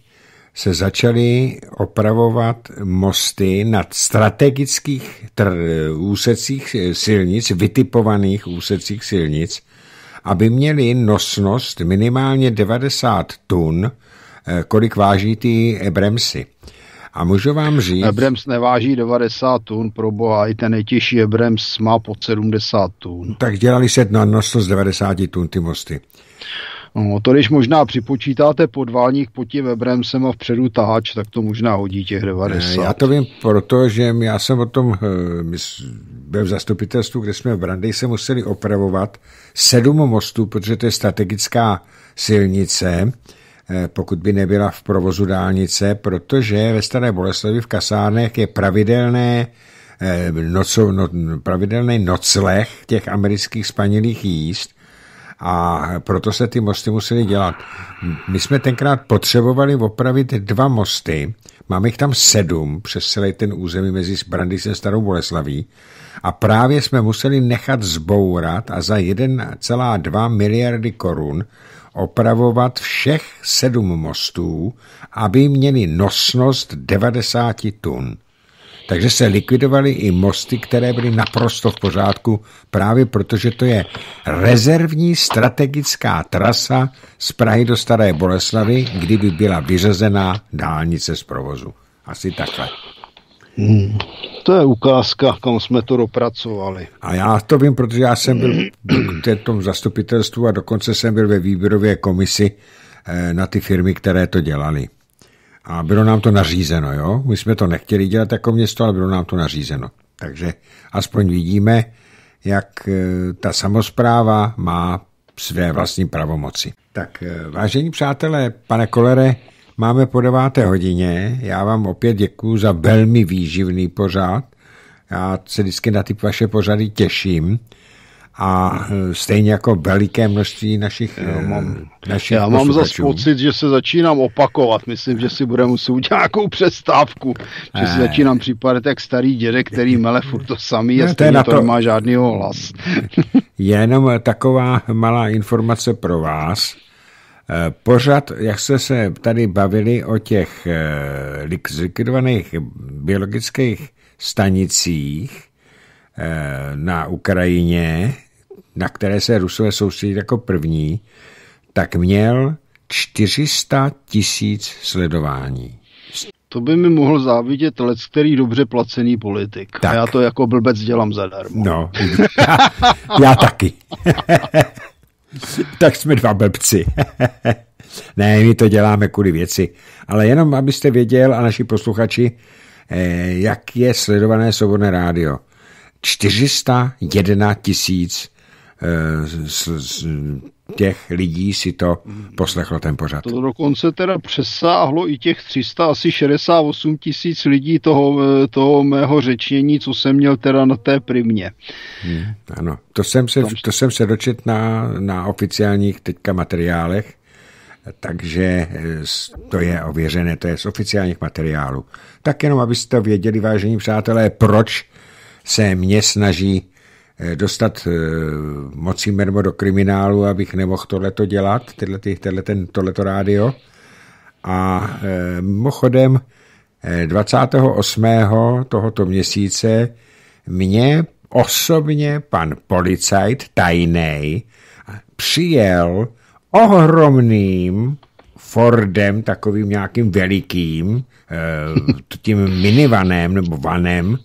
začaly opravovat mosty nad strategických tr- úsecích silnic, vytipovaných úsecích silnic, aby měly nosnost minimálně 90 tun, eh, kolik váží ty Ebremsy. A můžu vám říct... Ebrems neváží 90 tun, pro boha, i ten nejtěžší Ebrems má pod 70 tun. Tak dělali se na nosnost 90 tun ty mosty. No, to když možná připočítáte podválník pod tím Ebremsem a vpředu tahač, tak to možná hodí těch 90. Já to vím proto, že já jsem o tom byl v zastupitelstvu, kde jsme v Brandej se museli opravovat sedm mostů, protože to je strategická silnice, pokud by nebyla v provozu dálnice, protože ve Staré Boleslavi v kasárnech je pravidelné noco, no, pravidelný nocleh těch amerických spanilých jíst a proto se ty mosty museli dělat. My jsme tenkrát potřebovali opravit dva mosty, máme jich tam sedm přes celý ten území mezi Brandýsem a Starou Boleslaví a právě jsme museli nechat zbourat a za 1,2 miliardy korun opravovat všech sedm mostů, aby měli nosnost 90 tun. Takže se likvidovaly i mosty, které byly naprosto v pořádku, právě protože to je rezervní strategická trasa z Prahy do Staré Boleslavy, kdyby byla vyřazená dálnice z provozu. Asi takhle. Hmm. To je ukázka, kam jsme to dopracovali. A já to vím, protože já jsem byl v tom zastupitelstvu a dokonce jsem byl ve výběrové komisi eh, na ty firmy, které to dělali. A bylo nám to nařízeno, jo? My jsme to nechtěli dělat jako město, ale bylo nám to nařízeno. Takže aspoň vidíme, jak e, ta samozpráva má své vlastní pravomoci. Tak e, vážení přátelé, pane Kolere, máme po deváté hodině. Já vám opět děkuji za velmi výživný pořád. Já se vždycky na ty vaše pořady těším a e, stejně jako veliké množství našich, já mám, našich Já mám zase pocit, že se začínám opakovat. Myslím, že si budeme muset udělat nějakou přestávku. Že si začínám připadat jak starý dědek, který mele furt to samý a no, stejně to, to nemá žádný hlas. Jenom taková malá informace pro vás. E, pořád, jak jste se tady bavili o těch e, zlikvidovaných biologických stanicích, na Ukrajině, na které se Rusové soustředí jako první, tak měl 400 tisíc sledování. To by mi mohl závidět lec, který dobře placený politik. Tak. A já to jako blbec dělám zadarmo. No, já, já taky. tak jsme dva blbci. ne, my to děláme kvůli věci. Ale jenom, abyste věděl a naši posluchači, eh, jak je sledované Svobodné rádio. 401 tisíc eh, těch lidí si to poslechlo ten pořad. To dokonce teda přesáhlo i těch 300, asi 68 tisíc lidí toho, eh, toho mého řečnění, co jsem měl teda na té primě. Hmm, ano, to jsem se, to jsem se dočet na, na oficiálních teďka materiálech, takže eh, to je ověřené, to je z oficiálních materiálů. Tak jenom, abyste věděli, vážení přátelé, proč se mě snaží eh, dostat eh, mocí mermo do kriminálu, abych nemohl tohleto dělat, tyhle, tyhle, ten, tohleto rádio. A eh, mimochodem 28. tohoto měsíce mě osobně pan policajt tajnej přijel ohromným Fordem, takovým nějakým velikým, tím minivanem nebo vanem,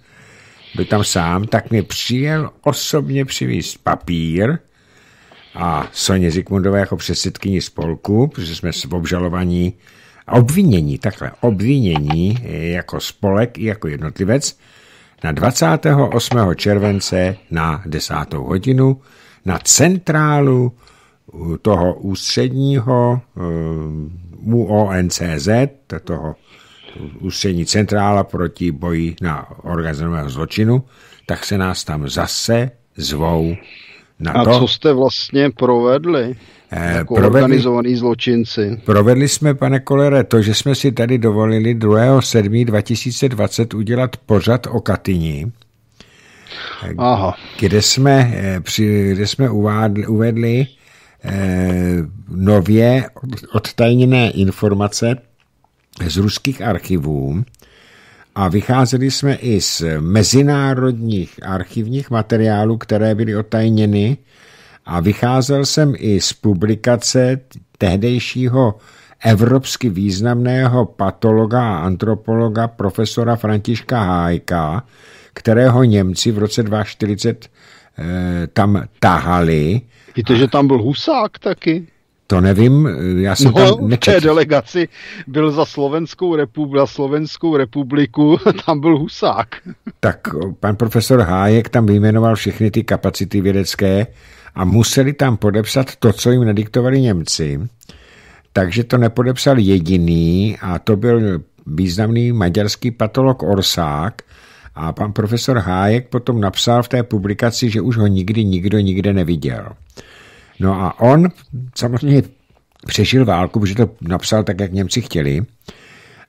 byl tam sám, tak mě přijel osobně přivízt papír a Soně Zikmundové jako předsedkyni spolku, protože jsme obžalovaní a obvinění, takhle, obvinění jako spolek i jako jednotlivec na 28. července na 10. hodinu na centrálu toho ústředního UONCZ, toho ústřední centrála proti boji na organizovaného zločinu, tak se nás tam zase zvou na A to. co jste vlastně provedli? Eh, jako provedli, organizovaný zločinci. Provedli jsme, pane Kolere, to, že jsme si tady dovolili 2.7.2020 udělat pořad o Katyni, Aha. kde jsme, eh, při, kde jsme uvádli, uvedli eh, nově odtajněné informace z ruských archivů a vycházeli jsme i z mezinárodních archivních materiálů, které byly otajněny a vycházel jsem i z publikace tehdejšího evropsky významného patologa a antropologa profesora Františka Hájka, kterého Němci v roce 2040 eh, tam tahali. Víte, že tam byl Husák taky? To nevím, já jsem no, tam nečetl. v té delegaci byl za Slovenskou, republiku, za Slovenskou republiku, tam byl Husák. Tak pan profesor Hájek tam vyjmenoval všechny ty kapacity vědecké a museli tam podepsat to, co jim nadiktovali Němci. Takže to nepodepsal jediný a to byl významný maďarský patolog Orsák a pan profesor Hájek potom napsal v té publikaci, že už ho nikdy nikdo nikde neviděl. No a on samozřejmě přežil válku, protože to napsal tak, jak Němci chtěli.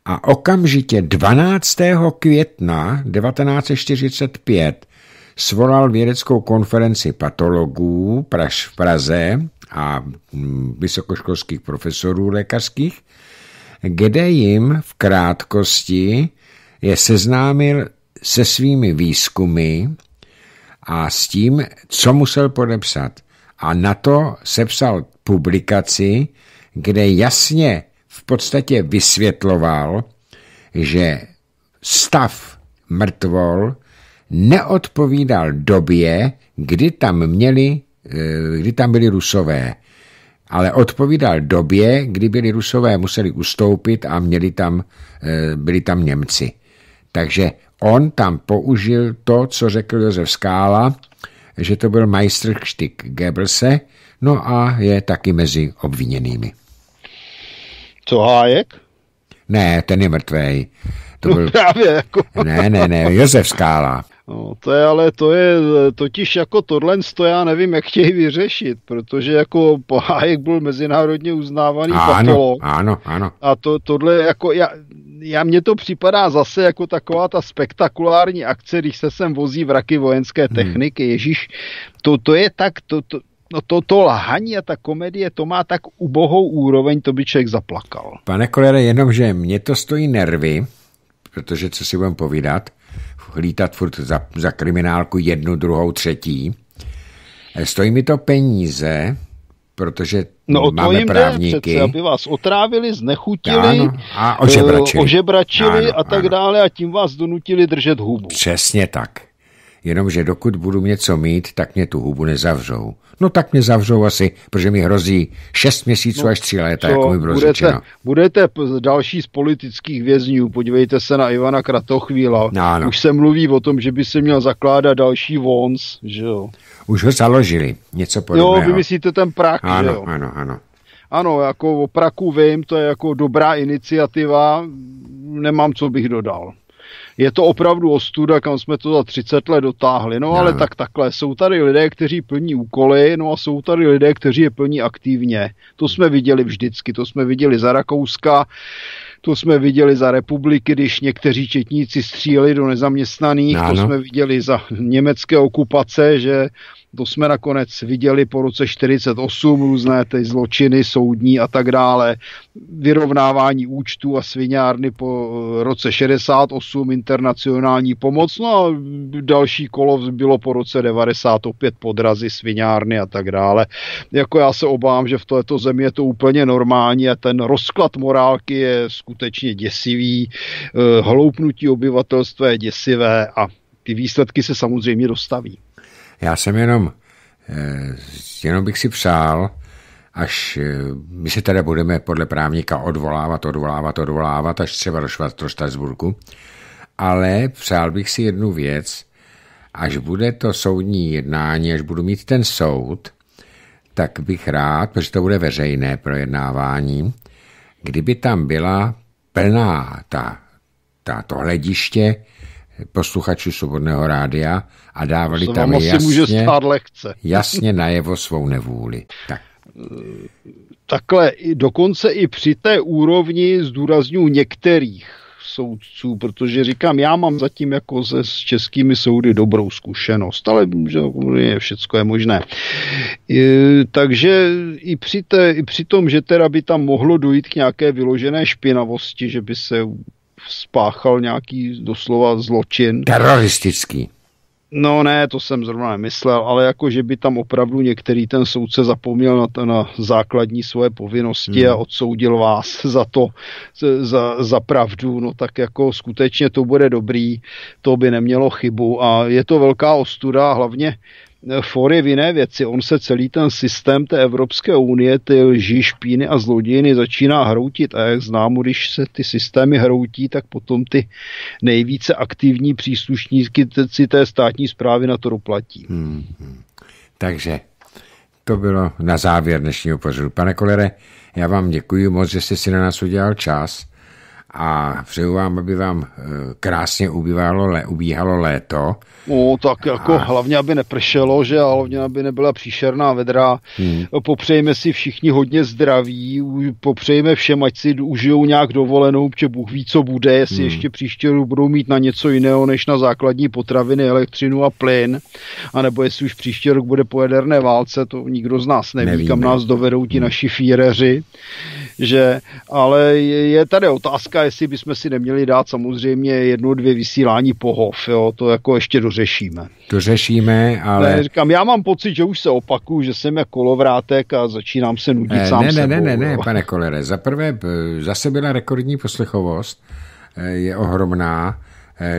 A okamžitě 12. května 1945 svolal vědeckou konferenci patologů Praž v Praze a mm, vysokoškolských profesorů lékařských, kde jim v krátkosti je seznámil se svými výzkumy a s tím, co musel podepsat. A na to sepsal publikaci, kde jasně v podstatě vysvětloval, že stav mrtvol neodpovídal době, kdy tam měli, eh, kdy tam byli rusové, ale odpovídal době, kdy byli rusové museli ustoupit a měli tam, eh, byli tam Němci. Takže on tam použil to, co řekl Josef Skála, že to byl majstrštyk Goebbelse, no a je taky mezi obviněnými. Co Hájek? Ne, ten je mrtvej. To no byl... právě jako... Ne, ne, ne, Josef Skála. No, to je ale, to je totiž jako tohle, to já nevím, jak chtějí vyřešit, protože jako Hájek byl mezinárodně uznávaný ano, patolog. Ano, ano. A to, tohle jako, já, já mně to připadá zase jako taková ta spektakulární akce, když se sem vozí vraky vojenské hmm. techniky. Hmm. Ježíš, to, to je tak, to, to, no to, to lhaní a ta komedie, to má tak ubohou úroveň, to by člověk zaplakal. Pane Kolere, jenom, že mě to stojí nervy, protože co si budeme povídat, hlítat furt za, za kriminálku jednu, druhou, třetí. Stojí mi to peníze, protože no, máme to právníky. Přece, aby vás otrávili, znechutili, ano, a ožebračili, ožebračili ano, a tak ano. dále a tím vás donutili držet hubu. Přesně tak. Jenomže dokud budu něco mít, tak mě tu hubu nezavřou. No tak mě zavřou asi, protože mi hrozí 6 měsíců no, až 3 léta, jako mi bylo budete, řečeno. Budete další z politických vězňů, podívejte se na Ivana Kratochvíla. No, Už se mluví o tom, že by se měl zakládat další VONS, že jo. Už ho založili, něco podobného. Jo, vy myslíte ten prak, ano, že jo. Ano, ano, ano. jako o praku vím, to je jako dobrá iniciativa, nemám, co bych dodal je to opravdu ostuda, kam jsme to za 30 let dotáhli. No, no ale tak takhle, jsou tady lidé, kteří plní úkoly, no a jsou tady lidé, kteří je plní aktivně. To jsme viděli vždycky, to jsme viděli za Rakouska, to jsme viděli za republiky, když někteří četníci stříleli do nezaměstnaných, no, to jsme viděli za německé okupace, že to jsme nakonec viděli po roce 48, různé ty zločiny soudní a tak dále, vyrovnávání účtů a sviňárny po roce 68, internacionální pomoc, no a další kolo bylo po roce 95 podrazy, sviňárny a tak dále. Jako já se obávám, že v této zemi je to úplně normální a ten rozklad morálky je skutečně děsivý, eh, hloupnutí obyvatelstva je děsivé a ty výsledky se samozřejmě dostaví. Já jsem jenom, eh, jenom bych si přál, až eh, my se teda budeme podle právníka odvolávat, odvolávat, odvolávat, až třeba do, Štrasburku, ale přál bych si jednu věc, až bude to soudní jednání, až budu mít ten soud, tak bych rád, protože to bude veřejné projednávání, kdyby tam byla plná ta, ta to hlediště posluchačů Svobodného rádia a dávali tam jasně, může stát lehce. jasně najevo svou nevůli. Tak. Takhle, dokonce i při té úrovni zdůrazňuji některých soudců, protože říkám, já mám zatím jako se s českými soudy dobrou zkušenost, ale že je všecko je možné. E, takže i při, té, i při tom, že teda by tam mohlo dojít k nějaké vyložené špinavosti, že by se spáchal nějaký doslova zločin. Teroristický. No ne, to jsem zrovna nemyslel, ale jako, že by tam opravdu některý ten soudce zapomněl na, to, na základní svoje povinnosti hmm. a odsoudil vás za to, za, za pravdu, no tak jako skutečně to bude dobrý, to by nemělo chybu a je to velká ostuda, hlavně for je v jiné věci. On se celý ten systém té Evropské unie, ty lži, špíny a zlodějiny začíná hroutit a jak známo, když se ty systémy hroutí, tak potom ty nejvíce aktivní příslušníky té státní zprávy na to doplatí. Hmm, hmm. Takže to bylo na závěr dnešního pořadu. Pane Kolere, já vám děkuji moc, že jste si na nás udělal čas a přeju vám, aby vám eh, krásně ubývalo, ubíhalo léto. No, tak jako a... hlavně, aby nepršelo, že a hlavně, aby nebyla příšerná vedra. Hmm. Popřejme si všichni hodně zdraví, popřejme všem, ať si užijou nějak dovolenou, protože Bůh ví, co bude, jestli hmm. ještě příště budou mít na něco jiného, než na základní potraviny, elektřinu a plyn, anebo jestli už příští rok bude po jaderné válce, to nikdo z nás neví, Nevíme. kam nás dovedou ti hmm. naši fíreři že, ale je tady otázka, jestli bychom si neměli dát samozřejmě jedno, dvě vysílání pohov, jo, to jako ještě dořešíme. Dořešíme, ale... Ne, říkám, já mám pocit, že už se opakuju, že jsem jako kolovrátek a začínám se nudit ne, sám ne, sebou. Ne, ne, ne, ne, pane Kolere, za prvé zase byla rekordní poslechovost, e, je ohromná,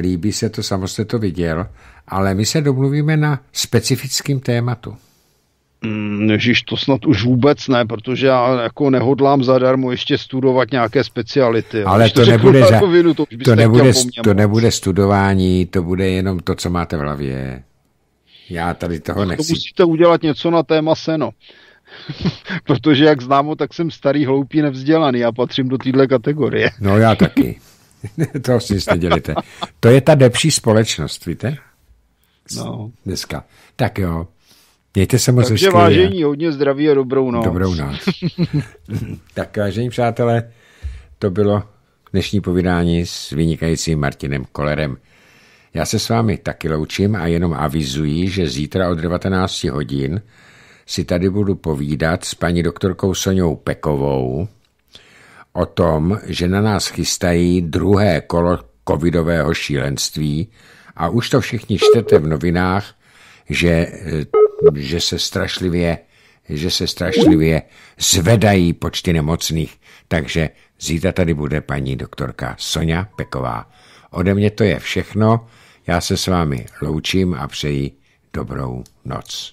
líbí se to, samozřejmě to viděl, ale my se domluvíme na specifickým tématu. Mm, Ježíš, to snad už vůbec ne, protože já jako nehodlám zadarmo ještě studovat nějaké speciality. Ale to, to, nebude, za, vinu, to, to, nebude, to nebude studování, to bude jenom to, co máte v hlavě. Já tady toho nechci. To musíte udělat něco na téma seno. protože jak známo, tak jsem starý, hloupý, nevzdělaný a patřím do téhle kategorie. no já taky. to si nic nedělíte. To je ta lepší společnost, víte? No. Dneska. Tak jo. Mějte se moc Takže vážení, hodně zdraví a dobrou noc. Dobrou noc. tak vážení přátelé, to bylo dnešní povídání s vynikajícím Martinem Kolerem. Já se s vámi taky loučím a jenom avizuji, že zítra od 19 hodin si tady budu povídat s paní doktorkou Soňou Pekovou o tom, že na nás chystají druhé kolo covidového šílenství a už to všichni čtete v novinách, že že se strašlivě, že se strašlivě zvedají počty nemocných, takže zítra tady bude paní doktorka Sonja Peková. Ode mě to je všechno, já se s vámi loučím a přeji dobrou noc.